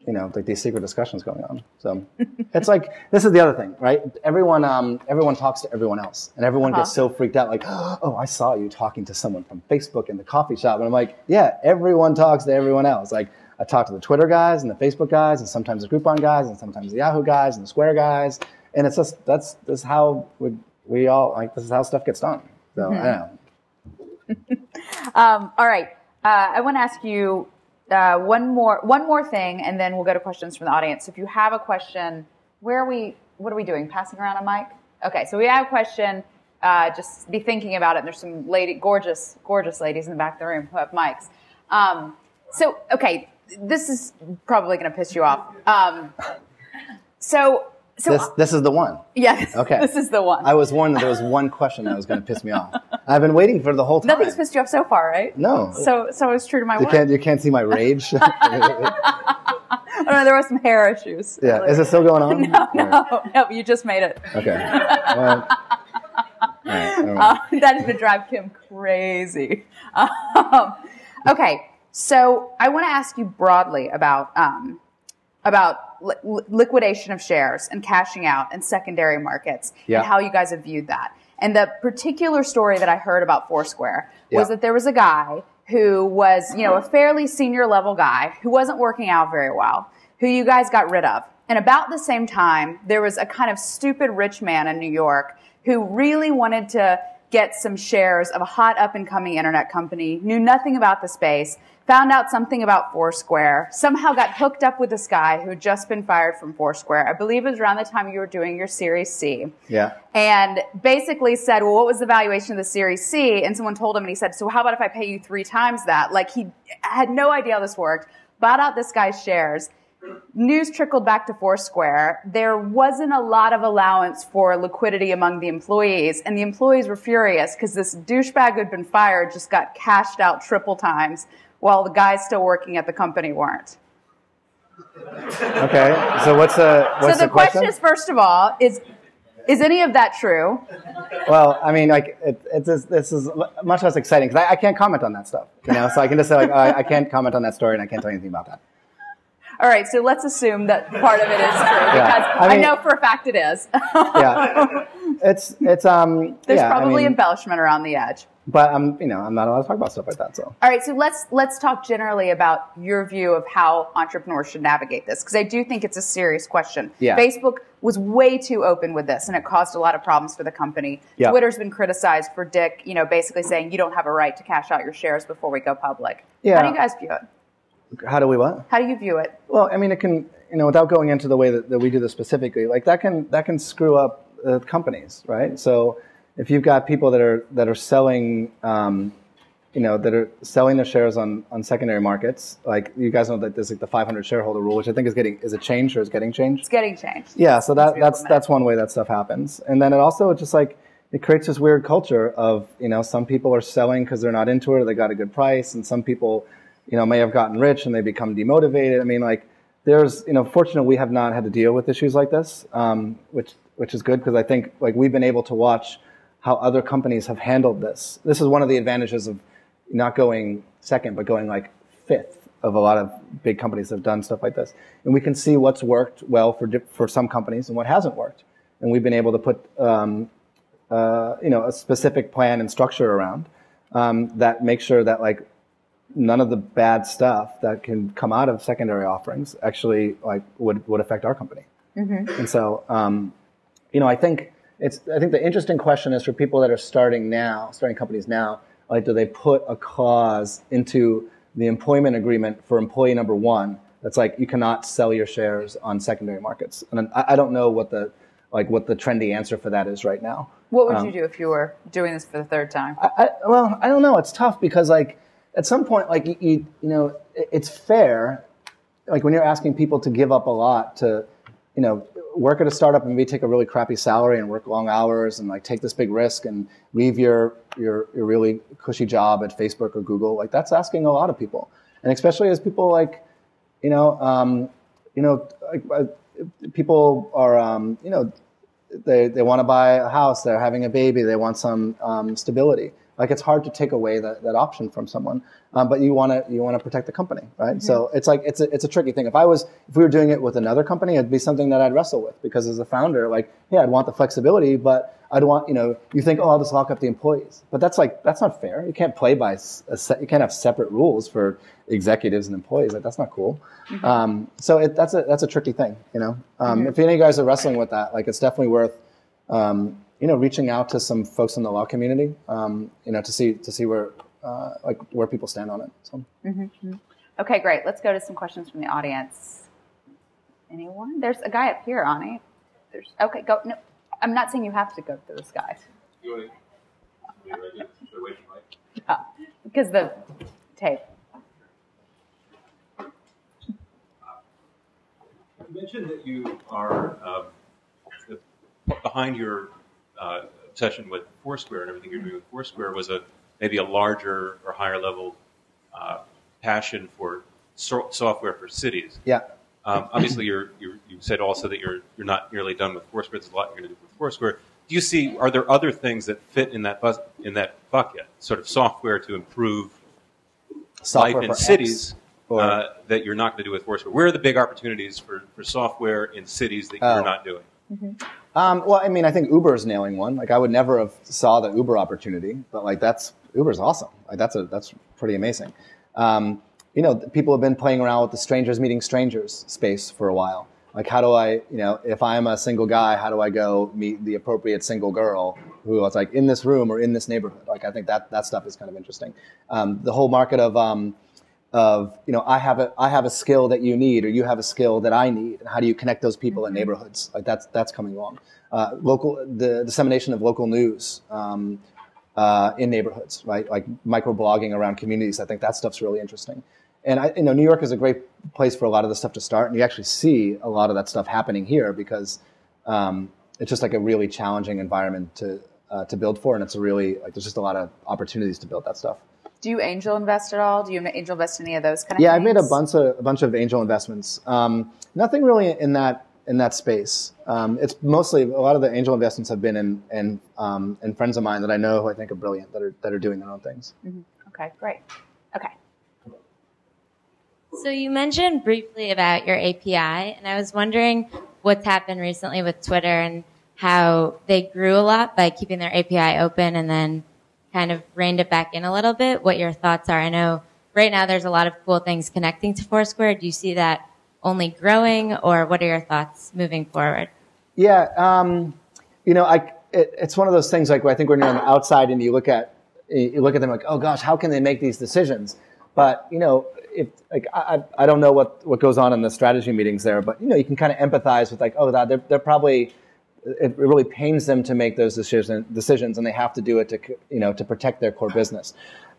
you know, like these secret discussions going on. So it's like this is the other thing, right? Everyone, um, everyone talks to everyone else, and everyone uh-huh. gets so freaked out, like, oh, I saw you talking to someone from Facebook in the coffee shop, and I'm like, yeah, everyone talks to everyone else. Like, I talk to the Twitter guys and the Facebook guys, and sometimes the Groupon guys, and sometimes the Yahoo guys and the Square guys, and it's just that's this is how we, we all like this is how stuff gets done. So mm-hmm. I don't know. um, all right, uh, I want to ask you uh, one more one more thing, and then we'll go to questions from the audience. If you have a question, where are we? What are we doing? Passing around a mic? Okay, so we have a question. Uh, just be thinking about it. And There's some lady, gorgeous, gorgeous ladies in the back of the room who have mics. Um, so, okay, this is probably going to piss you off. Um, so so this, this is the one. Yes. Okay. This is the one. I was warned that there was one question that was going to piss me off. I've been waiting for the whole time. Nothing's pissed you off so far, right? No. So so I was true to my you word. Can't, you can't see my rage. oh no, there were some hair issues. Yeah. Is it still going on? No, no, no. You just made it. Okay. Well, right, uh, that is going to drive Kim crazy. Um, okay, so I want to ask you broadly about um, about li- liquidation of shares and cashing out and secondary markets yeah. and how you guys have viewed that. And the particular story that I heard about Foursquare was yeah. that there was a guy who was, you know, a fairly senior level guy who wasn't working out very well, who you guys got rid of. And about the same time, there was a kind of stupid rich man in New York who really wanted to get some shares of a hot up and coming internet company, knew nothing about the space, found out something about Foursquare, somehow got hooked up with this guy who had just been fired from Foursquare. I believe it was around the time you were doing your Series C. Yeah. And basically said, well, what was the valuation of the Series C? And someone told him, and he said, so how about if I pay you three times that? Like he had no idea how this worked, bought out this guy's shares. News trickled back to Foursquare. There wasn't a lot of allowance for liquidity among the employees, and the employees were furious because this douchebag who had been fired just got cashed out triple times while the guys still working at the company weren't. Okay, so what's the what's so the, the question? question is first of all is is any of that true? Well, I mean, like it, it's this is much less exciting because I, I, can't comment on that stuff, you know. So I can just say like I, I can't comment on that story and I can't tell you anything about that. All right, so let's assume that part of it is true because yeah. I, mean, I, know for a fact it is. yeah, it's it's um. There's yeah, probably I mean, embellishment around the edge but I'm, you know, I'm not allowed to talk about stuff like that. So. All right. So let's, let's talk generally about your view of how entrepreneurs should navigate this. Cause I do think it's a serious question. Yeah. Facebook was way too open with this and it caused a lot of problems for the company. Yeah. Twitter's been criticized for Dick, you know, basically saying you don't have a right to cash out your shares before we go public. Yeah. How do you guys view it? How do we what? How do you view it? Well, I mean, it can, you know, without going into the way that, that we do this specifically, like that can, that can screw up uh, companies, right? So, if you've got people that are that are selling, um, you know, that are selling their shares on, on secondary markets, like you guys know that there's like the 500 shareholder rule, which I think is getting is it changed or is getting changed? It's getting changed. Yeah, so that that's that's one way that stuff happens, and then it also just like it creates this weird culture of you know some people are selling because they're not into it or they got a good price, and some people you know may have gotten rich and they become demotivated. I mean, like there's you know fortunately we have not had to deal with issues like this, um, which which is good because I think like we've been able to watch how other companies have handled this. This is one of the advantages of not going second, but going like fifth of a lot of big companies that have done stuff like this. And we can see what's worked well for, for some companies and what hasn't worked. And we've been able to put, um, uh, you know, a specific plan and structure around um, that makes sure that like none of the bad stuff that can come out of secondary offerings actually like would, would affect our company. Mm-hmm. And so, um, you know, I think it's, I think the interesting question is for people that are starting now, starting companies now, like, do they put a clause into the employment agreement for employee number one that's like you cannot sell your shares on secondary markets? And I, I don't know what the like what the trendy answer for that is right now. What would um, you do if you were doing this for the third time? I, I, well, I don't know. It's tough because like at some point, like you, you, you know, it's fair. Like when you're asking people to give up a lot to, you know, work at a startup and maybe take a really crappy salary and work long hours and like take this big risk and leave your your your really cushy job at Facebook or Google. Like that's asking a lot of people, and especially as people like, you know, um, you know, like, uh, people are, um, you know, they they want to buy a house, they're having a baby, they want some um, stability. Like it's hard to take away that, that option from someone, um, but you want to you want to protect the company, right? Mm-hmm. So it's like it's a it's a tricky thing. If I was if we were doing it with another company, it'd be something that I'd wrestle with because as a founder, like yeah, I'd want the flexibility, but I'd want you know you think oh I'll just lock up the employees, but that's like that's not fair. You can't play by a set, you can't have separate rules for executives and employees. Like that's not cool. Mm-hmm. Um, so it, that's a that's a tricky thing, you know. Um, mm-hmm. If any of you guys are wrestling with that, like it's definitely worth um, you know, reaching out to some folks in the law community, um, you know, to see to see where uh, like where people stand on it. So. Mm-hmm. Okay, great. Let's go to some questions from the audience. Anyone? There's a guy up here, Ani. There's okay. Go. No, I'm not saying you have to go to this guy. You yeah, because the tape. You mentioned that you are um, behind your uh, obsession with Foursquare and everything you're doing with Foursquare was a maybe a larger or higher level uh, passion for so- software for cities. Yeah. Um, obviously, you're, you're, you said also that you're you're not nearly done with Foursquare. There's a lot you're going to do with Foursquare. Do you see? Are there other things that fit in that bus, in that bucket? Sort of software to improve software life in cities uh, that you're not going to do with Foursquare. Where are the big opportunities for, for software in cities that you're oh. not doing? Mm-hmm. Um, well, I mean, I think Uber is nailing one. Like, I would never have saw the Uber opportunity, but like that's Uber's awesome. Like, that's a that's pretty amazing. Um, you know, people have been playing around with the strangers meeting strangers space for a while. Like, how do I, you know, if I'm a single guy, how do I go meet the appropriate single girl who is like in this room or in this neighborhood? Like, I think that that stuff is kind of interesting. Um, the whole market of um, of you know I have a I have a skill that you need or you have a skill that I need. And how do you connect those people mm-hmm. in neighborhoods? Like that's that's coming along. Uh, local the dissemination of local news um, uh, in neighborhoods right? Like microblogging around communities. I think that stuff's really interesting. And I you know New York is a great place for a lot of this stuff to start. And you actually see a lot of that stuff happening here because um, it's just like a really challenging environment to uh, to build for. And it's a really like there's just a lot of opportunities to build that stuff. Do you angel invest at all? Do you angel invest in any of those kind of yeah, things? I've made a bunch of a bunch of angel investments. Um, nothing really in that in that space. Um, it's mostly a lot of the angel investments have been in in, um, in friends of mine that I know who I think are brilliant that are that are doing their own things. Mm-hmm. Okay, great. Okay. So you mentioned briefly about your API, and I was wondering what's happened recently with Twitter and how they grew a lot by keeping their API open and then kind of reined it back in a little bit, what your thoughts are. I know right now there's a lot of cool things connecting to Foursquare. Do you see that only growing, or what are your thoughts moving forward? Yeah, um, you know, I, it, it's one of those things like I think when you're on the outside and you look at you look at them like, oh gosh, how can they make these decisions? But you know, if like I, I don't know what what goes on in the strategy meetings there, but you know, you can kind of empathize with like, oh, that they're they're probably it really pains them to make those decision, decisions, and they have to do it to you know to protect their core business.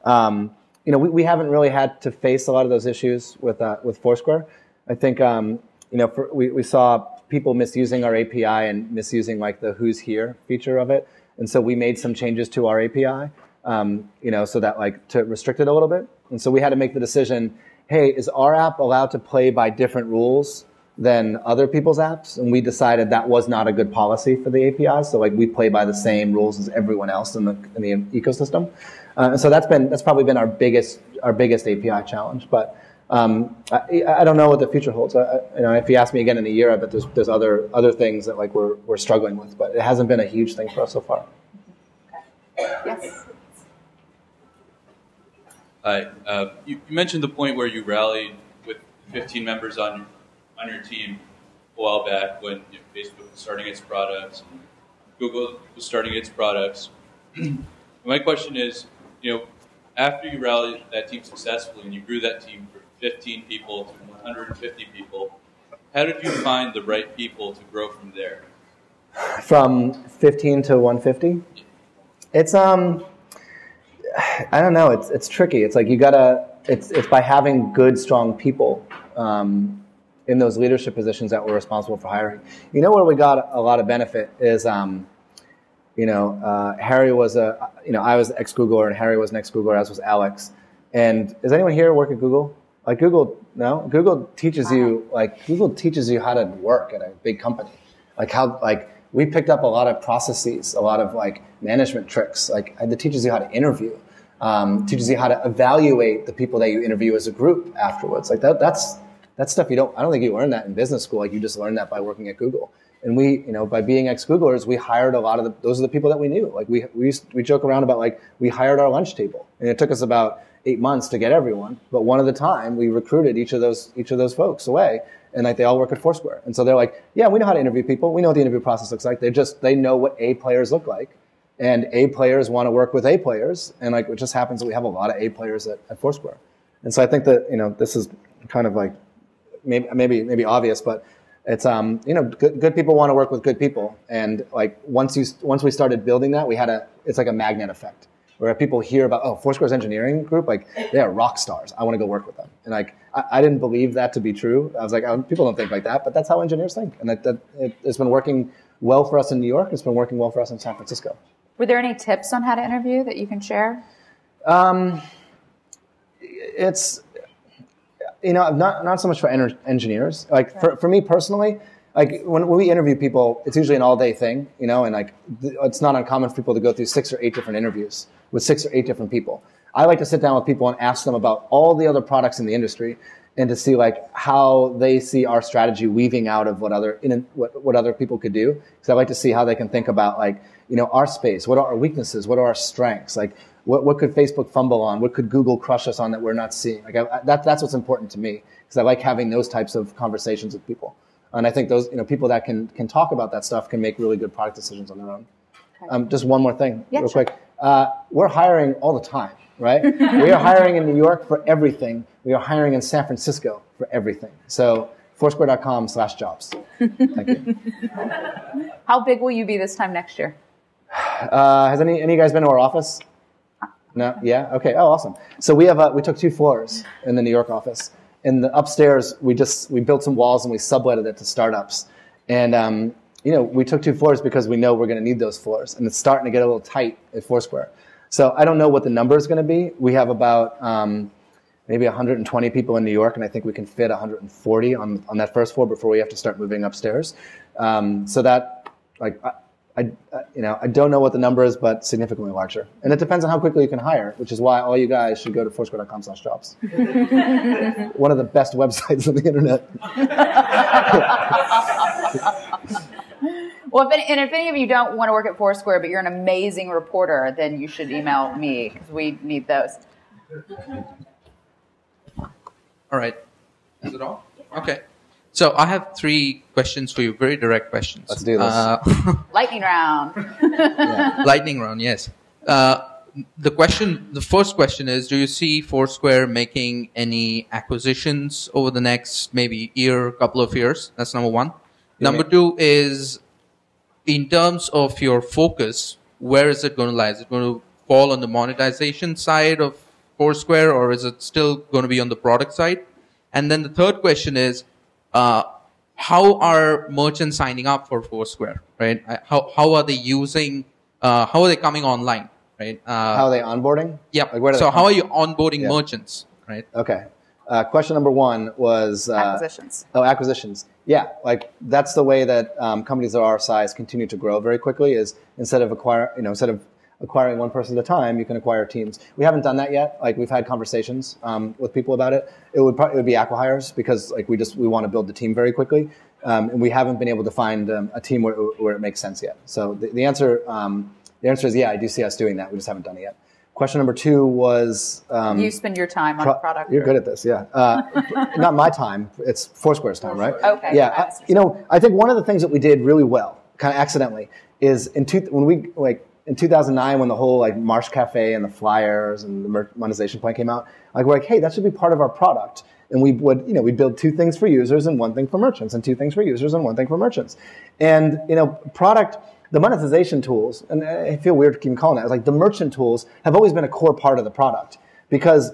Um, you know, we, we haven't really had to face a lot of those issues with uh, with Foursquare. I think um, you know for, we we saw people misusing our API and misusing like the "Who's Here" feature of it, and so we made some changes to our API. Um, you know, so that like to restrict it a little bit, and so we had to make the decision: Hey, is our app allowed to play by different rules than other people's apps, and we decided that was not a good policy for the APIs. So like we play by the same rules as everyone else in the in the ecosystem. Uh, and so that's been that's probably been our biggest our biggest API challenge. But um, I, I, don't know what the future holds. I, you know, if you ask me again in a year, I bet there's there's other other things that like we're we're struggling with. But it hasn't been a huge thing for us so far. Yes. Hi. Uh, you, you, mentioned the point where you rallied with 15 members on on your team a while back when you know, Facebook was starting its products, and Google was starting its products. My question is, you know, after you rallied that team successfully and you grew that team from 15 people to 150 people, how did you find the right people to grow from there? From 15 to 150? It's um I don't know, it's it's tricky. It's like you gotta it's it's by having good, strong people um, in those leadership positions that we're responsible for hiring. You know where we got a lot of benefit is um, you know, uh, Harry was a, you know, I was ex Googler and Harry was an ex Googler, as was Alex. And does anyone here work at Google? Like Google, no? Google teaches you, like, Google teaches you how to work at a big company. Like how, like, we picked up a lot of processes, a lot of like management tricks. Like it teaches you how to interview, um, teaches you how to evaluate the people that you interview as a group afterwards. Like that, that's, that's stuff you don't, I don't think you learn that in business school. Like you just learn that by working at Google. And we, you know, by being ex-Googlers, we hired a lot of the, those are the people that we knew. Like we, we, used, we joke around about like, we hired our lunch table and it took us about eight months to get everyone. But one at a time, we recruited each of those, each of those folks away and like they all work at Foursquare. And so they're like, yeah, we know how to interview people. We know what the interview process looks like. They just, they know what A players look like. And A players want to work with A players. And like, it just happens that we have a lot of A players at, at Foursquare. And so I think that, you know, this is kind of like, maybe, maybe, maybe obvious, but it's um, you know good, good people want to work with good people. And like once you once we started building that we had a it's like a magnet effect where people hear about oh foursquare's engineering group? Like they are rock stars. I want to go work with them. And like i, I didn't believe that to be true. I was like oh, people don't think like that but that's how engineers think. And that, that it, it's been working well for us in new york. It's been working well for us in san francisco. Were there any tips on how to interview that you can share? Um, it's you know, not not so much for engineers. Like for, for me personally, like when, when we interview people, it's usually an all day thing, you know, and like it's not uncommon for people to go through six or eight different interviews with six or eight different people. I like to sit down with people and ask them about all the other products in the industry and to see like how they see our strategy weaving out of what other in, what, what other people could do. Because I like to see how they can think about like you know our space, what are our weaknesses, what are our strengths, like what, what could Facebook fumble on? What could Google crush us on that we're not seeing? Like I, that, that's what's important to me because I like having those types of conversations with people. And I think those, you know, people that can, can talk about that stuff can make really good product decisions on their own. Um, just one more thing, yeah, real sure. quick. Uh, we're hiring all the time, right? we are hiring in New York for everything. We are hiring in San Francisco for everything. So foursquare.com slash jobs. Thank you. How big will you be this time next year? Uh, has any, any of you guys been to our office? No, yeah, okay. Oh, awesome. So we have a, we took two floors in the New York office. In the upstairs, we just we built some walls and we subletted it to startups. And um, you know, we took two floors because we know we're going to need those floors, and it's starting to get a little tight at Foursquare. So I don't know what the number is going to be. We have about um, maybe 120 people in New York, and I think we can fit 140 on on that first floor before we have to start moving upstairs. Um, so that like I, Uh, you know, I don't know what the number is, but significantly larger. And it depends on how quickly you can hire, which is why all you guys should go to foursquare.com slash jobs. One of the best websites on the internet. well, if any, and if any of you don't want to work at Foursquare, but you're an amazing reporter, then you should email me because we need those. All right. Is it all? Okay. So I have three questions for you, very direct questions. Let's do this. Uh, lightning round. yeah. Lightning round, yes. Uh, the question, the first question is, do you see Foursquare making any acquisitions over the next maybe year, couple of years? That's number one. Yeah. Number two is, in terms of your focus, where is it going to lie? Is it going to fall on the monetization side of Foursquare, or is it still going to be on the product side? And then the third question is, uh, how are merchants signing up for Foursquare, right? Uh, how, how are they using, uh, how are they coming online, right? Uh, how are they onboarding? Yeah. Like so how are you onboarding yeah. merchants, right? Okay. Uh, question number one was uh, Acquisitions. Oh, acquisitions. Yeah, like that's the way that um, companies of our size continue to grow very quickly. Is instead of acquire, you know, instead of acquiring one person at a time, you can acquire teams. We haven't done that yet. Like we've had conversations um, with people about it. It would probably it would be acquihires because like we just we want to build the team very quickly, um, and we haven't been able to find um, a team where, where it makes sense yet. So the, the answer um, the answer is yeah, I do see us doing that. We just haven't done it yet. Question number two was um, you spend your time on Pro- product. You're or- good at this, yeah. Uh, not my time. It's Foursquare's time, right? Okay. Yeah. I- you know, I think one of the things that we did really well, kind of accidentally, is in two, when we like in 2009 when the whole like Marsh Cafe and the flyers and the monetization plan came out, like we're like, hey, that should be part of our product. And we would, you know, we build two things for users and one thing for merchants, and two things for users and one thing for merchants. And you know, product the monetization tools, and I feel weird even calling that, like the merchant tools have always been a core part of the product because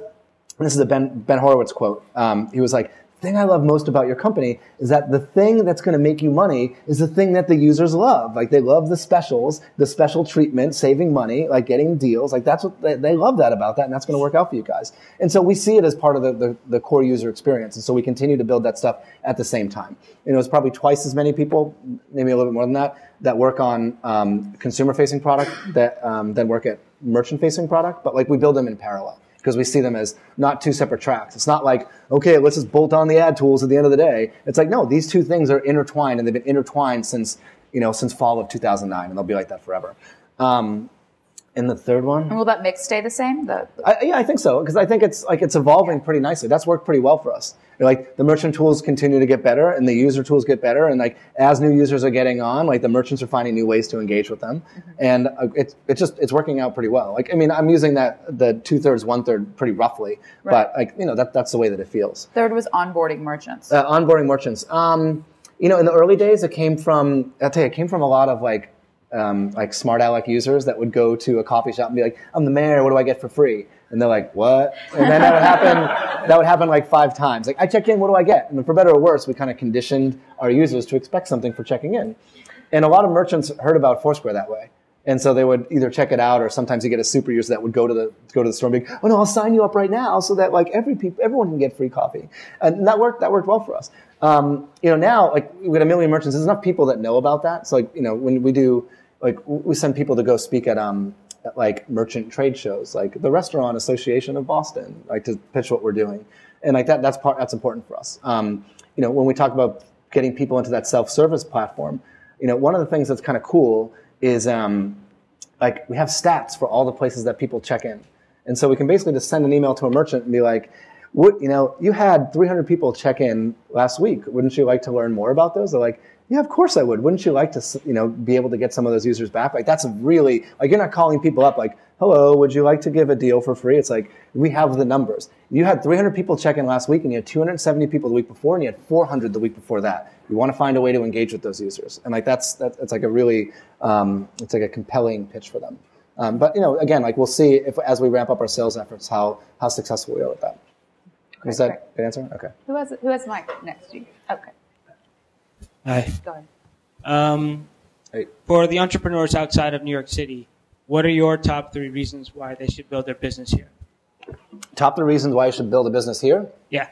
this is a Ben, ben Horowitz quote. Um, he was like, thing I love most about your company is that the thing that's going to make you money is the thing that the users love. Like they love the specials, the special treatment, saving money, like getting deals. Like that's what they, they love that about that, and that's going to work out for you guys. And so we see it as part of the, the, the core user experience. And so we continue to build that stuff at the same time. You know, it's probably twice as many people, maybe a little bit more than that, that work on um, consumer-facing product that um, than work at merchant-facing product. But like we build them in parallel because we see them as not two separate tracks. It's not like, okay, let's just bolt on the ad tools at the end of the day. It's like, no, these two things are intertwined and they've been intertwined since, you know, since fall of 2009 and they'll be like that forever. Um, and the third one? And will that mix stay the same? The, I, yeah, I think so because I think it's like it's evolving pretty nicely. That's worked pretty well for us. Like the merchant tools continue to get better, and the user tools get better, and like as new users are getting on, like the merchants are finding new ways to engage with them, and uh, it's it's just it's working out pretty well. Like I mean, I'm using that the two thirds one third pretty roughly, but like you know that that's the way that it feels. third was onboarding merchants. Uh, onboarding merchants. Um, you know, in the early days, it came from I'll tell you, it came from a lot of like um, like smart aleck users that would go to a coffee shop and be like, "I'm the mayor. What do I get for free?" And they're like, "What?" And then that would happen. That would happen like five times. Like, I check in. What do I get? And for better or worse, we kind of conditioned our users to expect something for checking in. And a lot of merchants heard about Foursquare that way. And so they would either check it out, or sometimes you get a super user that would go to the go to the store and be, like, "Oh no, I'll sign you up right now, so that like every peop everyone can get free coffee." And that worked. That worked well for us. Um, you know, now like we got a million merchants. There's enough people that know about that. So like you know, when we do like we send people to go speak at um at, like merchant trade shows, like the Restaurant Association of Boston, like to pitch what we're doing, and like that that's part that's important for us. Um, you know, when we talk about getting people into that self-service platform, you know, one of the things that's kind of cool is um, like we have stats for all the places that people check in, and so we can basically just send an email to a merchant and be like. What, you know, you had 300 people check in last week. Wouldn't you like to learn more about those? They're like, yeah, of course I would. Wouldn't you like to, you know, be able to get some of those users back? Like that's really like you're not calling people up like, hello, would you like to give a deal for free? It's like we have the numbers. You had 300 people check in last week, and you had 270 people the week before, and you had 400 the week before that. You want to find a way to engage with those users, and like that's that's it's like a really um, it's like a compelling pitch for them. Um, but you know, again, like we'll see if as we ramp up our sales efforts, how how successful we are with that. Is that the answer? Okay. Who has who has mic next to you? Okay, Hi. Um, Hey. for the entrepreneurs outside of New York City, what are your top three reasons why they should build their business here? Top three reasons why you should build a business here. Yeah.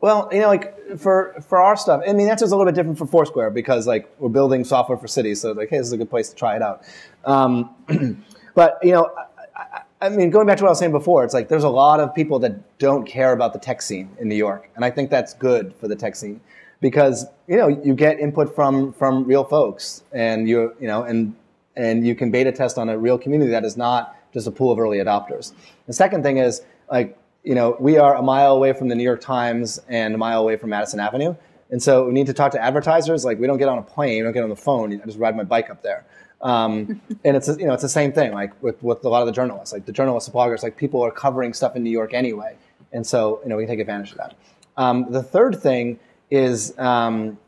Well, you know, like for for our stuff, I mean, that's just a little bit different for Foursquare because like we're building software for cities, so like, hey, this is a good place to try it out. Um, but you know, I, I, I mean, going back to what I was saying before, it's like there's a lot of people that don't care about the tech scene in New York, and I think that's good for the tech scene because you know you get input from from real folks, and you you know, and and you can beta test on a real community that is not just a pool of early adopters. The second thing is like you know, we are a mile away from the New York Times and a mile away from Madison Avenue. And so we need to talk to advertisers. Like we don't get on a plane, we don't get on the phone. I just ride my bike up there. Um, and it's, you know, it's the same thing like with, with a lot of the journalists, like the journalists, the bloggers, like people are covering stuff in New York anyway. And so, you know, we can take advantage of that. Um, the third thing is, um,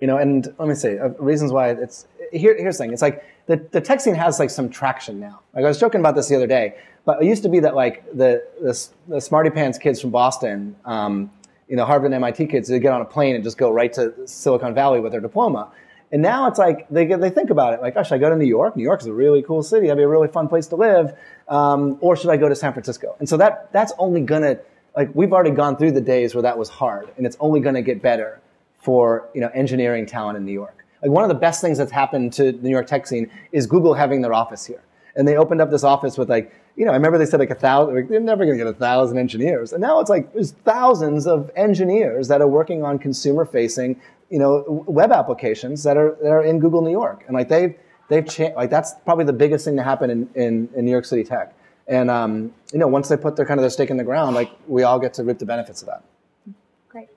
you know, and let me see uh, reasons why it's here. Here's the thing: it's like the, the tech scene has like some traction now. Like I was joking about this the other day, but it used to be that like the the, the smarty pants kids from Boston, um, you know, Harvard and MIT kids, they get on a plane and just go right to Silicon Valley with their diploma. And now it's like they they think about it like, oh, should I go to New York? New York is a really cool city. That'd be a really fun place to live. Um, or should I go to San Francisco? And so that that's only gonna like we've already gone through the days where that was hard, and it's only going to get better for you know engineering talent in New York. Like one of the best things that's happened to the New York tech scene is Google having their office here, and they opened up this office with like you know I remember they said like a thousand, like, they're never going to get a thousand engineers, and now it's like there's thousands of engineers that are working on consumer facing you know web applications that are that are in Google New York, and like they've they've changed like that's probably the biggest thing to happen in, in, in New York City tech. And um, you know, once they put their kind of their stake in the ground, like we all get to reap the benefits of that. Great.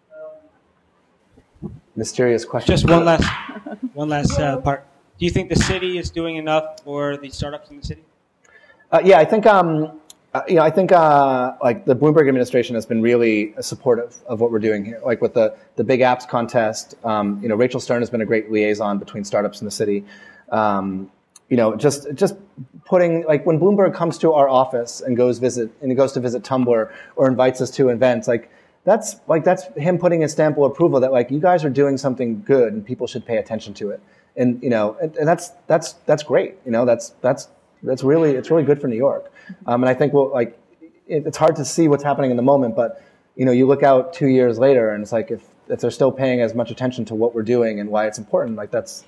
Mysterious question. Just one last, one last uh, part. Do you think the city is doing enough for the startups in the city? Uh, yeah, I think um, uh, you know, I think uh, like the Bloomberg administration has been really supportive of what we're doing here. Like with the the big apps contest, um, you know, Rachel Sterne has been a great liaison between startups in the city. Um, you know, just just putting like when Bloomberg comes to our office and goes visit and goes to visit Tumblr or invites us to events, like that's like that's him putting a stamp of approval that like you guys are doing something good and people should pay attention to it. And you know, and, and that's that's that's great. You know, that's that's that's really it's really good for New York. Um, and I think we'll like it, it's hard to see what's happening in the moment, but you know, you look out two years later and it's like if if they're still paying as much attention to what we're doing and why it's important, like that's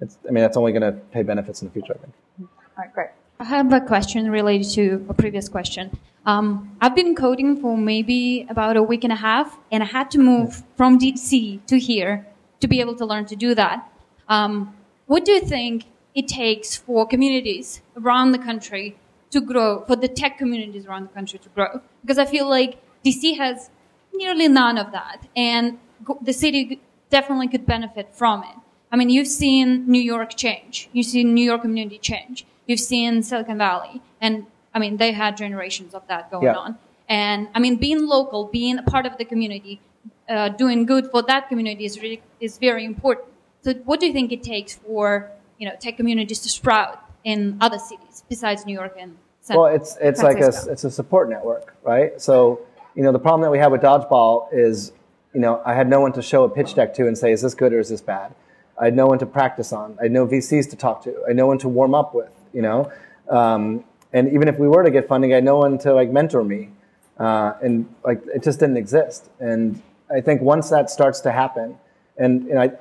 it's, I mean, that's only going to pay benefits in the future, I think. All right, great. I have a question related to a previous question. Um, I've been coding for maybe about a week and a half, and I had to move from DC to here to be able to learn to do that. Um, what do you think it takes for communities around the country to grow, for the tech communities around the country to grow? Because I feel like DC has nearly none of that, and the city definitely could benefit from it. I mean, you've seen New York change. You've seen New York community change. You've seen Silicon Valley. And I mean, they had generations of that going Yeah. on. And I mean, being local, being a part of the community, uh, doing good for that community is really, is very important. So what do you think it takes for, you know, tech communities to sprout in other cities besides New York and San Well, it's it's like a it's a support network, right? So you know the problem that we have with dodgeball is you know I had no one to show a pitch deck to and say is this good or is this bad. I had no one to practice on. I had no VCs to talk to. I had no one to warm up with. You know, um, and even if we were to get funding, I had no one to like mentor me, uh, and like it just didn't exist. And I think once that starts to happen, and know, I,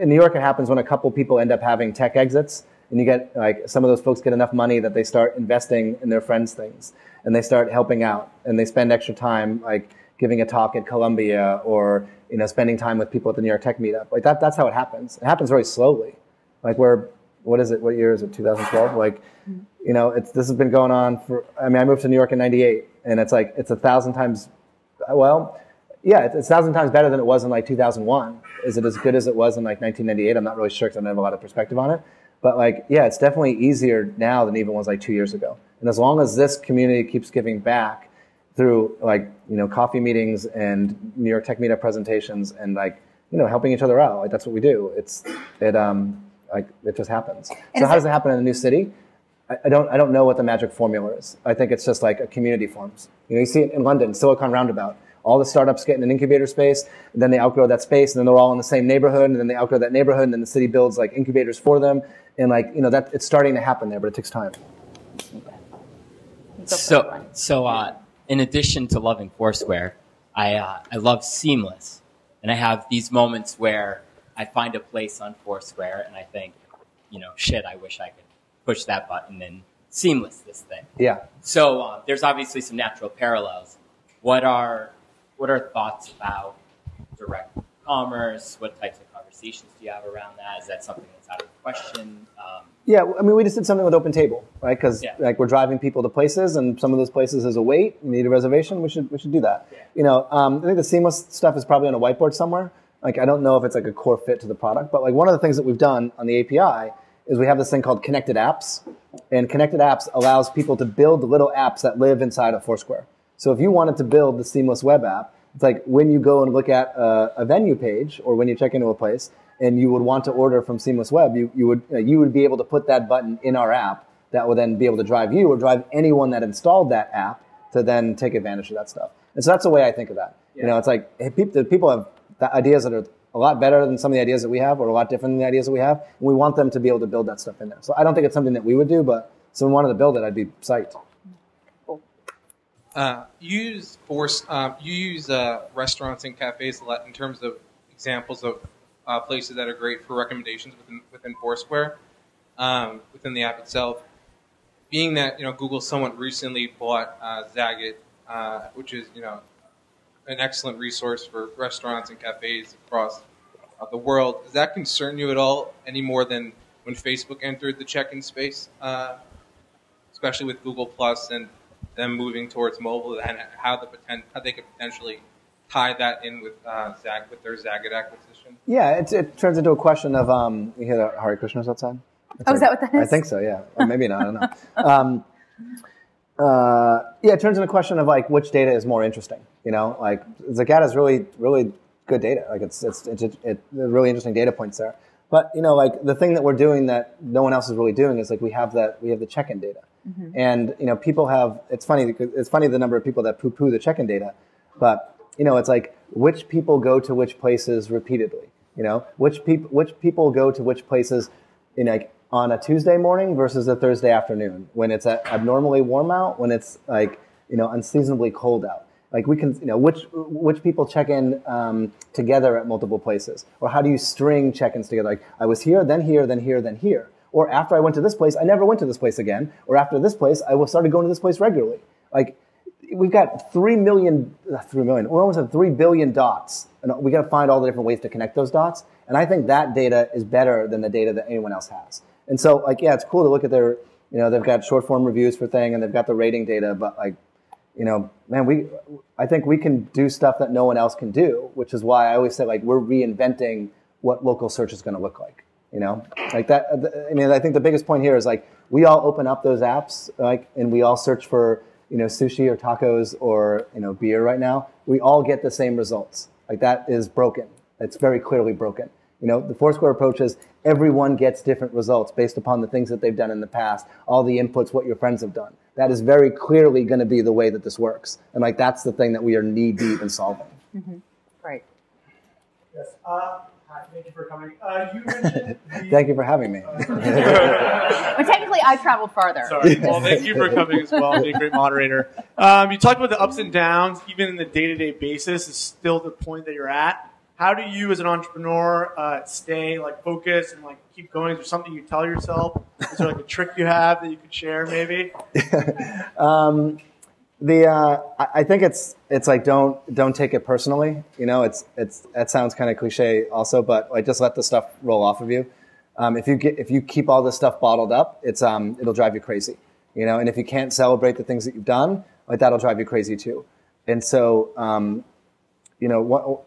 in New York, it happens when a couple people end up having tech exits, and you get like some of those folks get enough money that they start investing in their friends' things, and they start helping out, and they spend extra time like giving a talk at Columbia or you know spending time with people at the New York Tech Meetup. Like that, that's how it happens. It happens very slowly. Like we're what is it? What year is it? 2012. Like you know, it's this has been going on for. I mean, I moved to New York in '98, and it's like it's a thousand times. Well, yeah, it's, it's a thousand times better than it was in like 2001. Is it as good as it was in like 1998? I'm not really sure because I don't have a lot of perspective on it. But like, yeah, it's definitely easier now than even was like two years ago. And as long as this community keeps giving back through like you know coffee meetings and New York Tech Meetup presentations and like you know helping each other out, like that's what we do. It's it um like it just happens. And so is how does it- it happen in a new city? I, I don't I don't know what the magic formula is. I think it's just like a community forms. You know, you see it in London, Silicon Roundabout. All the startups get in an incubator space, and then they outgrow that space, and then they're all in the same neighborhood, and then they outgrow that neighborhood, and then the city builds like incubators for them, and like you know that it's starting to happen there, but it takes time. So, so uh, in addition to loving Foursquare, I, uh, I love Seamless. And I have these moments where I find a place on Foursquare and I think, you know, shit, I wish I could push that button and Seamless this thing. Yeah. So uh, there's obviously some natural parallels. What are, what are thoughts about direct commerce? What types of conversations do you have around that? Is that something that's out of the question? Um, Yeah, I mean, we just did something with Open Table, right? Because Yeah. like we're driving people to places, and some of those places is a wait. You need a reservation. We should we should do that. You know, um, I think the seamless stuff is probably on a whiteboard somewhere. Like I don't know if it's like a core fit to the product, but like one of the things that we've done on the API is we have this thing called connected apps, and connected apps allows people to build little apps that live inside of Foursquare. So if you wanted to build the seamless web app, it's like when you go and look at a, a venue page or when you check into a place and you would want to order from Seamless Web, you, you would you, know, you would be able to put that button in our app that would then be able to drive you or drive anyone that installed that app to then take advantage of that stuff. And so that's the way I think of that. You know, it's like hey, peop- the people have the ideas that are a lot better than some of the ideas that we have or a lot different than the ideas that we have, and we want them to be able to build that stuff in there. So I don't think it's something that we would do, but if someone wanted to build it, I'd be psyched. Uh, you use force. Um, you use uh, restaurants and cafes a lot in terms of examples of uh, places that are great for recommendations within within Foursquare, um, within the app itself. Being that you know Google somewhat recently bought uh, Zagat, uh, which is you know an excellent resource for restaurants and cafes across uh, the world. Does that concern you at all any more than when Facebook entered the check-in space, uh, especially with Google Plus and them moving towards mobile and how the poten- how they could potentially tie that in with uh, Zag with their Zagat acquisition? Yeah, it, it turns into a question of um, you hear the Hare Krishnas outside. Oh, is that what that I think so. Yeah, or maybe not. I don't know. Um, uh, yeah, it turns into a question of like which data is more interesting. You know, like Zagat is really, really good data. Like it's it's it's, it's, it's really interesting data points there. But you know, like the thing that we're doing that no one else is really doing is like we have that we have the check-in data, and you know, people have. It's funny it's funny the number of people that poo-poo the check-in data, but you know, it's like which people go to which places repeatedly. You know, which people which people go to which places in like on a Tuesday morning versus a Thursday afternoon when it's abnormally warm out, when it's like you know unseasonably cold out. Like we can, you know, which which people check in um, together at multiple places, or how do you string check-ins together? Like I was here, then here, then here, then here, or after I went to this place, I never went to this place again, or after this place, I will started going to this place regularly. Like we've got three million, three million, we almost have three billion dots, and we got to find all the different ways to connect those dots. And I think that data is better than the data that anyone else has. And so, like, yeah, it's cool to look at their, you know, they've got short form reviews for thing, and they've got the rating data, but like, you know, man, we, I think we can do stuff that no one else can do, which is why I always say like we're reinventing what local search is going to look like. You know, like that. I mean, I think the biggest point here is like we all open up those apps, like, and we all search for you know sushi or tacos or you know beer right now. We all get the same results. Like that is broken. It's very clearly broken. You know, the Foursquare approach is everyone gets different results based upon the things that they've done in the past, all the inputs, what your friends have done. That is very clearly going to be the way that this works. And like that's the thing that we are knee deep in solving. Right. Yes. Uh, hi, thank you for coming. Uh, you mentioned the, Thank you for having me. But technically, I traveled farther. Sorry. Well, thank you for coming as well, being a great moderator. Um, you talked about the ups and downs, even in the day-to-day basis, is still the point that you're at. How do you, as an entrepreneur, uh, stay like focused and like keep going? Is there something you tell yourself? Is there like a trick you have that you could share, maybe? um, the uh, I think it's it's like don't don't take it personally. You know, it's it's that sounds kind of cliche also, but like just let the stuff roll off of you. Um, if you get if you keep all this stuff bottled up, it's um it'll drive you crazy. You know, and if you can't celebrate the things that you've done, like that'll drive you crazy too. And so, um, you know, what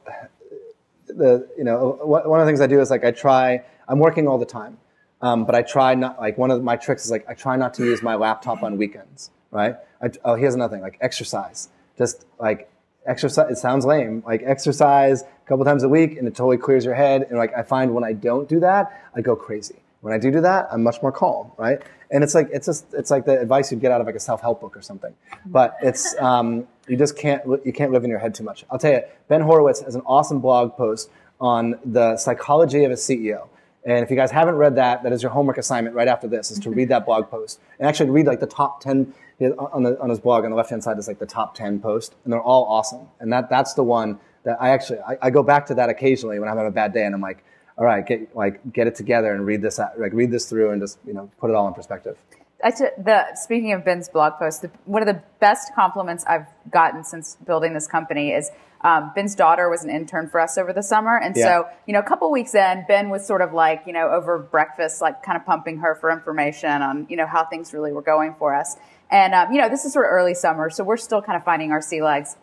the you know one one of the things I do is like I try. I'm working all the time, um, but I try not like one of my tricks is like I try not to use my laptop on weekends. Right? I, oh, here's another thing like exercise. Just like exercise. It sounds lame. Like exercise a couple times a week, and it totally clears your head. And like I find when I don't do that, I go crazy. When I do do that, I'm much more calm. Right? And it's like it's just it's like the advice you'd get out of like a self help book or something. But it's um, you just can't you can't live in your head too much. I'll tell you, Ben Horowitz has an awesome blog post on the psychology of a CEO. And if you guys haven't read that, that is your homework assignment right after this, is to read that blog post. And actually read like the top 10, on, the, on his blog on the left-hand side is like the top 10 post And they're all awesome. And that, that's the one that I actually, I, I go back to that occasionally when I'm having a bad day and I'm like, all right, get, like, get it together and read this, like read this through and just, you know, put it all in perspective. I t- the speaking of Ben's blog post, the, one of the best compliments I've gotten since building this company is um, Ben's daughter was an intern for us over the summer, and Yeah. so you know, a couple weeks in, Ben was sort of like you know over breakfast, like kind of pumping her for information on you know how things really were going for us. And um, you know, this is sort of early summer, so we're still kind of finding our sea legs.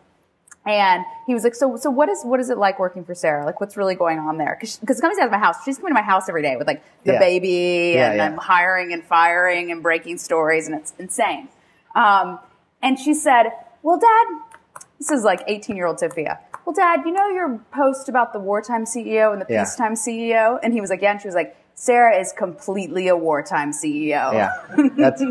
And he was like, so, so what is, what is it like working for Sarah? Like, what's really going on there? Cause, cause comes out of my house. She's coming to my house every day with like the Yeah. baby Yeah, and yeah. I'm hiring and firing and breaking stories and it's insane. Um, and she said, well, dad, this is like 18 year old Sophia. Well, dad, you know your post about the wartime CEO and the peacetime CEO? And he was like, yeah. And she was like, Sarah is completely a wartime CEO. Yeah, that's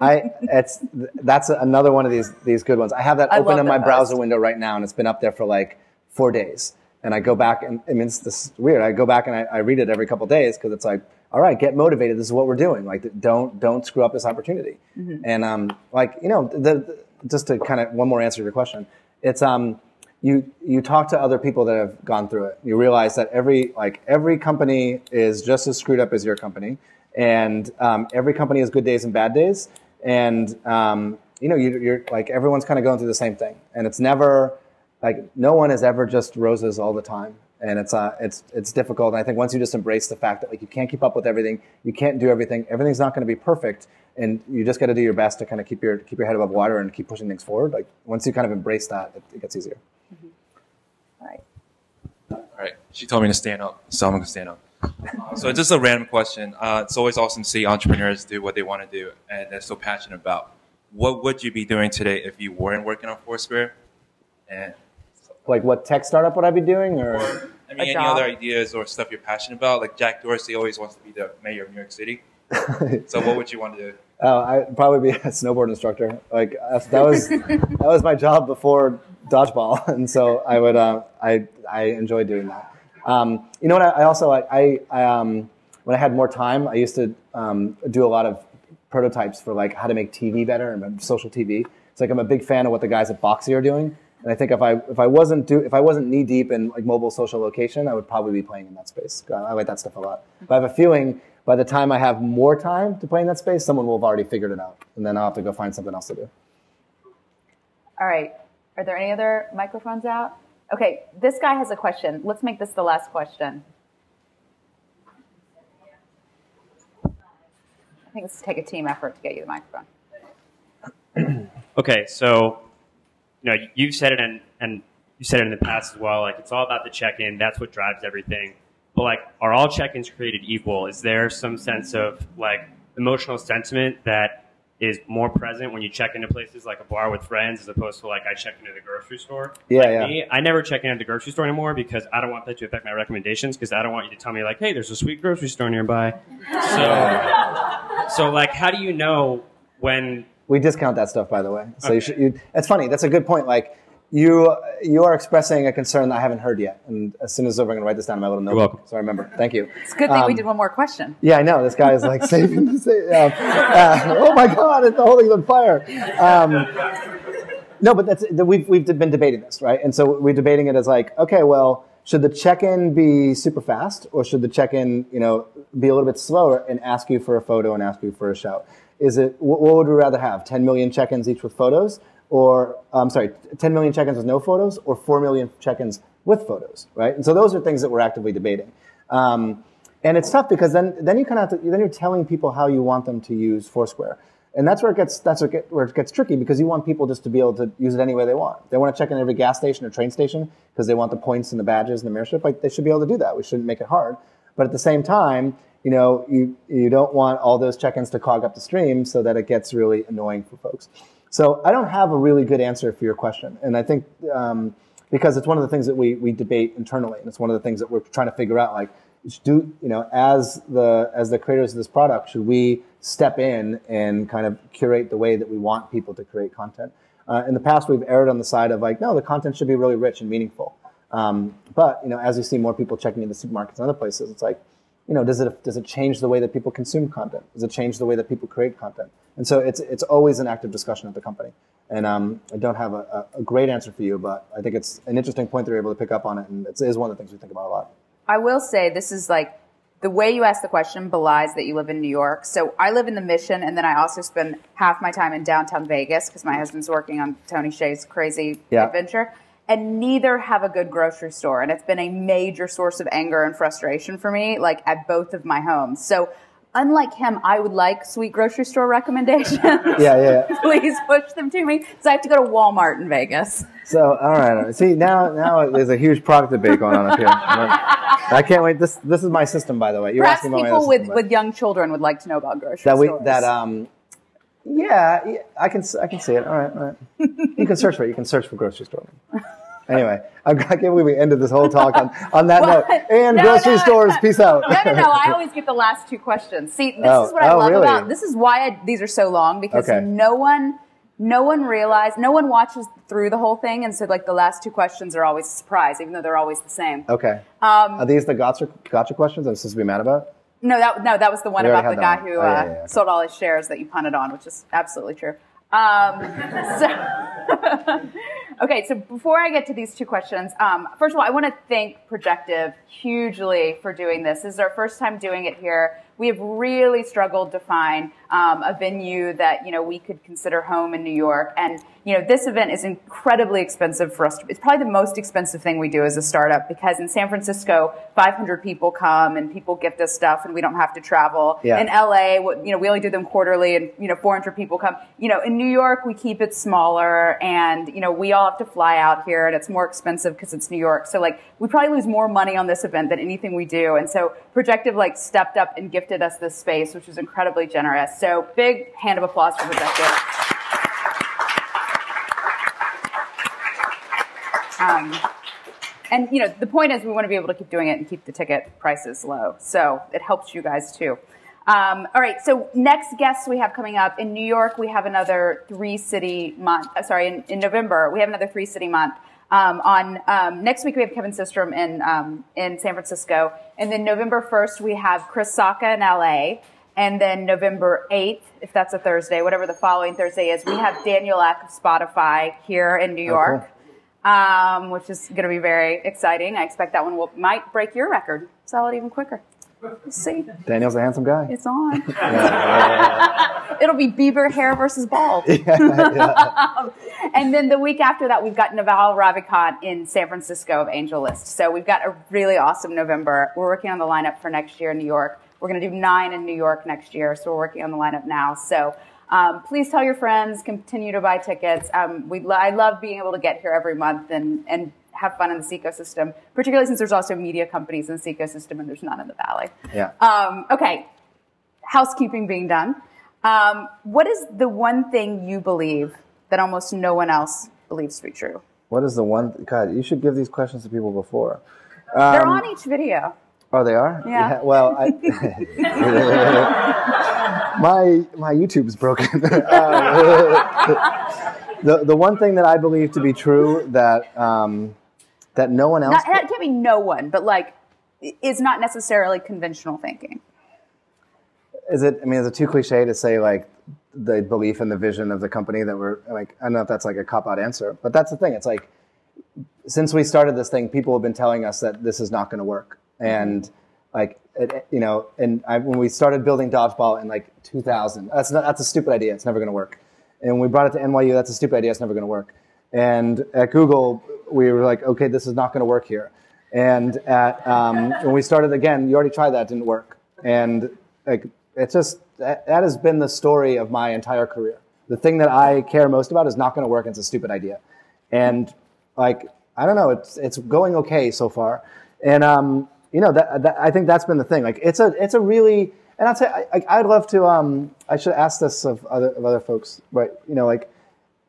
I. It's that's another one of these these good ones. I have that I open in my that browser window right now, and it's been up there for like four days. And I go back, and I mean, it's this weird. I go back and I, I read it every couple days because it's like, all right, get motivated. This is what we're doing. Like, don't don't screw up this opportunity. Mm-hmm. And um, like you know, the, the just to kind of one more answer to your question, it's um, you you talk to other people that have gone through it. You realize that every like every company is just as screwed up as your company, and um, every company has good days and bad days, and um, you know you, you're like everyone's kind of going through the same thing, and it's never like no one is ever just roses all the time and it's uh, it's it's difficult. And I think once you just embrace the fact that like you can't keep up with everything, you can't do everything, everything's not going to be perfect, and you just got to do your best to kind of keep your keep your head above water and keep pushing things forward. Like once you kind of embrace that, it, it gets easier. All right. All right. She told me to stand up, so I'm going to stand up. so it's just a random question. Uh, it's always awesome to see entrepreneurs do what they want to do and they're so passionate about. What would you be doing today if you weren't working on Foursquare? And Like what tech startup would I be doing, or I mean, any other ideas or stuff you're passionate about? Like Jack Dorsey always wants to be the mayor of New York City. so what would you want to do? Oh, I'd probably be a snowboard instructor. Like that was that was my job before dodgeball, and so I would uh, I I enjoy doing that. Um, you know what? I, I also like I, I um, when I had more time, I used to um, do a lot of prototypes for like how to make TV better and social TV. It's like I'm a big fan of what the guys at Boxee are doing, and I think if I if I wasn't do if I wasn't knee deep in like mobile social location, I would probably be playing in that space. Uh, I like that stuff a lot. But I have a feeling by the time I have more time to play in that space, someone will have already figured it out, and then I'll have to go find something else to do. All right. Are there any other microphones out? Okay, this guy has a question. Let's make this the last question. I think it's take a team effort to get you the microphone. Okay, so you know you've said it and and you said it in the past as well. Like it's all about the check-in. That's what drives everything. But like, are all check-ins created equal? Is there some sense of like emotional sentiment that is more present when you check into places like a bar with friends as opposed to like I check into the grocery store? Yeah, like yeah. Me, I never check into the grocery store anymore because I don't want that to affect my recommendations because I don't want you to tell me like, hey, there's a sweet grocery store nearby. So, so like, how do you know when We discount that stuff, by the way. So you should. You, it's funny. That's a good point. Like you, you are expressing a concern that I haven't heard yet. And as soon as it's over, I'm going to write this down in my little notebook. welcome. So I remember. Thank you. It's a good thing we Um, did one more question. Yeah, I know. This guy is like saving the sa- uh, uh, Oh my God! It's the whole thing's on fire. Um, no, but that's we've we've been debating this, right? And so we're debating it as like, okay, well, should the check-in be super fast, or should the check-in, you know, be a little bit slower and ask you for a photo and ask you for a shout? Is it what, what would we rather have? 10 million check-ins each with photos, or I'm sorry, 10 million check-ins with no photos, or 4 million check-ins with photos, right? And so those are things that we're actively debating. Um, and it's tough because then, then you kind of to, then you're telling people how you want them to use Foursquare. And that's where it gets, that's where it gets tricky because you want people just to be able to use it any way they want. They want to check in every gas station or train station because they want the points and the badges and the membership. Like they should be able to do that. We shouldn't make it hard. But at the same time, you know, you, you don't want all those check-ins to clog up the stream so that it gets really annoying for folks. So I don't have a really good answer for your question. And I think, um, because it's one of the things that we, we debate internally, and it's one of the things that we're trying to figure out. Like, do you know, as the as the creators of this product, should we step in and kind of curate the way that we want people to create content? Uh, in the past, we've erred on the side of like, no, the content should be really rich and meaningful. Um, but you know, as you see more people checking into supermarkets and other places, it's like, you know, does it does it change the way that people consume content? Does it change the way that people create content? And so it's it's always an active discussion at the company. And um, I don't have a, a, great answer for you, but I think it's an interesting point that you're able to pick up on it, and it is one of the things we think about a lot. I will say this is like the way you ask the question belies that you live in New York. So I live in the Mission, and then I also spend half my time in downtown Vegas because my husband's working on Tony Hsieh's crazy Yeah. adventure. And neither have a good grocery store, and it's been a major source of anger and frustration for me, like at both of my homes. So, unlike him, I would like sweet grocery store recommendations. Yeah, yeah. yeah. Please push them to me because I have to go to Walmart in Vegas. So, all right. See, now now there's a huge product debate going on up here. I can't wait. This this is my system, by the way. You're Perhaps asking about people with, with young children would like to know about grocery that we stores. that um. Yeah, yeah, I can I can see it. All right, all right. You can search for it. You can search for grocery store. Anyway, I'm, can't believe we ended this whole talk on, on that note. And No, grocery no, stores, peace out. No, no, no. I always get the last two questions. See, this Oh, is what I oh, love really? about. This is why I, these are so long because Okay. no one, no one realized, no one watches through the whole thing, and so like the last two questions are always a surprise, even though they're always the same. Okay. Um, Are these the gotcha gotcha questions I'm supposed to be mad about? No, that no, that was the one We about the guy who. Oh, uh, yeah, yeah, okay. sold all his shares that you punted on, which is absolutely true. Um, so, okay, so before I get to these two questions, um, first of all, I want to thank Projective hugely for doing this. This is our first time doing it here. We have really struggled to find um, a venue that you know we could consider home in New York, and you know this event is incredibly expensive for us. It's probably the most expensive thing we do as a startup because in San Francisco, 500 people come and people gift us stuff, and we don't have to travel. Yeah. In LA, you know, we only do them quarterly, and you know, 400 people come. You know, in New York, we keep it smaller, and you know, we all have to fly out here, and it's more expensive because it's New York. So like, we probably lose more money on this event than anything we do. And so Projective like stepped up and gifted us this space, which was incredibly generous. So big hand of applause for Projective. Um, and you know, the point is we want to be able to keep doing it and keep the ticket prices low. So it helps you guys too. Um, all right. So next guests we have coming up in New York, we have another three city month. Uh, sorry, in, in November we have another three city month. Um, on um, next week we have Kevin Systrom in um, in San Francisco, and then November first we have Chris Sacca in LA, and then November eighth, if that's a Thursday, whatever the following Thursday is, we have Daniel Ek of Spotify here in New Oh. York um, which is going to be very exciting. I expect that one will might break your record. Sell it even quicker. We'll see. Daniel's a handsome guy. It's on. It'll be Bieber hair versus bald. and then the week after that, we've got Naval Ravikant in San Francisco of AngelList. So we've got a really awesome November. We're working on the lineup for next year in New York. We're going to do nine in New York next year. So we're working on the lineup now. So um, please tell your friends, continue to buy tickets. Um, we, lo- I love being able to get here every month and, and have fun in this ecosystem, particularly since there's also media companies in this ecosystem and there's none in the Valley. Yeah. Um, okay, housekeeping being done. Um, what is the one thing you believe that almost no one else believes to be true? What is the one? God, you should give these questions to people before. They're Um, on each video. Oh, they are. Yeah. well, I, my my YouTube's broken. Uh, the the one thing that I believe to be true that um, that no one else Not, that can't be no one, but like, is not necessarily conventional thinking. is it. I mean, is it too cliche to say like the belief and the vision of the company that we're like? I don't know if that's like a cop out answer, but that's the thing. It's like since we started this thing, people have been telling us that this is not going to work, and like it, you know, and I, when we started building dodgeball in like 2000, that's not, that's a stupid idea. It's never going to work. And when we brought it to NYU, that's a stupid idea. It's never going to work. And at Google, we were like, okay, this is not going to work here. And at um, when we started again, you already tried that, didn't work. And like it's just that, that has been the story of my entire career. The thing that I care most about is not going to work. It's a stupid idea. And like I don't know, it's it's going okay so far. And um, you know that, that I think that's been the thing. Like it's a it's a really and I'd say I, I'd love to. Um, I should ask this of other of other folks, but you know, like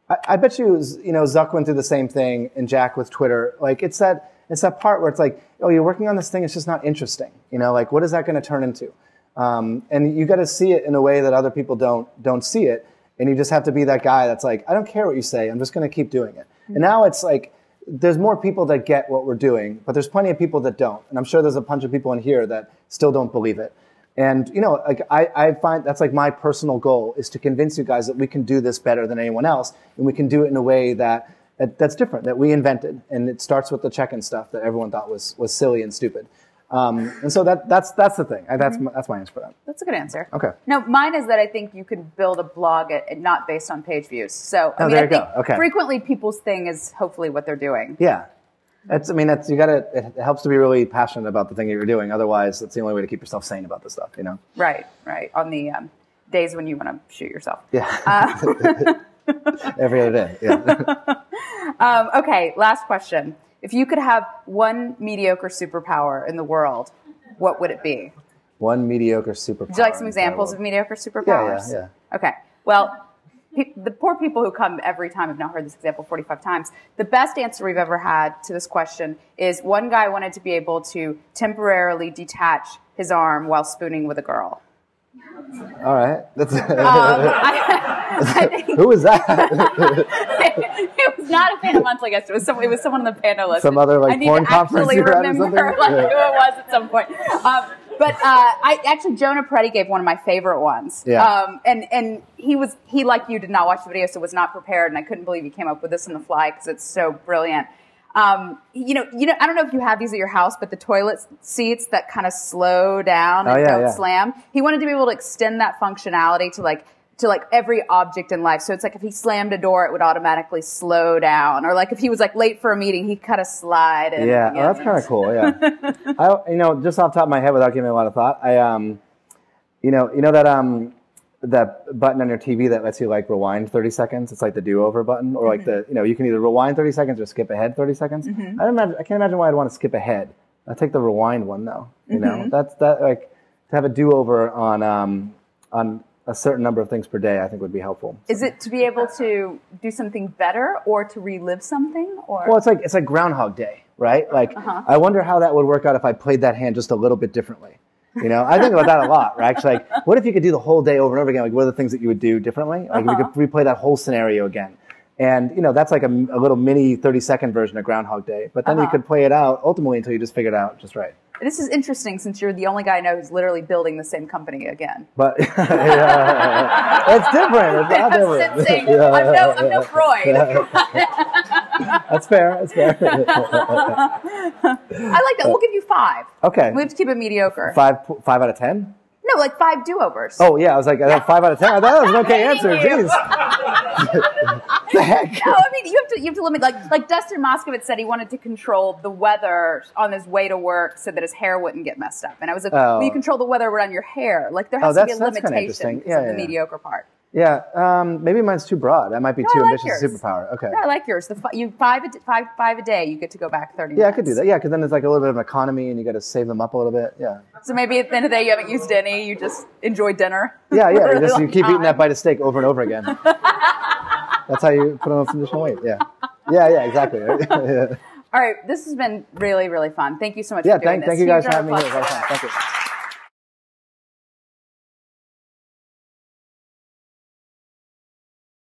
I, I bet you, you know, Zuck went through the same thing, and Jack with Twitter. Like it's that it's that part where it's like, oh, you're working on this thing, it's just not interesting. You know, like what is that going to turn into? Um, and you got to see it in a way that other people don't don't see it, and you just have to be that guy that's like, I don't care what you say, I'm just going to keep doing it. And now it's like there's more people that get what we're doing, but there's plenty of people that don't. And I'm sure there's a bunch of people in here that still don't believe it. And you know, like I, I find that's like my personal goal is to convince you guys that we can do this better than anyone else, and we can do it in a way that, that that's different, that we invented. And it starts with the check-in stuff that everyone thought was was silly and stupid. Um, and so that that's that's the thing. That's my, that's my answer for that. That's a good answer. Okay. No, mine is that I think you could build a blog at, at not based on page views. So I Oh, mean, there I you go. think Okay. frequently people's thing is hopefully what they're doing. Yeah. That's, I mean, that's, you gotta, it helps to be really passionate about the thing that you're doing. Otherwise, that's the only way to keep yourself sane about this stuff, you know? Right, right. On the um, days when you want to shoot yourself. Yeah. Uh, Every other day. Yeah. um, okay, last question. If you could have one mediocre superpower in the world, what would it be? One mediocre superpower. Would you like some examples of mediocre Yeah, superpowers? yeah, Okay. Well, the poor people who come every time have now heard this example 45 times. The best answer we've ever had to this question is one guy wanted to be able to temporarily detach his arm while spooning with a girl. All right. That's, Um, I, I think who was that? it was not a Pando monthly guest. It was some, it was someone on the panel list. Some other, like, I need porn to conference actually you were at or remember something? like, Yeah. who it was at some point. Um, but uh, I actually Jonah Peretti gave one of my favorite ones. Yeah. Um, and and he was he like you did not watch the video, so was not prepared, and I couldn't believe he came up with this on the fly because it's so brilliant. Um, you know, you know, I don't know if you have these at your house, but the toilet seats that kind of slow down and Oh, yeah, don't yeah. slam. He wanted to be able to extend that functionality to like to like every object in life. So it's like if he slammed a door, it would automatically slow down, or like if he was like late for a meeting, he'd kind of slide. And, Yeah, oh, that's kind of cool. Yeah, I, you know, just off the top of my head, without giving it a lot of thought, I, um, you know, you know that um, that button on your TV that lets you like rewind 30 seconds. It's like the do-over button, or like the, you know, you can either rewind 30 seconds or skip ahead 30 seconds. Mhm. I don't imagine, I can't imagine why I'd want to skip ahead. I take the rewind one though. You know, Mhm. that's that like to have a do-over on um, on a certain number of things per day. I think would be helpful. Is it to be able to do something better or to relive something or Well, it's like it's like Groundhog Day, right? Like Uh-huh. I wonder how that would work out if I played that hand just a little bit differently. You know, I think about that a lot, right? Actually, like, what if you could do the whole day over and over again? Like, what are the things that you would do differently? Like, if you could replay that whole scenario again. And, you know, that's like a, a little mini 30 second version of Groundhog Day. But then you Uh-huh. could play it out ultimately until you just figure it out just right. This is interesting since you're the only guy I know who's literally building the same company again. But yeah, it's different. It's not I'm different. sensing- Yeah, I'm no- I'm no. Freud. that's fair. That's fair. I like that. We'll give you five. Okay. We have to keep it mediocre. Five, five out of 10? No, like five do-overs. Oh, yeah. I was like, I five out of 10. I thought that was an okay answer. Jeez. the heck? No, I mean you have to you have to limit like like Dustin Moskovitz said he wanted to control the weather on his way to work so that his hair wouldn't get messed up. And I was like, Oh. well, you oh. control the weather around your hair. Like there Oh, has to be a that's- that's kinda limitation Yeah, of the yeah, yeah. mediocre part. Yeah, um, maybe mine's too broad. That might be No, too like ambitious a yours. superpower. Okay. No, I like yours. The fi- you five a, d- five five a day. You get to go back thirty. Yeah, I could do that. Yeah, because then it's like a little bit of an economy, and you got to save them up a little bit. Yeah. So maybe at the end of the day, you haven't used any. You just enjoy dinner. Yeah, yeah. a You, just, you keep eating that bite of steak over and over again. That's how you put on some additional weight. Yeah. Yeah, yeah, exactly. yeah, All right, this has been really really fun. Thank you so much. yeah for doing thank, thank you guys for having me here. applause It was for fun. Thank you.